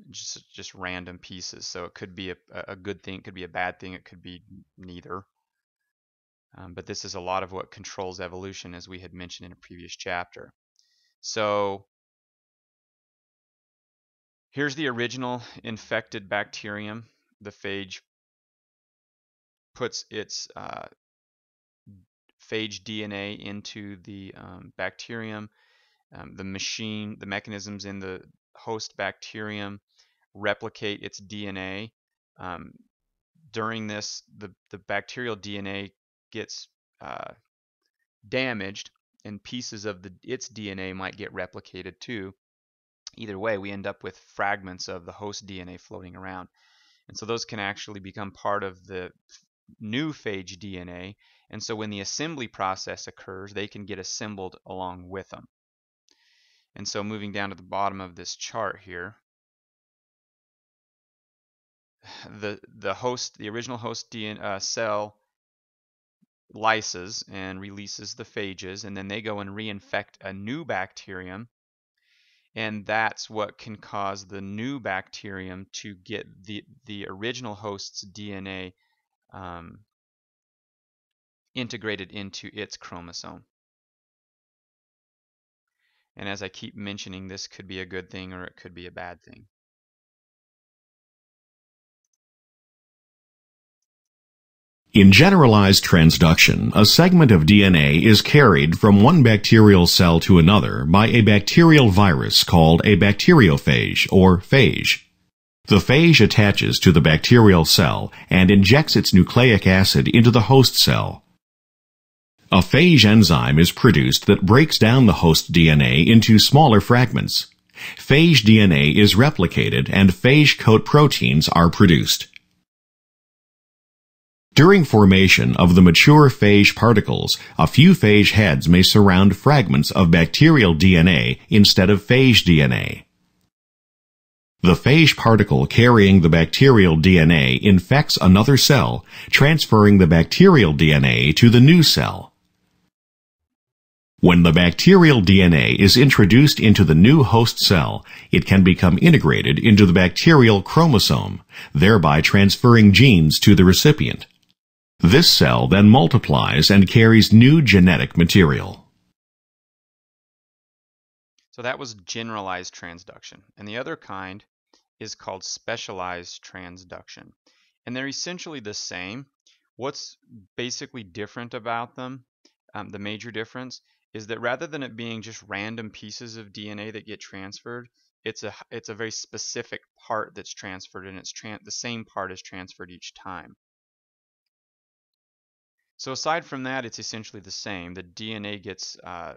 just just random pieces. So it could be a, a good thing, it could be a bad thing, it could be neither. Um, but this is a lot of what controls evolution, as we had mentioned in a previous chapter. So here's the original infected bacterium. The phage puts its uh, phage DNA into the um, bacterium. Um, the machine, the mechanisms in the host bacterium replicate its DNA. Um, during this, the, the bacterial DNA gets uh, damaged and pieces of the, its DNA might get replicated too. Either way, we end up with fragments of the host DNA floating around. And so those can actually become part of the new phage DNA. And so when the assembly process occurs, they can get assembled along with them. And so moving down to the bottom of this chart here, the the host, the original host DNA, uh, cell lyses and releases the phages, and then they go and reinfect a new bacterium, and that's what can cause the new bacterium to get the the original host's DNA um, integrated into its chromosome. And as I keep mentioning, this could be a good thing or it could be a bad thing. In generalized transduction, a segment of DNA is carried from one bacterial cell to another by a bacterial virus called a bacteriophage or phage. The phage attaches to the bacterial cell and injects its nucleic acid into the host cell. A phage enzyme is produced that breaks down the host DNA into smaller fragments. Phage DNA is replicated and phage coat proteins are produced. During formation of the mature phage particles, a few phage heads may surround fragments of bacterial DNA instead of phage DNA. The phage particle carrying the bacterial DNA infects another cell, transferring the bacterial DNA to the new cell. When the bacterial DNA is introduced into the new host cell, it can become integrated into the bacterial chromosome, thereby transferring genes to the recipient. This cell then multiplies and carries new genetic material. So that was generalized transduction. And the other kind is called specialized transduction. And they're essentially the same. What's basically different about them, um, the major difference, is that rather than it being just random pieces of DNA that get transferred, it's a it's a very specific part that's transferred and it's the same part is transferred each time. So aside from that, it's essentially the same. The DNA gets uh,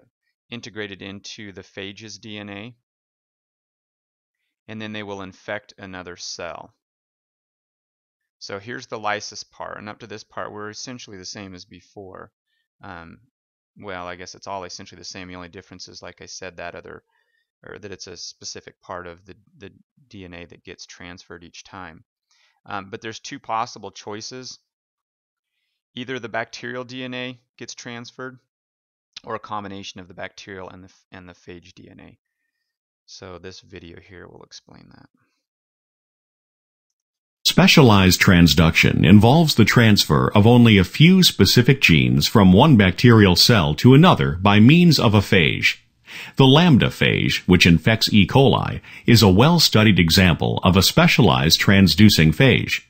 integrated into the phage's DNA, and then they will infect another cell. So here's the lysis part, and up to this part, we're essentially the same as before. Um, well, I guess it's all essentially the same. The only difference is, like I said, that other, or that it's a specific part of the, the DNA that gets transferred each time. Um, but there's two possible choices Either the bacterial DNA gets transferred or a combination of the bacterial and the, and the phage DNA. So this video here will explain that. Specialized transduction involves the transfer of only a few specific genes from one bacterial cell to another by means of a phage. The lambda phage, which infects E. coli, is a well-studied example of a specialized transducing phage.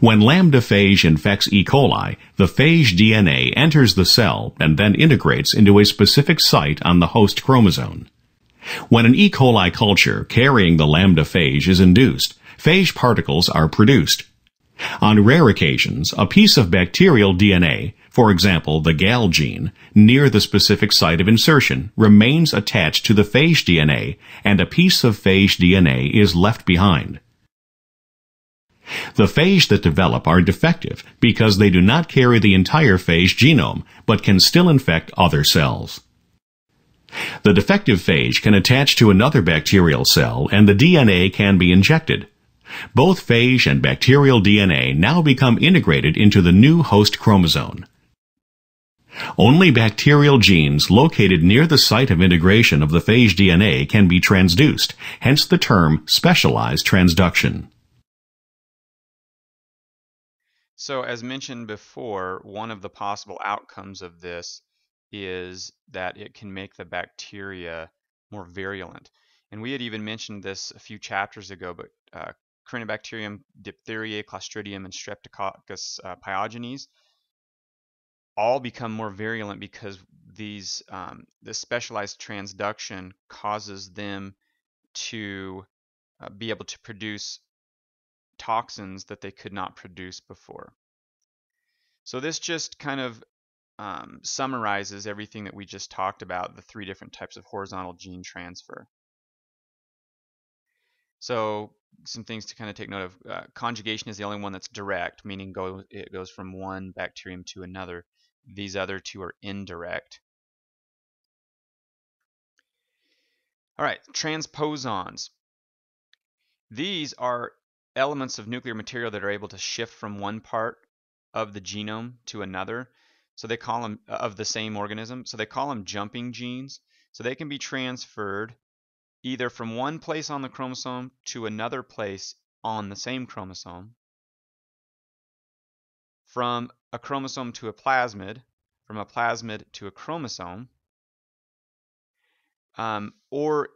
When lambda phage infects E. coli, the phage DNA enters the cell and then integrates into a specific site on the host chromosome. When an E. coli culture carrying the lambda phage is induced, phage particles are produced. On rare occasions, a piece of bacterial DNA, for example the GAL gene, near the specific site of insertion remains attached to the phage DNA and a piece of phage DNA is left behind. The phage that develop are defective because they do not carry the entire phage genome, but can still infect other cells. The defective phage can attach to another bacterial cell and the DNA can be injected. Both phage and bacterial DNA now become integrated into the new host chromosome. Only bacterial genes located near the site of integration of the phage DNA can be transduced, hence the term specialized transduction. So as mentioned before, one of the possible outcomes of this is that it can make the bacteria more virulent. And we had even mentioned this a few chapters ago, but uh, Corynebacterium, diphtheriae, Clostridium, and Streptococcus uh, pyogenes all become more virulent because these um, this specialized transduction causes them to uh, be able to produce toxins that they could not produce before. So this just kind of um, summarizes everything that we just talked about, the three different types of horizontal gene transfer. So some things to kind of take note of. Uh, conjugation is the only one that's direct, meaning go, it goes from one bacterium to another. These other two are indirect. All right, transposons. These are elements of nuclear material that are able to shift from one part of the genome to another. So they call them uh, of the same organism. So they call them jumping genes. So they can be transferred either from one place on the chromosome to another place on the same chromosome, from a chromosome to a plasmid, from a plasmid to a chromosome, um, or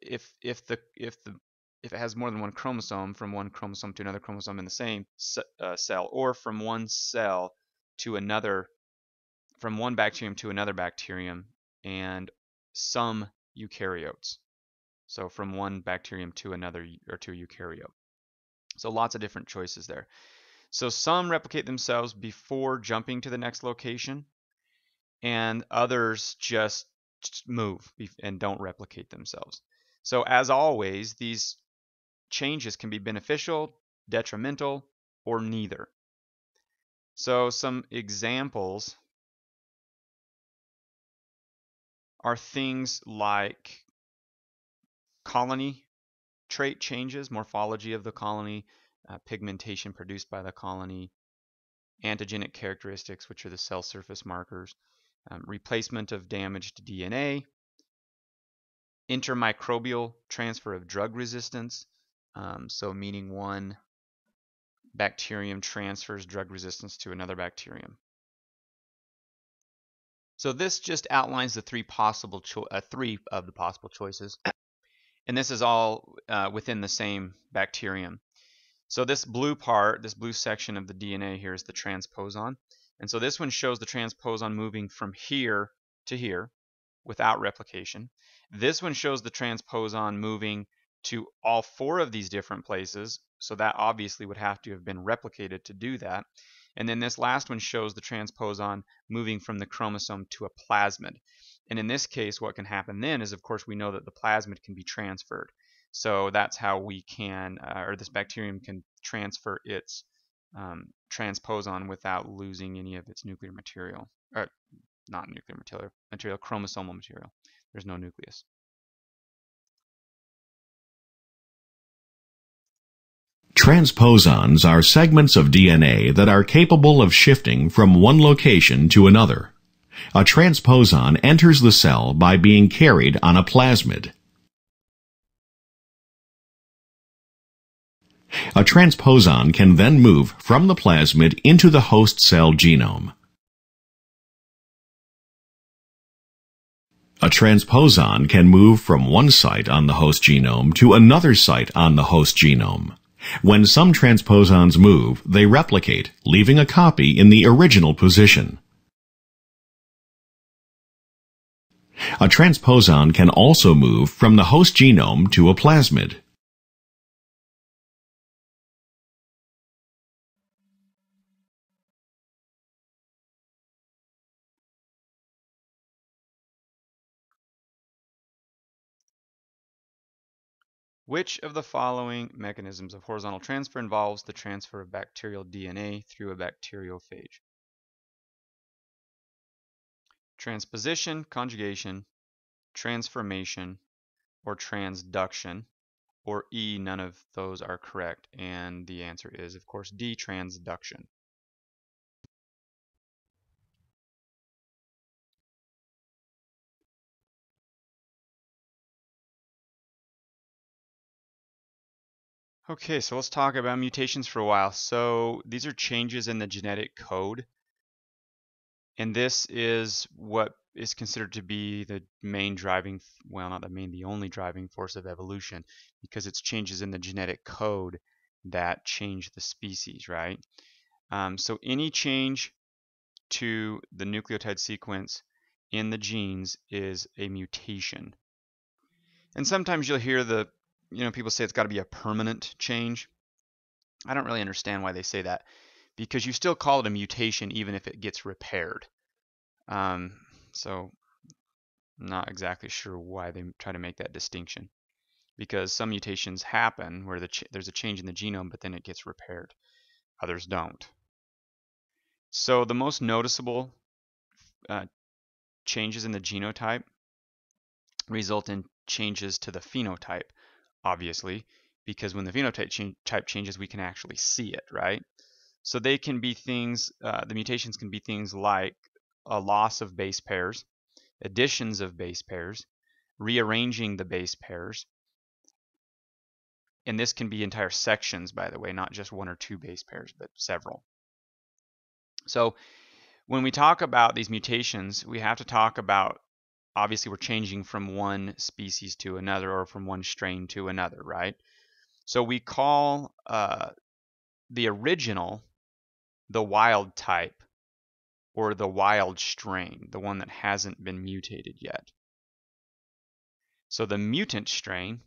if if the if the if it has more than one chromosome, from one chromosome to another chromosome in the same uh, cell, or from one cell to another, from one bacterium to another bacterium, and some eukaryotes. So from one bacterium to another or to a eukaryote. So lots of different choices there. So some replicate themselves before jumping to the next location, and others just move and don't replicate themselves. So as always, these changes can be beneficial, detrimental, or neither. So some examples are things like colony trait changes, morphology of the colony, uh, pigmentation produced by the colony, antigenic characteristics, which are the cell surface markers, um, replacement of damaged DNA, intermicrobial transfer of drug resistance, um, so meaning one bacterium transfers drug resistance to another bacterium. So this just outlines the three possible uh, three of the possible choices, and this is all uh, within the same bacterium. So this blue part, this blue section of the DNA here is the transposon, and so this one shows the transposon moving from here to here without replication. This one shows the transposon moving to all four of these different places, so that obviously would have to have been replicated to do that. And then this last one shows the transposon moving from the chromosome to a plasmid. And in this case, what can happen then is, of course, we know that the plasmid can be transferred. So that's how we can, uh, or this bacterium can transfer its um, transposon without losing any of its nuclear material, or not nuclear material, material, chromosomal material. There's no nucleus. Transposons are segments of DNA that are capable of shifting from one location to another. A transposon enters the cell by being carried on a plasmid. A transposon can then move from the plasmid into the host cell genome. A transposon can move from one site on the host genome to another site on the host genome. When some transposons move, they replicate, leaving a copy in the original position. A transposon can also move from the host genome to a plasmid. Which of the following mechanisms of horizontal transfer involves the transfer of bacterial DNA through a bacteriophage? Transposition, conjugation, transformation, or transduction, or E, none of those are correct. And the answer is, of course, D, transduction. Okay, so let's talk about mutations for a while. So these are changes in the genetic code. And this is what is considered to be the main driving, well, not the main, the only driving force of evolution, because it's changes in the genetic code that change the species, right? Um, so any change to the nucleotide sequence in the genes is a mutation. And sometimes you'll hear the you know, people say it's got to be a permanent change. I don't really understand why they say that because you still call it a mutation even if it gets repaired. Um, so not exactly sure why they try to make that distinction because some mutations happen where the there's a change in the genome but then it gets repaired. Others don't. So the most noticeable uh, changes in the genotype result in changes to the phenotype obviously, because when the phenotype ch type changes, we can actually see it, right? So they can be things, uh, the mutations can be things like a loss of base pairs, additions of base pairs, rearranging the base pairs, and this can be entire sections, by the way, not just one or two base pairs, but several. So when we talk about these mutations, we have to talk about obviously we're changing from one species to another or from one strain to another, right? So we call uh, the original the wild type or the wild strain, the one that hasn't been mutated yet. So the mutant strain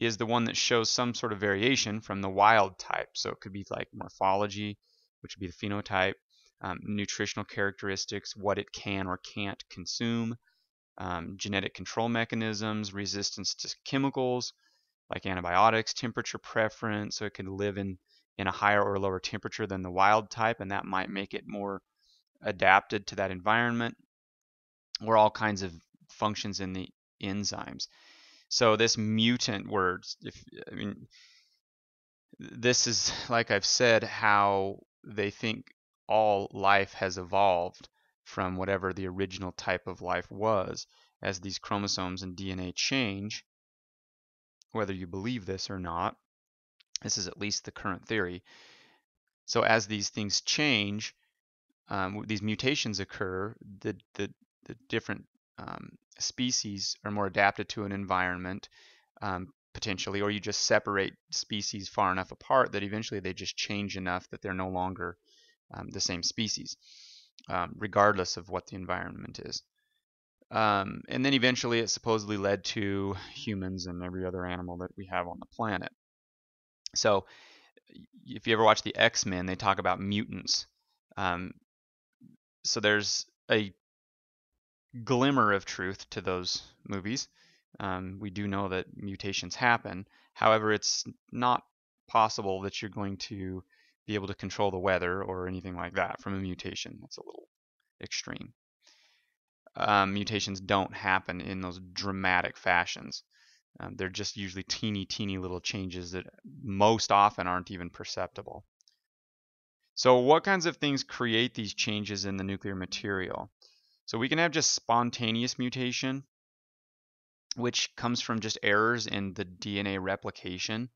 is the one that shows some sort of variation from the wild type. So it could be like morphology, which would be the phenotype, um, nutritional characteristics, what it can or can't consume, um, genetic control mechanisms, resistance to chemicals like antibiotics, temperature preference, so it can live in, in a higher or lower temperature than the wild type, and that might make it more adapted to that environment, or all kinds of functions in the enzymes. So this mutant word, if I mean, this is like I've said, how they think all life has evolved from whatever the original type of life was as these chromosomes and DNA change, whether you believe this or not. This is at least the current theory. So as these things change, um, these mutations occur, the, the, the different um, species are more adapted to an environment um, potentially, or you just separate species far enough apart that eventually they just change enough that they're no longer um, the same species, um, regardless of what the environment is. Um, and then eventually it supposedly led to humans and every other animal that we have on the planet. So if you ever watch the X-Men, they talk about mutants. Um, so there's a glimmer of truth to those movies. Um, we do know that mutations happen. However, it's not possible that you're going to be able to control the weather or anything like that from a mutation. That's a little extreme. Um, mutations don't happen in those dramatic fashions. Um, they're just usually teeny, teeny little changes that most often aren't even perceptible. So what kinds of things create these changes in the nuclear material? So we can have just spontaneous mutation, which comes from just errors in the DNA replication.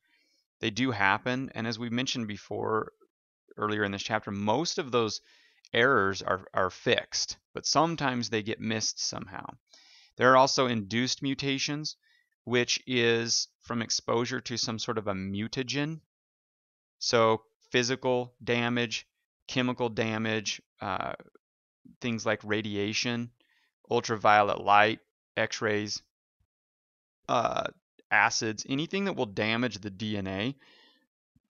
They do happen, and as we mentioned before earlier in this chapter, most of those errors are, are fixed, but sometimes they get missed somehow. There are also induced mutations, which is from exposure to some sort of a mutagen. So physical damage, chemical damage, uh, things like radiation, ultraviolet light, x-rays, uh, acids, anything that will damage the DNA.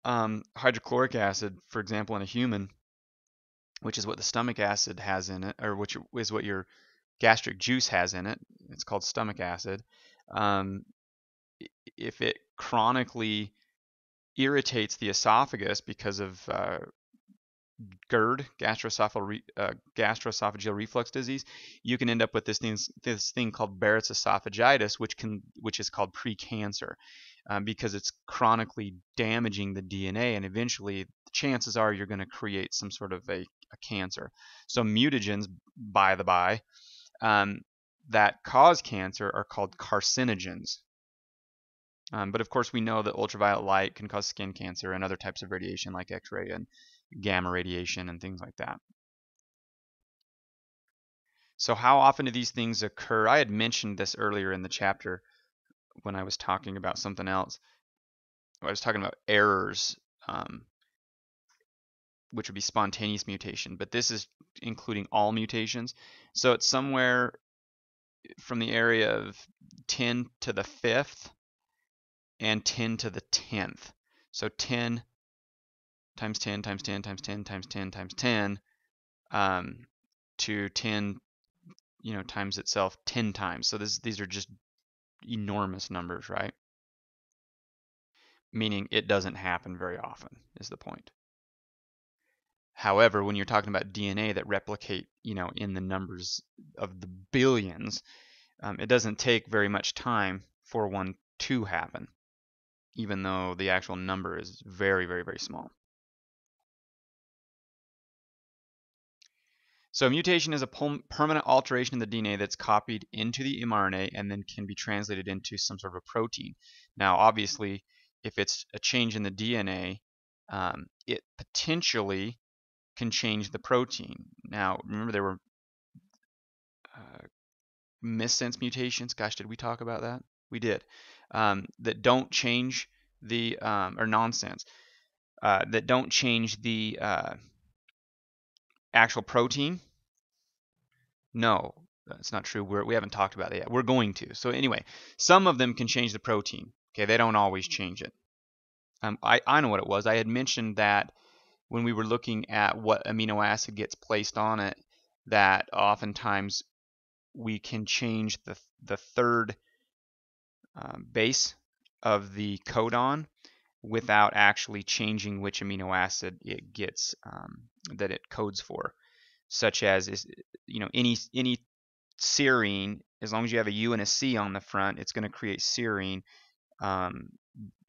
Um, hydrochloric acid, for example, in a human, which is what the stomach acid has in it, or which is what your gastric juice has in it. It's called stomach acid. Um, if it chronically irritates the esophagus because of uh, GERD, gastroesophageal, re, uh, gastroesophageal reflux disease, you can end up with this thing, this thing called Barrett's esophagitis, which can which is called precancer, um, because it's chronically damaging the DNA, and eventually, chances are you're going to create some sort of a, a, cancer. So mutagens, by the by, um, that cause cancer are called carcinogens. Um, but of course, we know that ultraviolet light can cause skin cancer and other types of radiation like X-ray and gamma radiation and things like that. So how often do these things occur? I had mentioned this earlier in the chapter when I was talking about something else. I was talking about errors, um, which would be spontaneous mutation, but this is including all mutations. So it's somewhere from the area of 10 to the 5th and 10 to the 10th. So 10 times 10 times 10 times 10 times 10 times 10 um, to 10 you know times itself 10 times so this, these are just enormous numbers right? Meaning it doesn't happen very often is the point. However when you're talking about dna that replicate you know in the numbers of the billions um, it doesn't take very much time for one to happen even though the actual number is very very very small So mutation is a permanent alteration in the DNA that's copied into the mRNA and then can be translated into some sort of a protein. Now, obviously, if it's a change in the DNA, um, it potentially can change the protein. Now, remember there were uh, missense mutations. Gosh, did we talk about that? We did. Um, that don't change the um, or nonsense uh, that don't change the uh, actual protein? No, that's not true. We're, we haven't talked about it yet. We're going to. So anyway, some of them can change the protein. Okay, they don't always change it. Um, I, I know what it was. I had mentioned that when we were looking at what amino acid gets placed on it, that oftentimes we can change the, the third um, base of the codon without actually changing which amino acid it gets um, that it codes for, such as you know any any serine as long as you have a U and a C on the front, it's going to create serine um,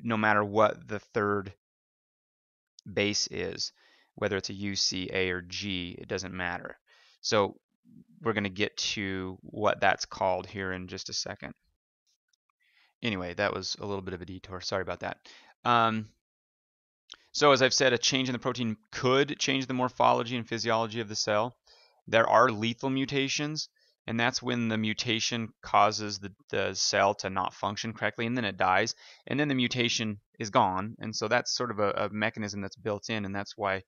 no matter what the third base is, whether it's a U, C, A, or G, it doesn't matter. So we're going to get to what that's called here in just a second. Anyway, that was a little bit of a detour. Sorry about that. Um, so as I've said, a change in the protein could change the morphology and physiology of the cell. There are lethal mutations, and that's when the mutation causes the, the cell to not function correctly, and then it dies, and then the mutation is gone. And so that's sort of a, a mechanism that's built in, and that's why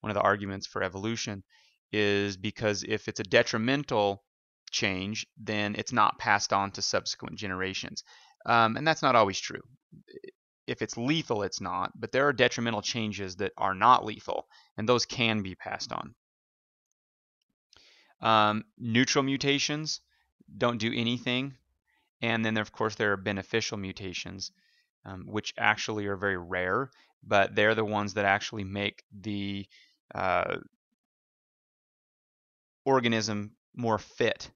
one of the arguments for evolution is because if it's a detrimental change, then it's not passed on to subsequent generations. Um, and that's not always true if it's lethal, it's not, but there are detrimental changes that are not lethal, and those can be passed on. Um, neutral mutations don't do anything, and then of course there are beneficial mutations, um, which actually are very rare, but they're the ones that actually make the uh, organism more fit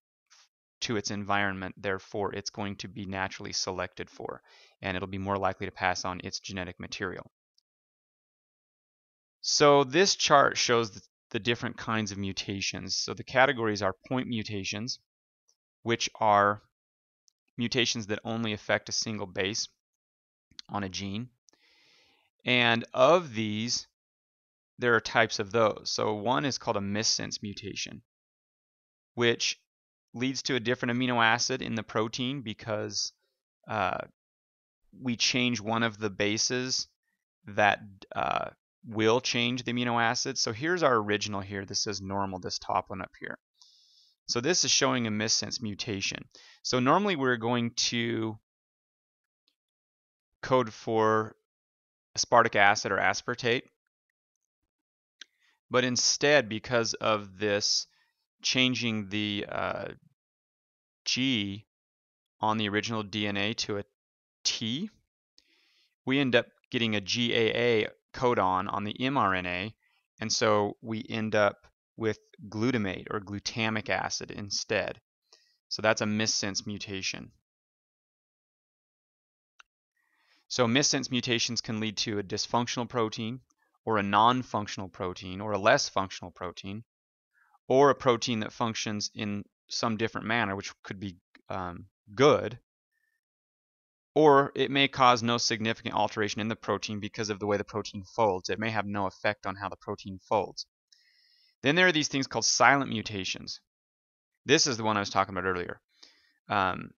to its environment, therefore it's going to be naturally selected for, and it'll be more likely to pass on its genetic material. So this chart shows the different kinds of mutations. So the categories are point mutations, which are mutations that only affect a single base on a gene. And of these, there are types of those. So one is called a missense mutation, which leads to a different amino acid in the protein because uh, we change one of the bases that uh, will change the amino acid. So here's our original here. This is normal, this top one up here. So this is showing a missense mutation. So normally we're going to code for aspartic acid or aspartate. But instead, because of this changing the uh, G on the original DNA to a T, we end up getting a GAA codon on the mRNA, and so we end up with glutamate or glutamic acid instead. So that's a missense mutation. So missense mutations can lead to a dysfunctional protein or a non-functional protein or a less functional protein or a protein that functions in some different manner, which could be um, good, or it may cause no significant alteration in the protein because of the way the protein folds. It may have no effect on how the protein folds. Then there are these things called silent mutations. This is the one I was talking about earlier. Um,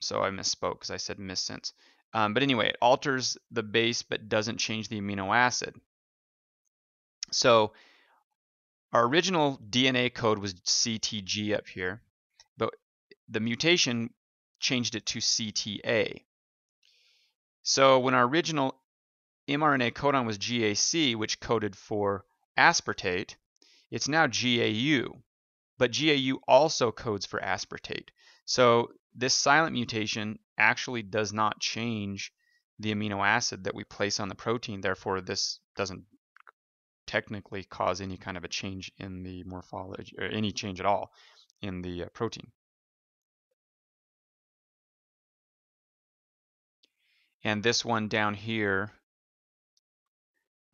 so I misspoke because I said missense. Um, but anyway, it alters the base but doesn't change the amino acid. So our original DNA code was CTG up here, but the mutation changed it to CTA. So when our original mRNA codon was GAC, which coded for aspartate, it's now GAU, but GAU also codes for aspartate. So this silent mutation actually does not change the amino acid that we place on the protein. Therefore, this doesn't technically cause any kind of a change in the morphology or any change at all in the uh, protein. And this one down here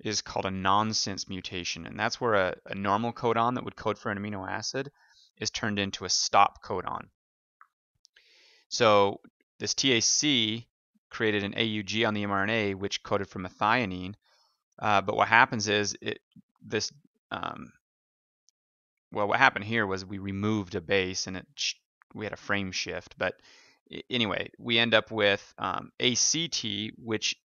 is called a nonsense mutation. And that's where a, a normal codon that would code for an amino acid is turned into a stop codon. So this TAC created an AUG on the mRNA, which coded for methionine. Uh, but what happens is it this um, well, what happened here was we removed a base and it we had a frame shift. But anyway, we end up with um, ACT, which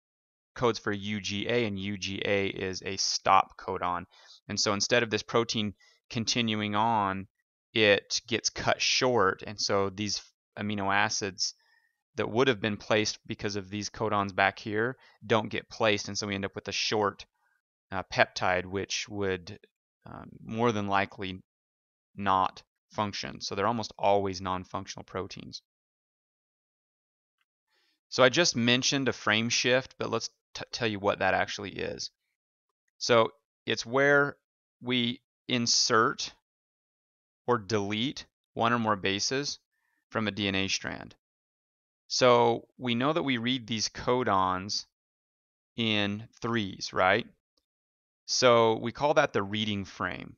codes for UGA, and UGA is a stop codon. And so instead of this protein continuing on, it gets cut short, and so these amino acids that would have been placed because of these codons back here don't get placed, and so we end up with a short uh, peptide, which would um, more than likely not function. So they're almost always non-functional proteins. So I just mentioned a frame shift, but let's tell you what that actually is. So it's where we insert or delete one or more bases from a DNA strand. So we know that we read these codons in threes, right? So we call that the reading frame.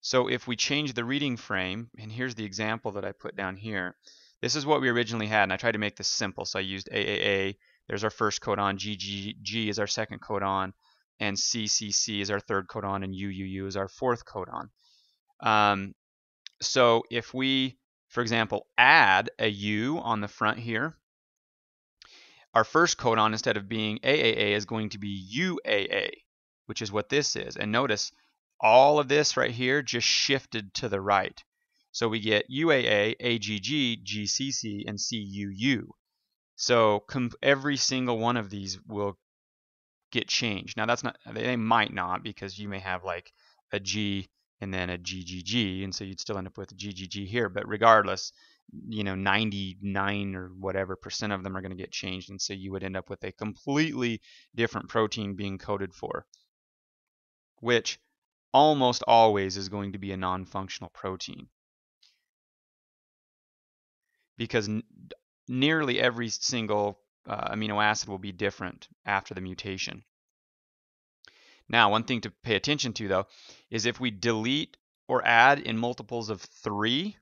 So if we change the reading frame, and here's the example that I put down here, this is what we originally had, and I tried to make this simple. So I used AAA, there's our first codon, GGG is our second codon, and CCC is our third codon, and UUU is our fourth codon. Um, so if we, for example, add a U on the front here, our first codon, instead of being AAA, is going to be UAA, which is what this is. And notice all of this right here just shifted to the right. So we get UAA, AGG, GCC, and CUU. So every single one of these will get changed. Now that's not, they might not because you may have like a G and then a GGG, and so you'd still end up with GGG here. But regardless, you know, 99 or whatever percent of them are going to get changed, and so you would end up with a completely different protein being coded for, which almost always is going to be a non-functional protein. Because nearly every single uh, amino acid will be different after the mutation. Now, one thing to pay attention to though is if we delete or add in multiples of 3,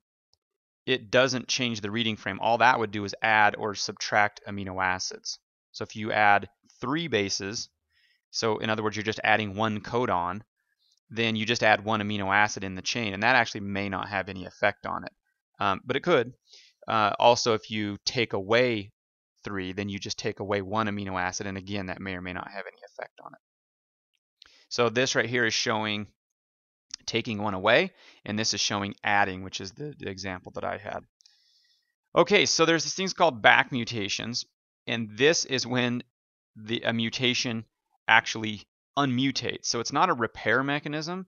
it doesn't change the reading frame. All that would do is add or subtract amino acids. So if you add three bases, so in other words, you're just adding one codon, then you just add one amino acid in the chain, and that actually may not have any effect on it, um, but it could. Uh, also, if you take away three, then you just take away one amino acid, and again, that may or may not have any effect on it. So this right here is showing taking one away, and this is showing adding, which is the, the example that I had. Okay, so there's these things called back mutations, and this is when the a mutation actually unmutates. So it's not a repair mechanism.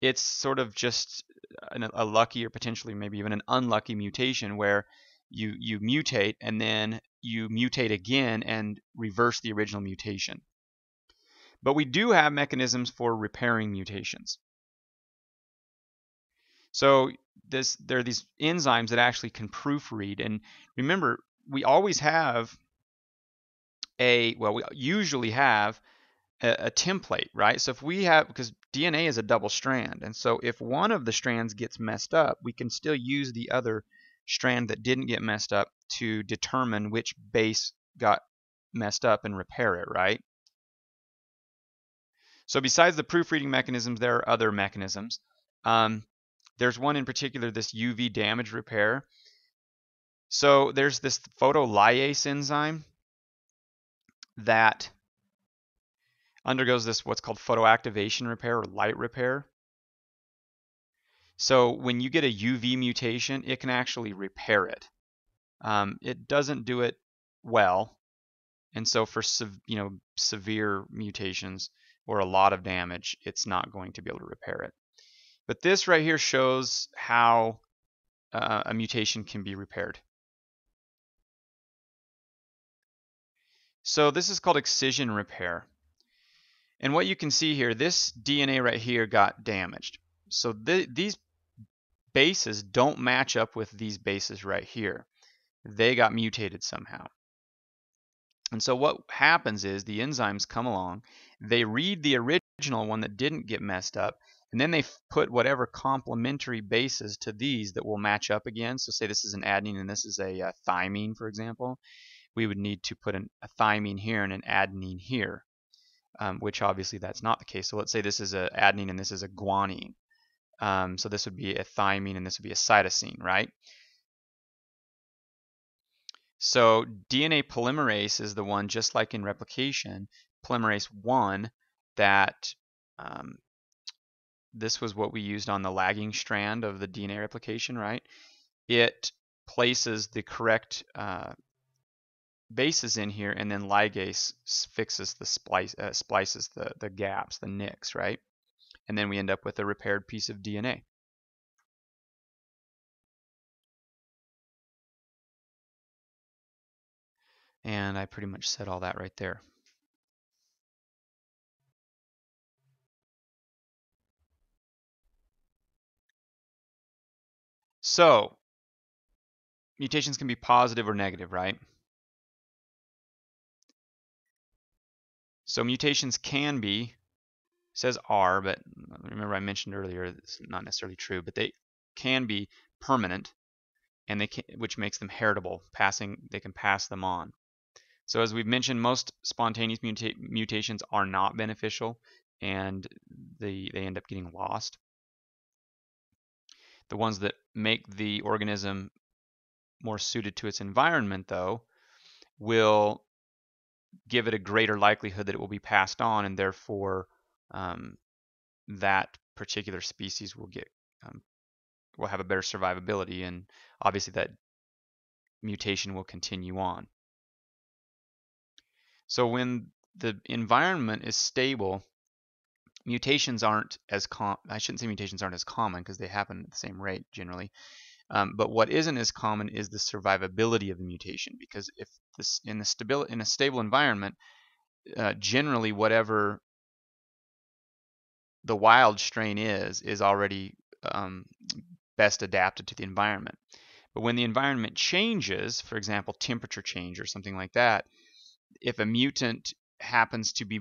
It's sort of just an, a lucky or potentially maybe even an unlucky mutation where you you mutate and then you mutate again and reverse the original mutation. But we do have mechanisms for repairing mutations. So this, there are these enzymes that actually can proofread. And remember, we always have a, well, we usually have a, a template, right? So if we have, because DNA is a double strand, and so if one of the strands gets messed up, we can still use the other strand that didn't get messed up to determine which base got messed up and repair it, right? So besides the proofreading mechanisms, there are other mechanisms. Um, there's one in particular, this UV damage repair. So there's this photolyase enzyme that undergoes this what's called photoactivation repair or light repair. So when you get a UV mutation, it can actually repair it. Um, it doesn't do it well, and so for you know severe mutations or a lot of damage, it's not going to be able to repair it. But this right here shows how uh, a mutation can be repaired. So this is called excision repair. And what you can see here, this DNA right here got damaged. So th these bases don't match up with these bases right here. They got mutated somehow. And so what happens is the enzymes come along, they read the original one that didn't get messed up, and then they put whatever complementary bases to these that will match up again. So say this is an adenine and this is a, a uh, thymine, for example. We would need to put an, a thymine here and an adenine here, um, which obviously that's not the case. So let's say this is an adenine and this is a guanine. Um, so this would be a thymine and this would be a cytosine, right? So DNA polymerase is the one, just like in replication, polymerase 1, that um, this was what we used on the lagging strand of the DNA replication, right? It places the correct uh, bases in here, and then ligase fixes the splice, uh, splices the, the gaps, the nicks, right? And then we end up with a repaired piece of DNA. And I pretty much said all that right there. So, mutations can be positive or negative, right? So mutations can be, says are, but remember I mentioned earlier, it's not necessarily true, but they can be permanent, and they can, which makes them heritable, passing, they can pass them on. So as we've mentioned, most spontaneous muta mutations are not beneficial, and they, they end up getting lost. The ones that make the organism more suited to its environment, though, will give it a greater likelihood that it will be passed on, and therefore um, that particular species will get um, will have a better survivability, and obviously that mutation will continue on. So when the environment is stable, mutations aren't as com I shouldn't say mutations aren't as common because they happen at the same rate generally. Um, but what isn't as common is the survivability of the mutation because if this in the stability in a stable environment, uh, generally whatever the wild strain is is already um, best adapted to the environment. But when the environment changes, for example, temperature change or something like that, if a mutant happens to be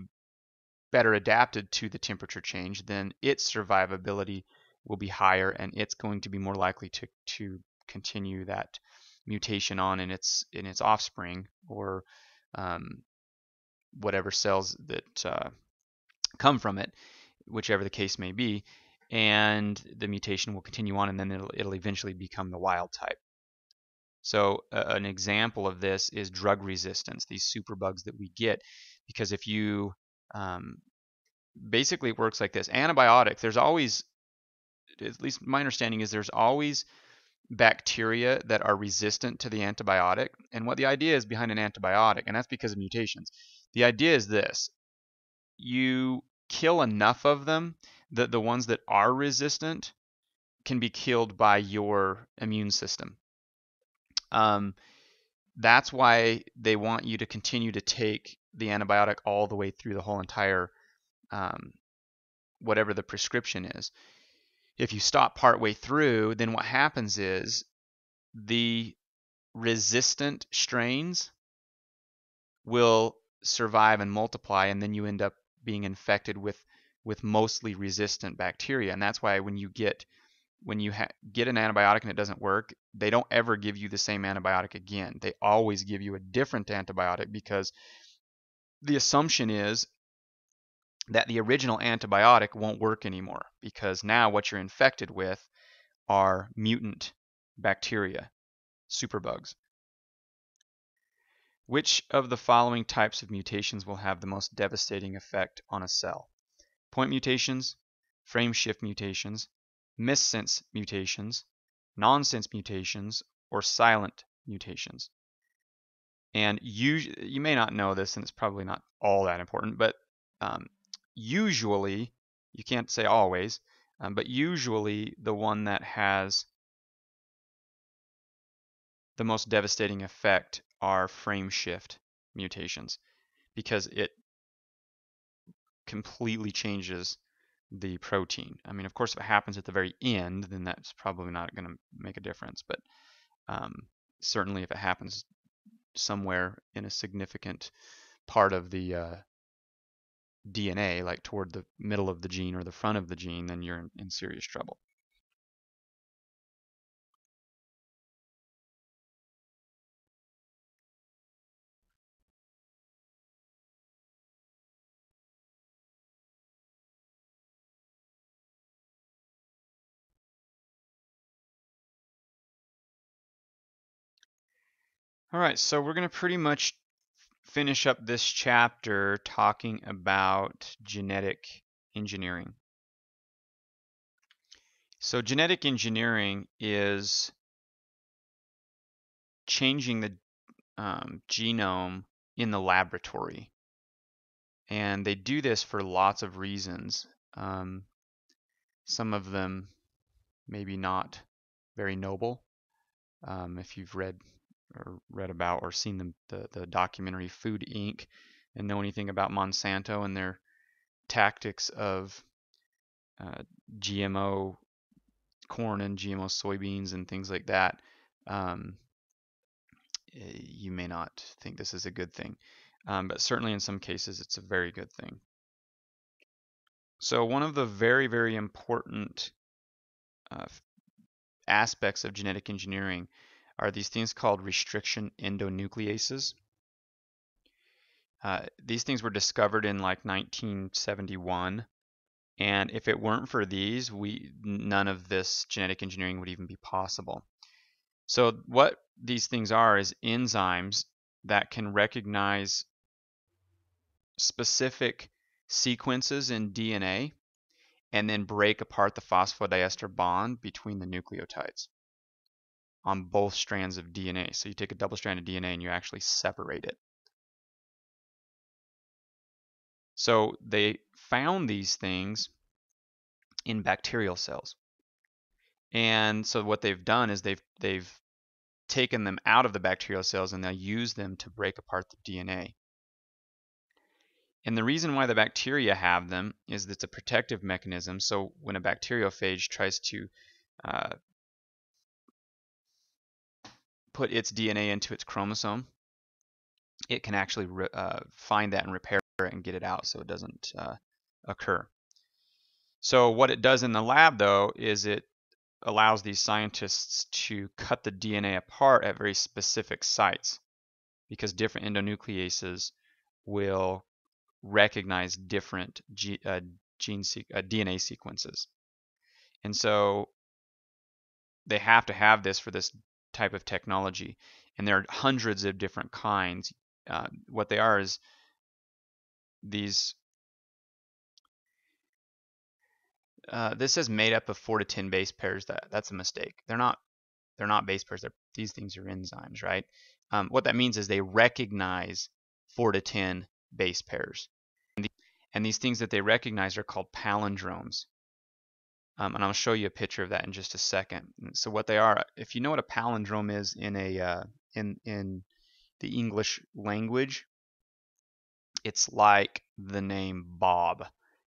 better adapted to the temperature change, then its survivability will be higher and it's going to be more likely to, to continue that mutation on in its in its offspring or um, whatever cells that uh, come from it, whichever the case may be, and the mutation will continue on, and then it'll, it'll eventually become the wild type. So uh, an example of this is drug resistance, these superbugs that we get, because if you um, basically it works like this: antibiotic. There's always, at least my understanding is, there's always bacteria that are resistant to the antibiotic. And what the idea is behind an antibiotic, and that's because of mutations. The idea is this: you kill enough of them that the ones that are resistant can be killed by your immune system. Um, that's why they want you to continue to take the antibiotic all the way through the whole entire um, whatever the prescription is. If you stop partway through, then what happens is the resistant strains will survive and multiply, and then you end up being infected with with mostly resistant bacteria, and that's why when you get when you ha- get an antibiotic and it doesn't work, they don't ever give you the same antibiotic again. They always give you a different antibiotic because the assumption is that the original antibiotic won't work anymore because now what you're infected with are mutant bacteria, superbugs. Which of the following types of mutations will have the most devastating effect on a cell? Point mutations, frame shift mutations, missense mutations, nonsense mutations, or silent mutations. And you, you may not know this, and it's probably not all that important, but um, usually, you can't say always, um, but usually the one that has the most devastating effect are frame shift mutations because it completely changes the protein. I mean, of course, if it happens at the very end, then that's probably not going to make a difference. But um, certainly, if it happens somewhere in a significant part of the uh, DNA, like toward the middle of the gene or the front of the gene, then you're in, in serious trouble. All right, so we're going to pretty much finish up this chapter talking about genetic engineering. So genetic engineering is changing the um, genome in the laboratory. And they do this for lots of reasons. Um, some of them maybe not very noble. Um, if you've read or read about or seen the, the, the documentary Food Inc. and know anything about Monsanto and their tactics of uh, GMO corn and GMO soybeans and things like that, um, eh, you may not think this is a good thing. Um, but certainly in some cases, it's a very good thing. So one of the very, very important uh, aspects of genetic engineering are these things called restriction endonucleases. Uh, these things were discovered in like 1971, and if it weren't for these, we none of this genetic engineering would even be possible. So what these things are is enzymes that can recognize specific sequences in DNA and then break apart the phosphodiester bond between the nucleotides on both strands of DNA. So you take a double strand of DNA and you actually separate it. So they found these things in bacterial cells. And so what they've done is they've they've taken them out of the bacterial cells and they'll use them to break apart the DNA. And the reason why the bacteria have them is that it's a protective mechanism. So when a bacteriophage tries to uh, put its DNA into its chromosome, it can actually uh, find that and repair it and get it out so it doesn't uh, occur. So what it does in the lab though is it allows these scientists to cut the DNA apart at very specific sites because different endonucleases will recognize different G, uh, gene uh, DNA sequences. And so they have to have this for this type of technology. And there are hundreds of different kinds. Uh, what they are is these uh, this is made up of four to ten base pairs. That that's a mistake. They're not they're not base pairs. They're, these things are enzymes, right? Um, what that means is they recognize four to ten base pairs, and, the, and these things that they recognize are called palindromes. Um, and I'll show you a picture of that in just a second. So what they are, if you know what a palindrome is in a uh, in in the English language, it's like the name Bob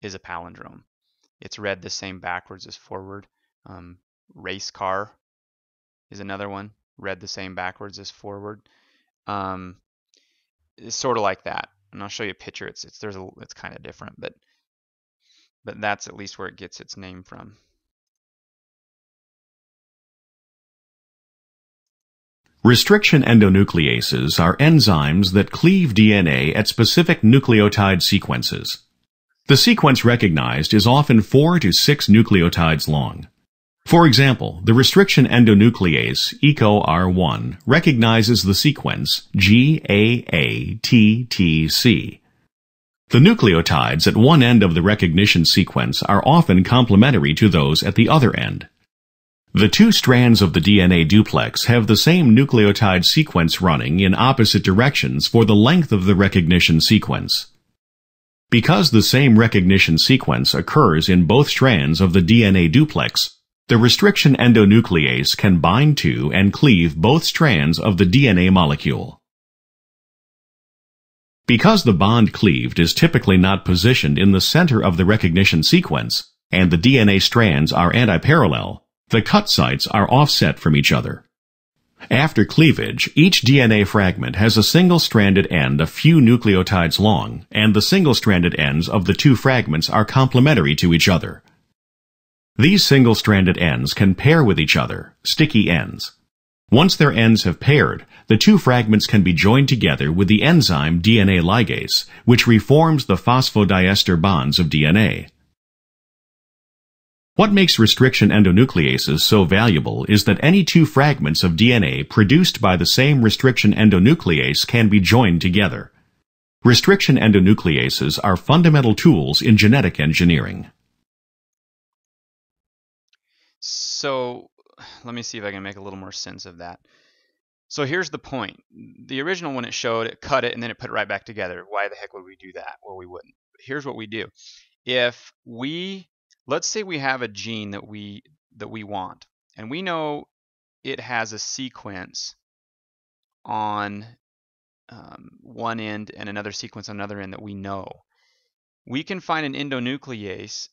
is a palindrome. It's read the same backwards as forward. Um, race car is another one, read the same backwards as forward. Um, it's sort of like that, and I'll show you a picture. It's it's there's a it's kind of different, but but that's at least where it gets its name from. Restriction endonucleases are enzymes that cleave DNA at specific nucleotide sequences. The sequence recognized is often four to six nucleotides long. For example, the restriction endonuclease EcoR1 recognizes the sequence GAATTC. The nucleotides at one end of the recognition sequence are often complementary to those at the other end. The two strands of the DNA duplex have the same nucleotide sequence running in opposite directions for the length of the recognition sequence. Because the same recognition sequence occurs in both strands of the DNA duplex, the restriction endonuclease can bind to and cleave both strands of the DNA molecule. Because the bond cleaved is typically not positioned in the center of the recognition sequence, and the DNA strands are antiparallel, the cut sites are offset from each other. After cleavage, each DNA fragment has a single-stranded end a few nucleotides long, and the single-stranded ends of the two fragments are complementary to each other. These single-stranded ends can pair with each other, sticky ends. Once their ends have paired, the two fragments can be joined together with the enzyme DNA ligase, which reforms the phosphodiester bonds of DNA. What makes restriction endonucleases so valuable is that any two fragments of DNA produced by the same restriction endonuclease can be joined together. Restriction endonucleases are fundamental tools in genetic engineering. So let me see if I can make a little more sense of that. So here's the point. The original one it showed, it cut it and then it put it right back together. Why the heck would we do that? Well, we wouldn't. Here's what we do. If we let's say we have a gene that we that we want and we know it has a sequence on um, one end and another sequence on another end that we know we can find an endonuclease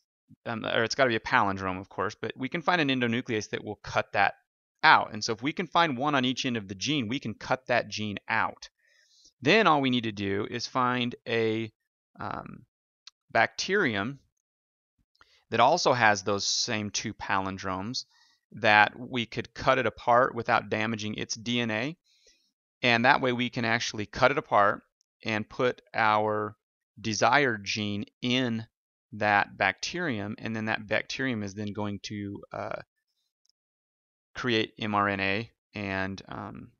um, or it's got to be a palindrome of course but we can find an endonuclease that will cut that out and so if we can find one on each end of the gene we can cut that gene out then all we need to do is find a um, bacterium that also has those same two palindromes that we could cut it apart without damaging its DNA. And that way we can actually cut it apart and put our desired gene in that bacterium. And then that bacterium is then going to uh, create mRNA and um,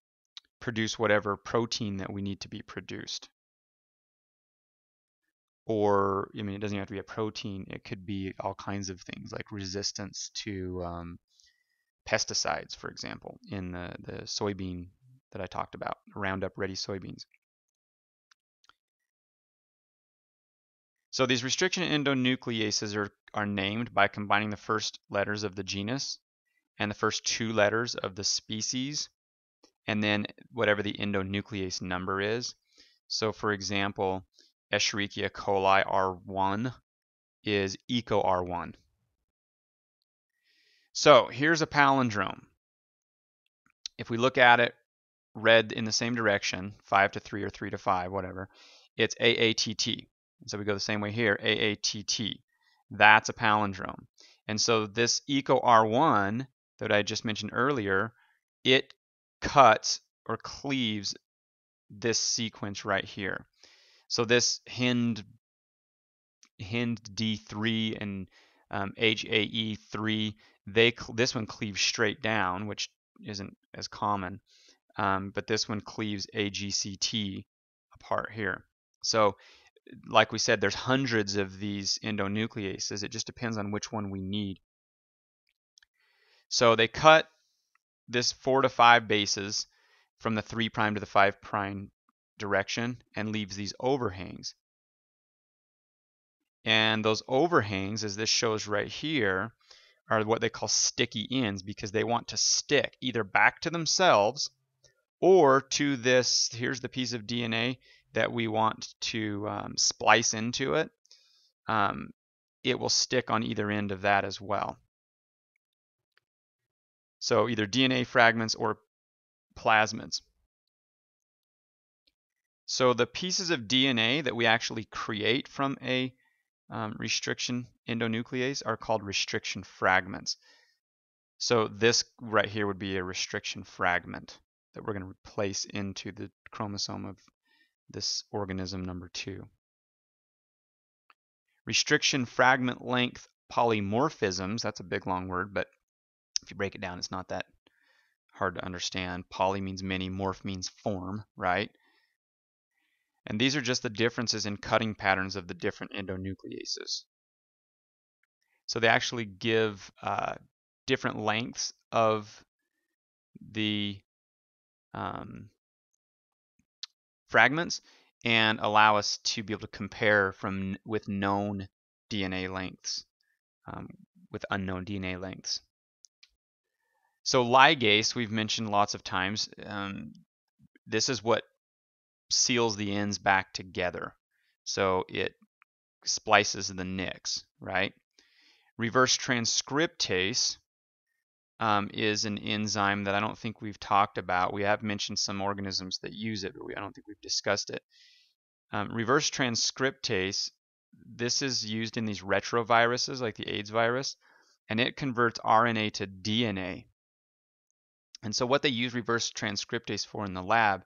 produce whatever protein that we need to be produced or I mean, it doesn't have to be a protein. It could be all kinds of things like resistance to um, pesticides, for example, in the, the soybean that I talked about, Roundup Ready soybeans. So these restriction endonucleases are, are named by combining the first letters of the genus and the first two letters of the species, and then whatever the endonuclease number is. So for example, Escherichia coli R1 is EcoR1. So here's a palindrome. If we look at it read in the same direction, 5 to 3 or 3 to 5, whatever, it's AATT. So we go the same way here, AATT. That's a palindrome. And so this EcoR1 that I just mentioned earlier, it cuts or cleaves this sequence right here. So this HIND, HIND D3 and um, HAE3, they this one cleaves straight down, which isn't as common, um, but this one cleaves AGCT apart here. So like we said, there's hundreds of these endonucleases. It just depends on which one we need. So they cut this four to five bases from the three prime to the five prime direction and leaves these overhangs. And those overhangs, as this shows right here, are what they call sticky ends because they want to stick either back to themselves or to this, here's the piece of DNA that we want to um, splice into it. Um, it will stick on either end of that as well. So either DNA fragments or plasmids. So the pieces of DNA that we actually create from a um, restriction endonuclease are called restriction fragments. So this right here would be a restriction fragment that we're going to replace into the chromosome of this organism number two. Restriction fragment length polymorphisms, that's a big long word, but if you break it down, it's not that hard to understand. Poly means many, morph means form, right? And these are just the differences in cutting patterns of the different endonucleases. So they actually give uh, different lengths of the um, fragments and allow us to be able to compare from with known DNA lengths um, with unknown DNA lengths. So ligase, we've mentioned lots of times. Um, this is what seals the ends back together. So it splices the nicks, right? Reverse transcriptase um, is an enzyme that I don't think we've talked about. We have mentioned some organisms that use it, but we, I don't think we've discussed it. Um, reverse transcriptase, this is used in these retroviruses like the AIDS virus, and it converts RNA to DNA. And so what they use reverse transcriptase for in the lab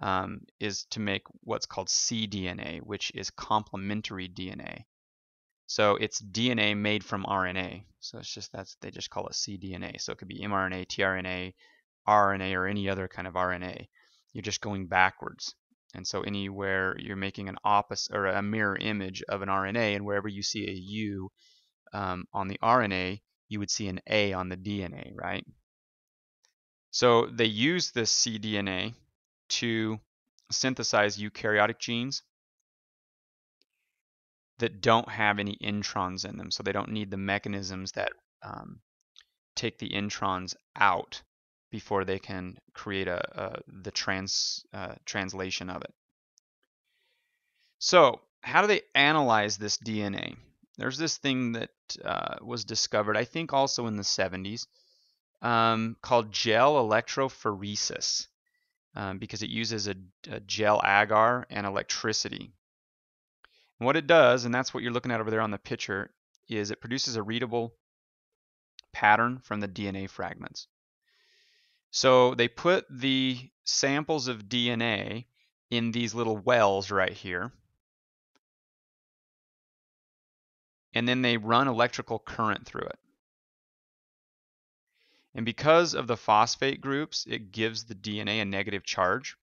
um, is to make what's called cDNA, which is complementary DNA. So it's DNA made from RNA. So it's just that's they just call it cDNA. So it could be mRNA, tRNA, RNA, or any other kind of RNA. You're just going backwards. And so anywhere you're making an opposite or a mirror image of an RNA, and wherever you see a U um, on the RNA, you would see an A on the DNA, right? So they use this cDNA to synthesize eukaryotic genes that don't have any introns in them. So they don't need the mechanisms that um, take the introns out before they can create a, a the trans uh, translation of it. So how do they analyze this DNA? There's this thing that uh, was discovered, I think, also in the 70s, um, called gel electrophoresis, um, because it uses a, a gel agar and electricity. What it does, and that's what you're looking at over there on the picture, is it produces a readable pattern from the DNA fragments. So they put the samples of DNA in these little wells right here. And then they run electrical current through it. And because of the phosphate groups, it gives the DNA a negative charge,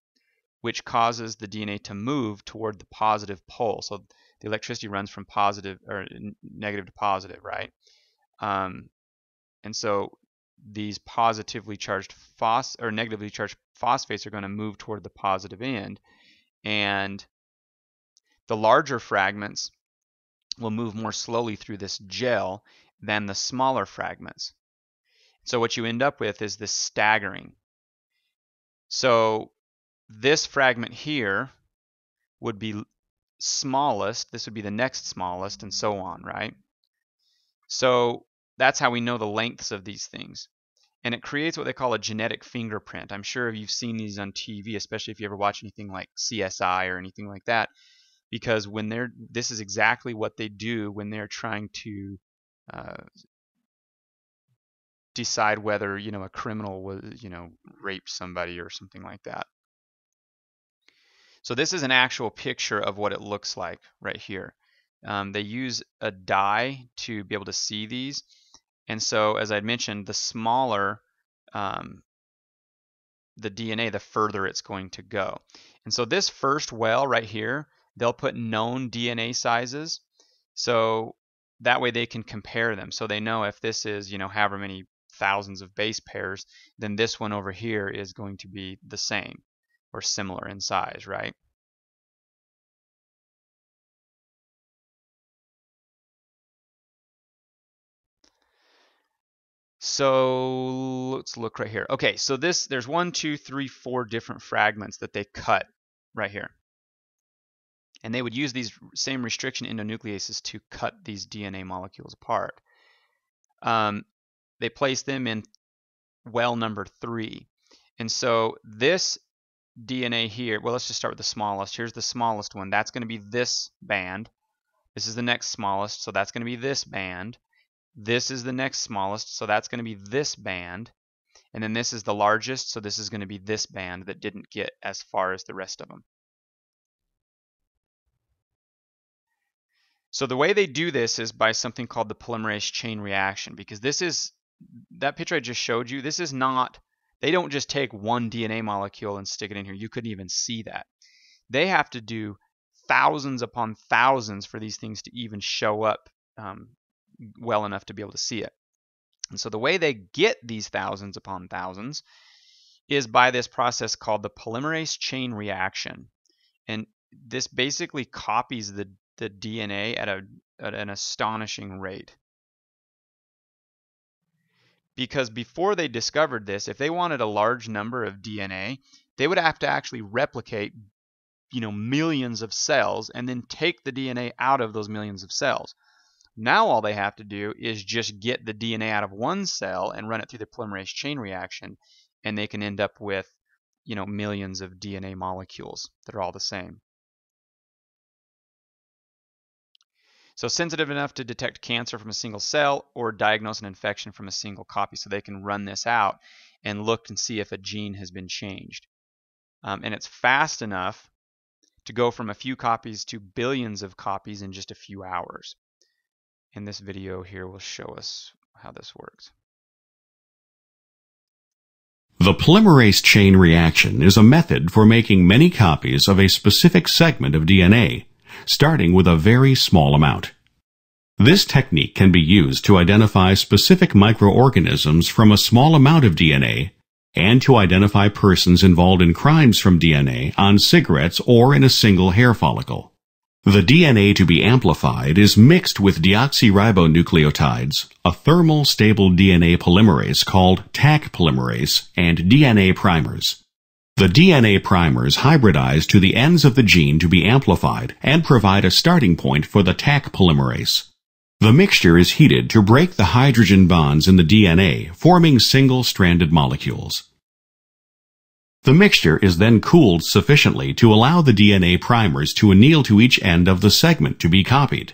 which causes the DNA to move toward the positive pole. So the electricity runs from positive or negative to positive, right? Um, and so these positively charged phos or negatively charged phosphates are going to move toward the positive end, and the larger fragments will move more slowly through this gel than the smaller fragments. So what you end up with is this staggering. So this fragment here would be smallest, this would be the next smallest, and so on, right? So that's how we know the lengths of these things. And it creates what they call a genetic fingerprint. I'm sure you've seen these on TV, especially if you ever watch anything like CSI or anything like that, because when they're this is exactly what they do when they're trying to uh, decide whether you know a criminal was you know raped somebody or something like that. So this is an actual picture of what it looks like right here. Um, they use a dye to be able to see these. And so, as I mentioned, the smaller um, the DNA, the further it's going to go. And so this first well right here, they'll put known DNA sizes. So that way they can compare them. So they know if this is, you know, however many thousands of base pairs, then this one over here is going to be the same or similar in size, right? So let's look right here. Okay, so this there's one, two, three, four different fragments that they cut right here. And they would use these same restriction endonucleases to cut these DNA molecules apart. Um, they place them in well number three. And so this DNA here, well, let's just start with the smallest. Here's the smallest one. That's going to be this band. This is the next smallest, so that's going to be this band. This is the next smallest, so that's going to be this band. And then this is the largest, so this is going to be this band that didn't get as far as the rest of them. So the way they do this is by something called the polymerase chain reaction, because this is, that picture I just showed you, this is not, they don't just take one DNA molecule and stick it in here. You couldn't even see that. They have to do thousands upon thousands for these things to even show up um, well enough to be able to see it. And so the way they get these thousands upon thousands is by this process called the polymerase chain reaction. And this basically copies the, the DNA at, a, at an astonishing rate. Because before they discovered this, if they wanted a large number of DNA, they would have to actually replicate you know millions of cells and then take the DNA out of those millions of cells. Now all they have to do is just get the DNA out of one cell and run it through the polymerase chain reaction, and they can end up with, you know, millions of DNA molecules that are all the same. So sensitive enough to detect cancer from a single cell or diagnose an infection from a single copy. So they can run this out and look and see if a gene has been changed. Um, and it's fast enough to go from a few copies to billions of copies in just a few hours. And this video here will show us how this works. The polymerase chain reaction is a method for making many copies of a specific segment of DNA, starting with a very small amount. This technique can be used to identify specific microorganisms from a small amount of DNA and to identify persons involved in crimes from DNA on cigarettes or in a single hair follicle. The DNA to be amplified is mixed with deoxyribonucleotides, a thermal stable DNA polymerase called Taq polymerase, and DNA primers. The DNA primers hybridize to the ends of the gene to be amplified and provide a starting point for the Taq polymerase. The mixture is heated to break the hydrogen bonds in the DNA, forming single-stranded molecules. The mixture is then cooled sufficiently to allow the DNA primers to anneal to each end of the segment to be copied.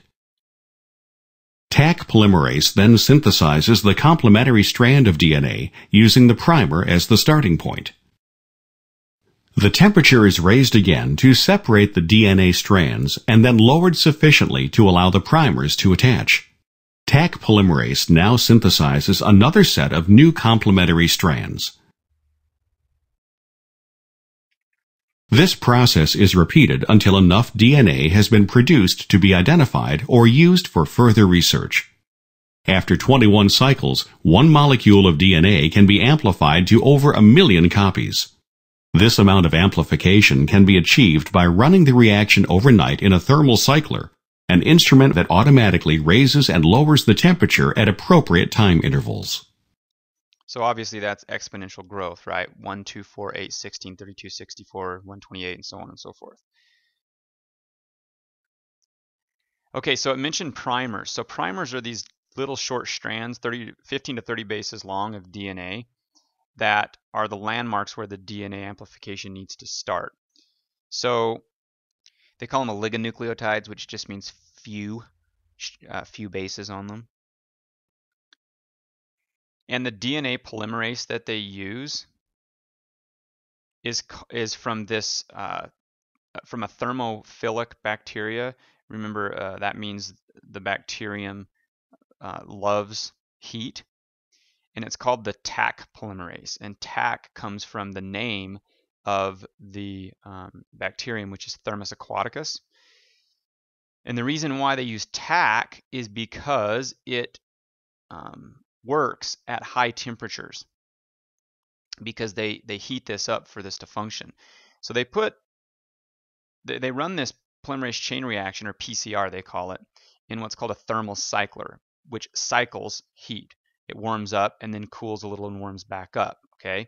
Taq polymerase then synthesizes the complementary strand of DNA using the primer as the starting point. The temperature is raised again to separate the DNA strands and then lowered sufficiently to allow the primers to attach. Taq polymerase now synthesizes another set of new complementary strands. This process is repeated until enough DNA has been produced to be identified or used for further research. After 21 cycles, one molecule of DNA can be amplified to over a million copies. This amount of amplification can be achieved by running the reaction overnight in a thermal cycler, an instrument that automatically raises and lowers the temperature at appropriate time intervals. So obviously that's exponential growth, right? 1, 2, 4, 8, 16, 32, 64, 128, and so on and so forth. Okay, so it mentioned primers. So primers are these little short strands, 30, 15 to 30 bases long of DNA that are the landmarks where the DNA amplification needs to start. So they call them oligonucleotides, which just means few, uh, few bases on them. And the DNA polymerase that they use is is from this uh, from a thermophilic bacteria. Remember uh, that means the bacterium uh, loves heat, and it's called the Taq polymerase. And Taq comes from the name of the um, bacterium, which is Thermus aquaticus. And the reason why they use Taq is because it um, works at high temperatures because they, they heat this up for this to function. So they put they, they run this polymerase chain reaction or PCR they call it in what's called a thermal cycler, which cycles heat. It warms up and then cools a little and warms back up. Okay,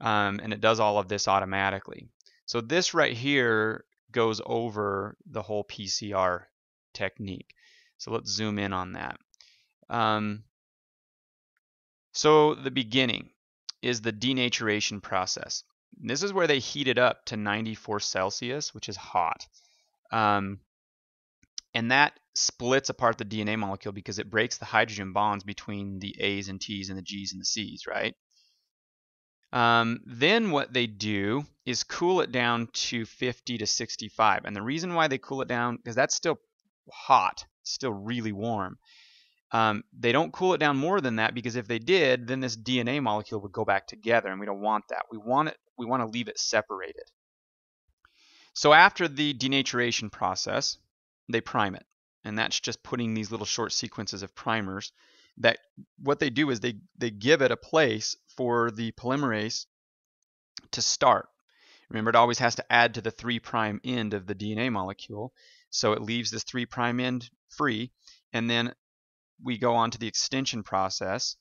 um, and it does all of this automatically. So this right here goes over the whole PCR technique. So let's zoom in on that. Um, so the beginning is the denaturation process. This is where they heat it up to 94 Celsius, which is hot. Um, and that splits apart the DNA molecule because it breaks the hydrogen bonds between the A's and T's and the G's and the C's, right? Um, then what they do is cool it down to 50 to 65. And the reason why they cool it down, because that's still hot, still really warm. Um, they don't cool it down more than that because if they did, then this DNA molecule would go back together, and we don't want that. We want it. We want to leave it separated. So after the denaturation process, they prime it, and that's just putting these little short sequences of primers. That what they do is they they give it a place for the polymerase to start. Remember, it always has to add to the 3' prime end of the DNA molecule, so it leaves this 3' prime end free, and then we go on to the extension process,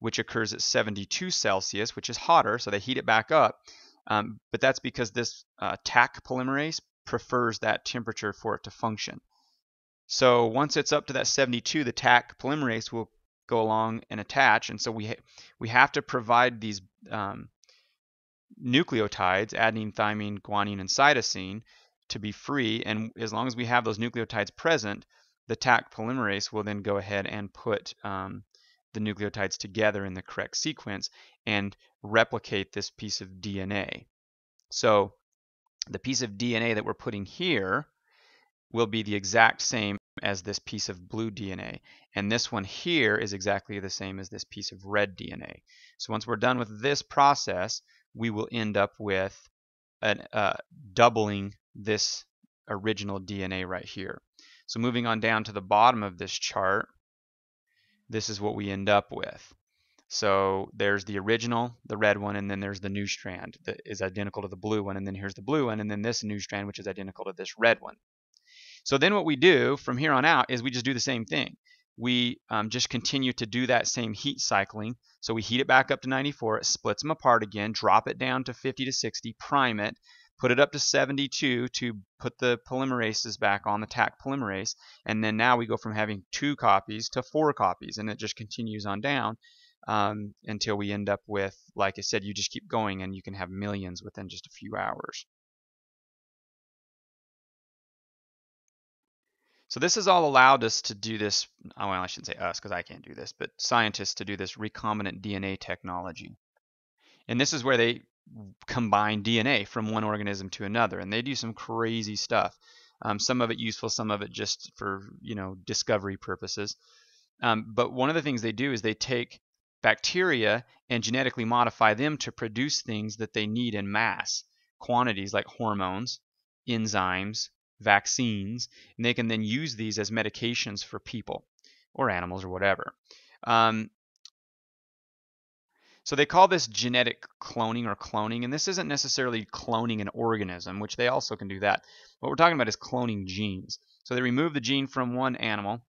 which occurs at 72 Celsius, which is hotter, so they heat it back up. Um, but that's because this uh, Taq polymerase prefers that temperature for it to function. So once it's up to that 72, the Taq polymerase will go along and attach, and so we ha we have to provide these um, nucleotides, adenine, thymine, guanine, and cytosine, to be free. And as long as we have those nucleotides present, the Taq polymerase will then go ahead and put um, the nucleotides together in the correct sequence and replicate this piece of DNA. So the piece of DNA that we're putting here will be the exact same as this piece of blue DNA. And this one here is exactly the same as this piece of red DNA. So once we're done with this process, we will end up with an, uh, doubling this original DNA right here. So moving on down to the bottom of this chart, this is what we end up with. So there's the original, the red one, and then there's the new strand that is identical to the blue one, and then here's the blue one, and then this new strand, which is identical to this red one. So then what we do from here on out is we just do the same thing. We um, just continue to do that same heat cycling. So we heat it back up to 94, it splits them apart again, drop it down to 50 to 60, prime it, put it up to 72 to put the polymerases back on the Taq polymerase, and then now we go from having two copies to four copies, and it just continues on down um, until we end up with, like I said, you just keep going and you can have millions within just a few hours. So this has all allowed us to do this, oh, well, I shouldn't say us because I can't do this, but scientists to do this recombinant DNA technology. And this is where they combine DNA from one organism to another, and they do some crazy stuff. Um, some of it useful, some of it just for you know discovery purposes. Um, but one of the things they do is they take bacteria and genetically modify them to produce things that they need in mass quantities, like hormones, enzymes, vaccines, and they can then use these as medications for people or animals or whatever. Um, so they call this genetic cloning or cloning, and this isn't necessarily cloning an organism, which they also can do that. What we're talking about is cloning genes. So they remove the gene from one animal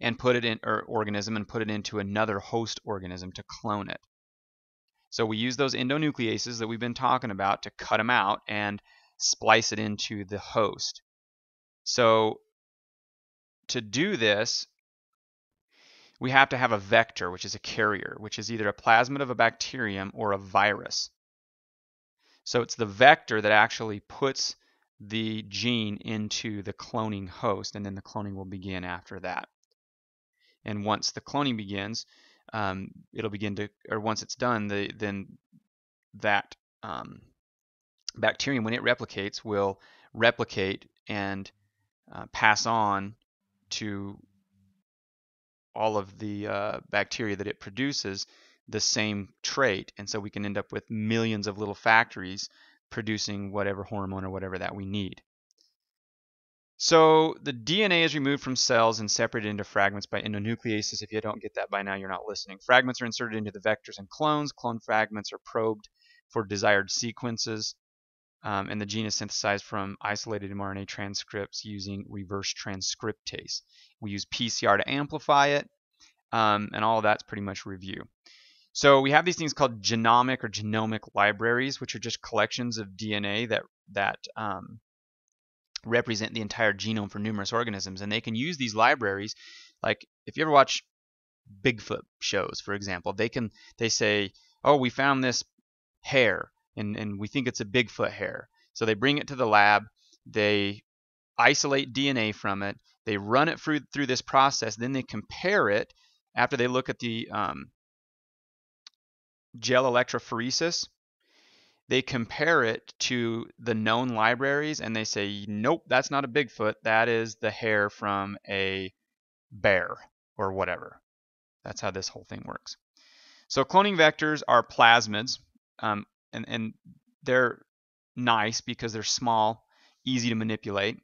and put it in or organism and put it into another host organism to clone it. So we use those endonucleases that we've been talking about to cut them out and splice it into the host. So to do this, we have to have a vector, which is a carrier, which is either a plasmid of a bacterium or a virus. So it's the vector that actually puts the gene into the cloning host, and then the cloning will begin after that. And once the cloning begins, um, it'll begin to, or once it's done, the, then that um, bacterium, when it replicates, will replicate and uh, pass on to all of the uh, bacteria that it produces the same trait. And so we can end up with millions of little factories producing whatever hormone or whatever that we need. So the DNA is removed from cells and separated into fragments by endonucleases. If you don't get that by now, you're not listening. Fragments are inserted into the vectors and clones. Clone fragments are probed for desired sequences. Um, and the gene is synthesized from isolated mRNA transcripts using reverse transcriptase. We use PCR to amplify it, um, and all that's pretty much review. So we have these things called genomic or genomic libraries, which are just collections of DNA that that um, represent the entire genome for numerous organisms, and they can use these libraries. Like if you ever watch Bigfoot shows, for example, they can they say, "Oh, we found this hair and, and we think it's a Bigfoot hair. So they bring it to the lab, they isolate DNA from it, they run it through through this process, then they compare it after they look at the um, gel electrophoresis. They compare it to the known libraries and they say, nope, that's not a Bigfoot. That is the hair from a bear or whatever. That's how this whole thing works. So cloning vectors are plasmids. Um, and and they're nice because they're small, easy to manipulate,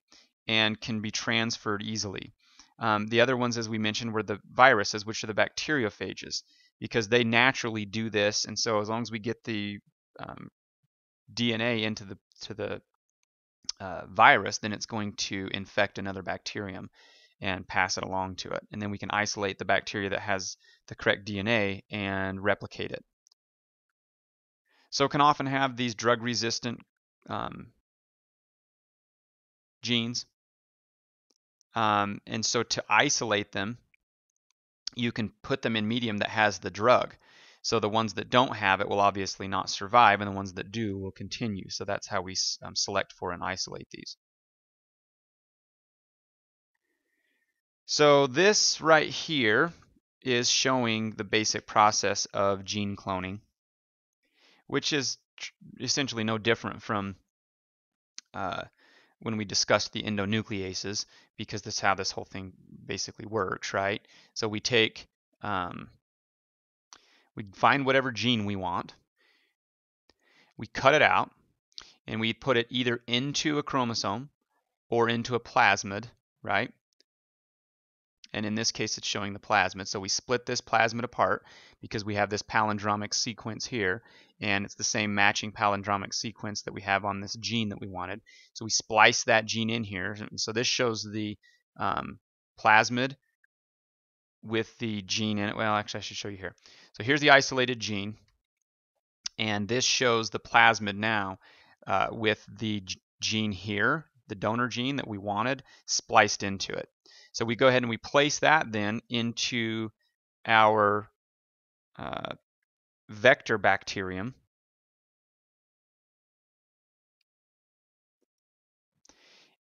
and can be transferred easily. Um, the other ones, as we mentioned, were the viruses, which are the bacteriophages, because they naturally do this. And so, as long as we get the um, DNA into the to the uh, virus, then it's going to infect another bacterium and pass it along to it. And then we can isolate the bacteria that has the correct DNA and replicate it. So can often have these drug resistant um, genes. Um, and so to isolate them, you can put them in medium that has the drug. So the ones that don't have it will obviously not survive, and the ones that do will continue. So that's how we um, select for and isolate these. So this right here is showing the basic process of gene cloning which is essentially no different from uh, when we discussed the endonucleases, because that's how this whole thing basically works, right? So we take, um, we find whatever gene we want, we cut it out, and we put it either into a chromosome or into a plasmid, right? And in this case, it's showing the plasmid. So we split this plasmid apart because we have this palindromic sequence here, and it's the same matching palindromic sequence that we have on this gene that we wanted. So we splice that gene in here. So this shows the um, plasmid with the gene in it. Well, actually, I should show you here. So here's the isolated gene, and this shows the plasmid now uh, with the gene here, the donor gene that we wanted, spliced into it. So we go ahead and we place that then into our uh, vector bacterium.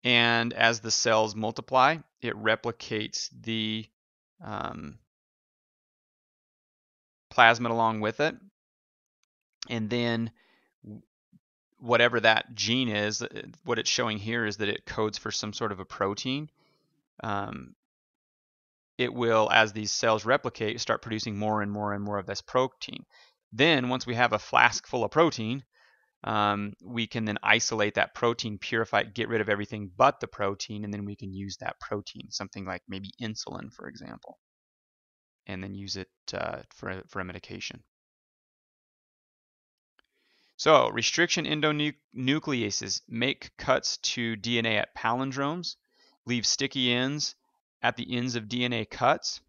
And as the cells multiply, it replicates the um, plasmid along with it. And then whatever that gene is, uh, what it's showing here is that it codes for some sort of a protein um, it will, as these cells replicate, start producing more and more and more of this protein. Then, once we have a flask full of protein, um, we can then isolate that protein, purify it, get rid of everything but the protein, and then we can use that protein, something like maybe insulin, for example, and then use it uh, for, for a medication. So, restriction endonucleases make cuts to DNA at palindromes leave sticky ends at the ends of DNA cuts,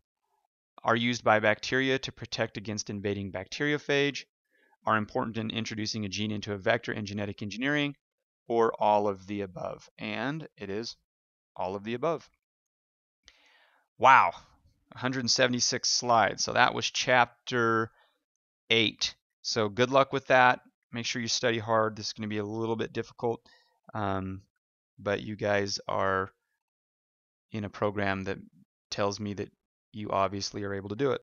are used by bacteria to protect against invading bacteriophage, are important in introducing a gene into a vector in genetic engineering, or all of the above. And it is all of the above. Wow, 176 slides. So that was chapter 8. So good luck with that. Make sure you study hard. This is going to be a little bit difficult, um, but you guys are in a program that tells me that you obviously are able to do it.